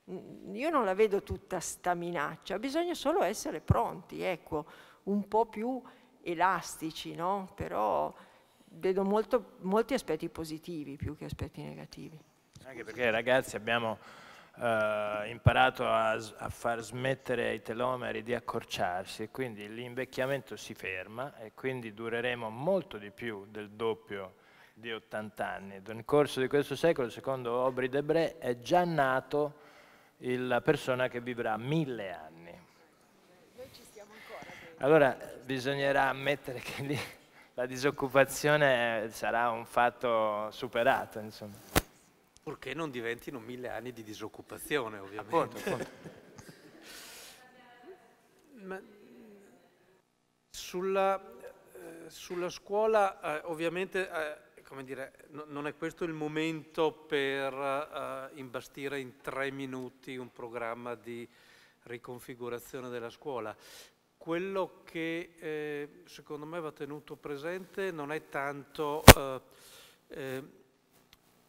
mm, io non la vedo tutta sta minaccia, bisogna solo essere pronti, ecco, un po' più elastici, no? Però vedo molto, molti aspetti positivi più che aspetti negativi. Anche perché ragazzi abbiamo eh, imparato a, a, far smettere i telomeri di accorciarsi e quindi l'invecchiamento si ferma e quindi dureremo molto di più del doppio di 80 anni. Nel corso di questo secolo, secondo Aubry Debré, è già nato la persona che vivrà mille anni. Allora bisognerà ammettere che lì la disoccupazione sarà un fatto superato. Insomma. Purché non diventino mille anni di disoccupazione, ovviamente. Appunto, appunto. <laughs> Ma sulla, eh, sulla scuola, eh, ovviamente, eh, come dire, no, non è questo il momento per imbastire in tre minuti un programma di riconfigurazione della scuola. Quello che eh, secondo me va tenuto presente non è tanto eh,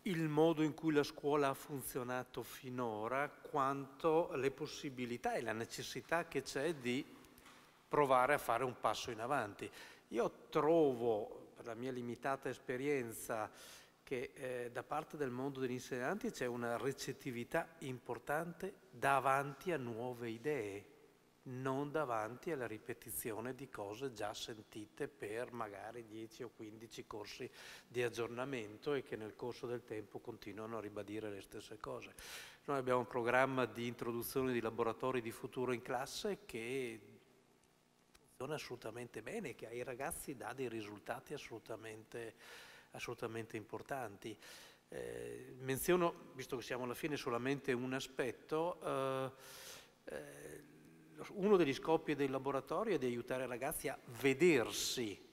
il modo in cui la scuola ha funzionato finora, quanto le possibilità e la necessità che c'è di provare a fare un passo in avanti. Io trovo, per la mia limitata esperienza, che eh, da parte del mondo degli insegnanti c'è una recettività importante davanti a nuove idee non davanti alla ripetizione di cose già sentite per magari 10 o 15 corsi di aggiornamento e che nel corso del tempo continuano a ribadire le stesse cose. Noi abbiamo un programma di introduzione di laboratori di futuro in classe che funziona assolutamente bene, che ai ragazzi dà dei risultati assolutamente, assolutamente importanti. Eh, menziono, visto che siamo alla fine, solamente un aspetto. Eh, eh, uno degli scopi del laboratorio è di aiutare i ragazzi a vedersi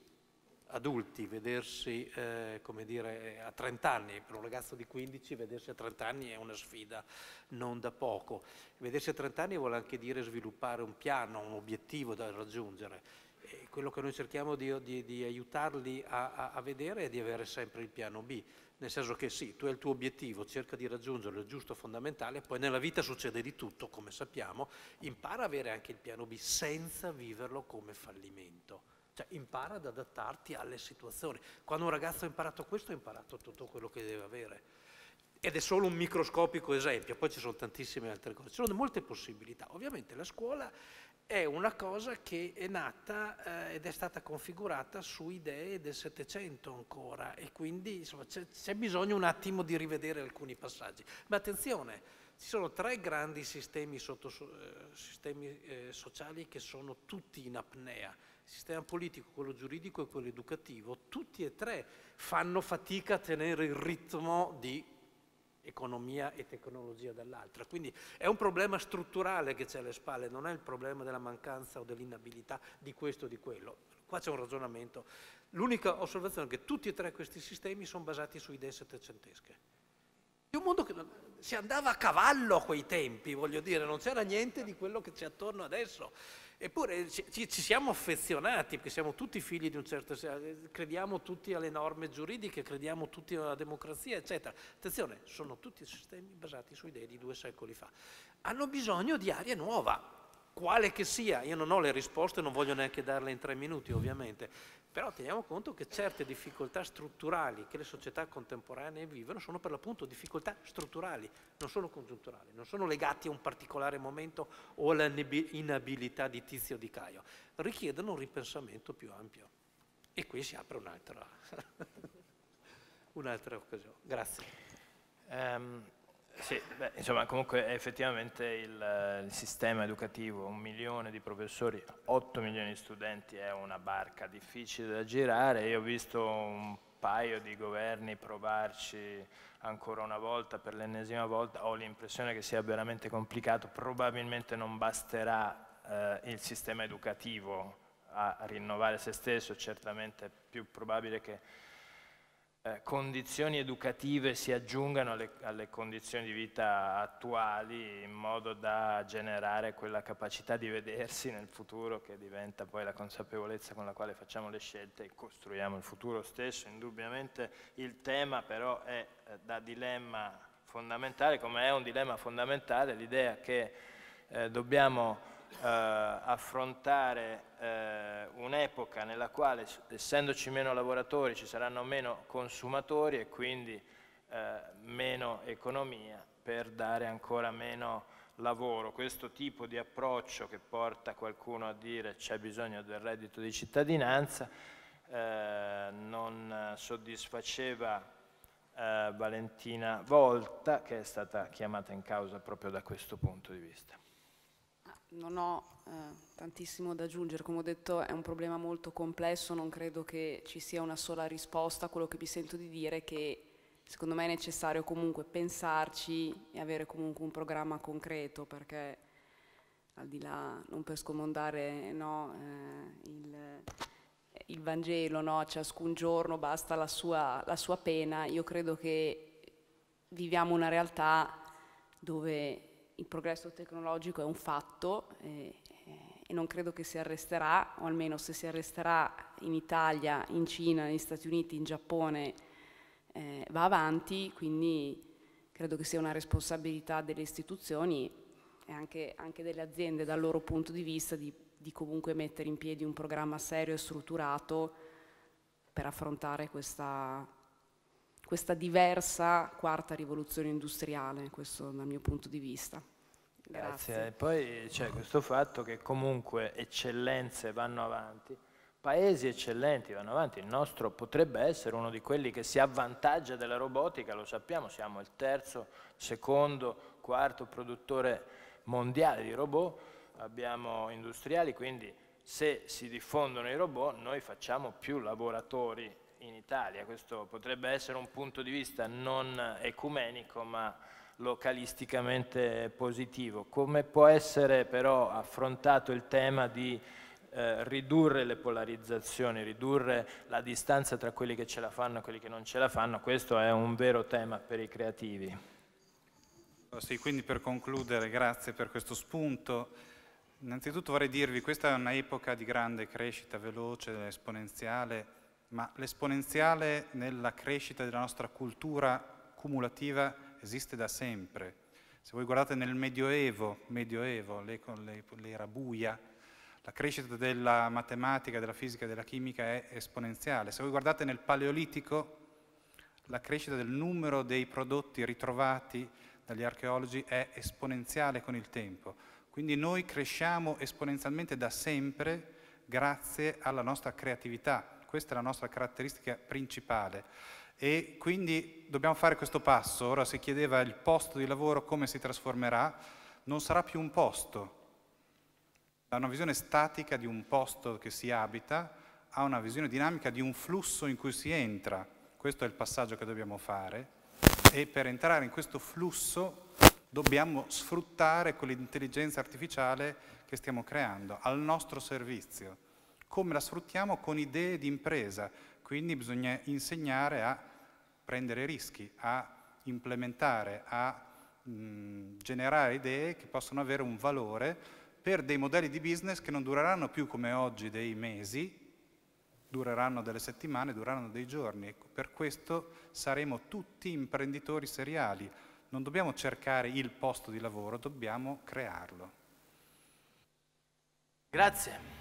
adulti, vedersi eh, dire, a 30 anni, per un ragazzo di 15 vedersi a 30 anni è una sfida non da poco. Vedersi a 30 anni vuole anche dire sviluppare un piano, un obiettivo da raggiungere. E quello che noi cerchiamo di, di, di aiutarli a, a, a vedere è di avere sempre il piano B nel senso che sì, tu hai il tuo obiettivo, cerca di raggiungerlo, il giusto fondamentale, poi nella vita succede di tutto, come sappiamo, impara a avere anche il piano B senza viverlo come fallimento. Cioè impara ad adattarti alle situazioni. Quando un ragazzo ha imparato questo, ha imparato tutto quello che deve avere. Ed è solo un microscopico esempio, poi ci sono tantissime altre cose, ci sono molte possibilità. Ovviamente la scuola è una cosa che è nata eh, ed è stata configurata su idee del Settecento ancora e quindi c'è, bisogno un attimo di rivedere alcuni passaggi. Ma attenzione, ci sono tre grandi sistemi, sotto, eh, sistemi eh, sociali che sono tutti in apnea. Il sistema politico, quello giuridico e quello educativo, tutti e tre fanno fatica a tenere il ritmo di economia e tecnologia dall'altra. Quindi è un problema strutturale che c'è alle spalle, non è il problema della mancanza o dell'inabilità di questo o di quello. Qua c'è un ragionamento. L'unica osservazione è che tutti e tre questi sistemi sono basati su idee settecentesche. È un mondo che si andava a cavallo a quei tempi, voglio dire, non c'era niente di quello che c'è attorno adesso. Eppure ci, ci, siamo affezionati, perché siamo tutti figli di un certo... crediamo tutti alle norme giuridiche, crediamo tutti alla democrazia, eccetera. Attenzione, sono tutti sistemi basati su idee di due secoli fa. Hanno bisogno di aria nuova, quale che sia. Io non ho le risposte, non voglio neanche darle in tre minuti, ovviamente. Però teniamo conto che certe difficoltà strutturali che le società contemporanee vivono sono per l'appunto difficoltà strutturali, non sono congiunturali, non sono legati a un particolare momento o alla inabilità di Tizio o di Caio, richiedono un ripensamento più ampio. E qui si apre un'altra, <laughs> un'altra occasione. Grazie. Um, sì, beh, insomma, comunque effettivamente il, il, sistema educativo, un milione di professori, 8 milioni di studenti è una barca difficile da girare. Io ho visto un paio di governi provarci ancora una volta, per l'ennesima volta, ho l'impressione che sia veramente complicato, probabilmente non basterà eh, il sistema educativo a rinnovare se stesso, certamente è più probabile che eh, condizioni educative si aggiungano alle, alle, condizioni di vita attuali in modo da generare quella capacità di vedersi nel futuro che diventa poi la consapevolezza con la quale facciamo le scelte e costruiamo il futuro stesso. Indubbiamente il tema però è eh, da dilemma fondamentale, come è un dilemma fondamentale l'idea che eh, dobbiamo eh, affrontare eh, un'epoca nella quale, essendoci meno lavoratori, ci saranno meno consumatori e quindi eh, meno economia per dare ancora meno lavoro. Questo tipo di approccio che porta qualcuno a dire c'è bisogno del reddito di cittadinanza eh, non soddisfaceva eh, Valentina Volta, che è stata chiamata in causa proprio da questo punto di vista. Non ho eh, tantissimo da aggiungere, come ho detto è un problema molto complesso, non credo che ci sia una sola risposta, quello che mi sento di dire è che secondo me è necessario comunque pensarci e avere comunque un programma concreto perché al di là, non per scomandare no, eh, il, il, Vangelo, no, ciascun giorno basta la sua, la sua pena, io credo che viviamo una realtà dove il progresso tecnologico è un fatto eh, e non credo che si arresterà, o almeno se si arresterà in Italia, in Cina, negli Stati Uniti, in Giappone, eh, va avanti, quindi credo che sia una responsabilità delle istituzioni e anche, anche delle aziende dal loro punto di vista di, di comunque mettere in piedi un programma serio e strutturato per affrontare questa, questa diversa quarta rivoluzione industriale, questo dal mio punto di vista. Grazie. Grazie. E poi c'è questo fatto che comunque eccellenze vanno avanti, paesi eccellenti vanno avanti, il nostro potrebbe essere uno di quelli che si avvantaggia della robotica, lo sappiamo, siamo il terzo, secondo, quarto produttore mondiale di robot, abbiamo industriali, quindi se si diffondono i robot noi facciamo più lavoratori in Italia, questo potrebbe essere un punto di vista non ecumenico ma localisticamente positivo. Come può essere però affrontato il tema di eh, ridurre le polarizzazioni, ridurre la distanza tra quelli che ce la fanno e quelli che non ce la fanno, questo è un vero tema per i creativi. Sì, quindi per concludere, grazie per questo spunto. Innanzitutto vorrei dirvi, questa è un'epoca di grande crescita veloce, esponenziale, ma l'esponenziale nella crescita della nostra cultura cumulativa esiste da sempre. Se voi guardate nel Medioevo, Medioevo l'era buia, la crescita della matematica, della fisica e della chimica è esponenziale. Se voi guardate nel Paleolitico, la crescita del numero dei prodotti ritrovati dagli archeologi è esponenziale con il tempo. Quindi noi cresciamo esponenzialmente da sempre grazie alla nostra creatività. Questa è la nostra caratteristica principale. E quindi dobbiamo fare questo passo. Ora si chiedeva il posto di lavoro come si trasformerà, non sarà più un posto. Da una visione statica di un posto che si abita a una visione dinamica di un flusso in cui si entra. Questo è il passaggio che dobbiamo fare e per entrare in questo flusso dobbiamo sfruttare quell'intelligenza artificiale che stiamo creando al nostro servizio. Come la sfruttiamo? Con idee di impresa, quindi bisogna insegnare a prendere rischi, a implementare, a mh, generare idee che possono avere un valore per dei modelli di business che non dureranno più come oggi dei mesi, dureranno delle settimane, dureranno dei giorni. Ecco, per questo saremo tutti imprenditori seriali. Non dobbiamo cercare il posto di lavoro, dobbiamo crearlo. Grazie.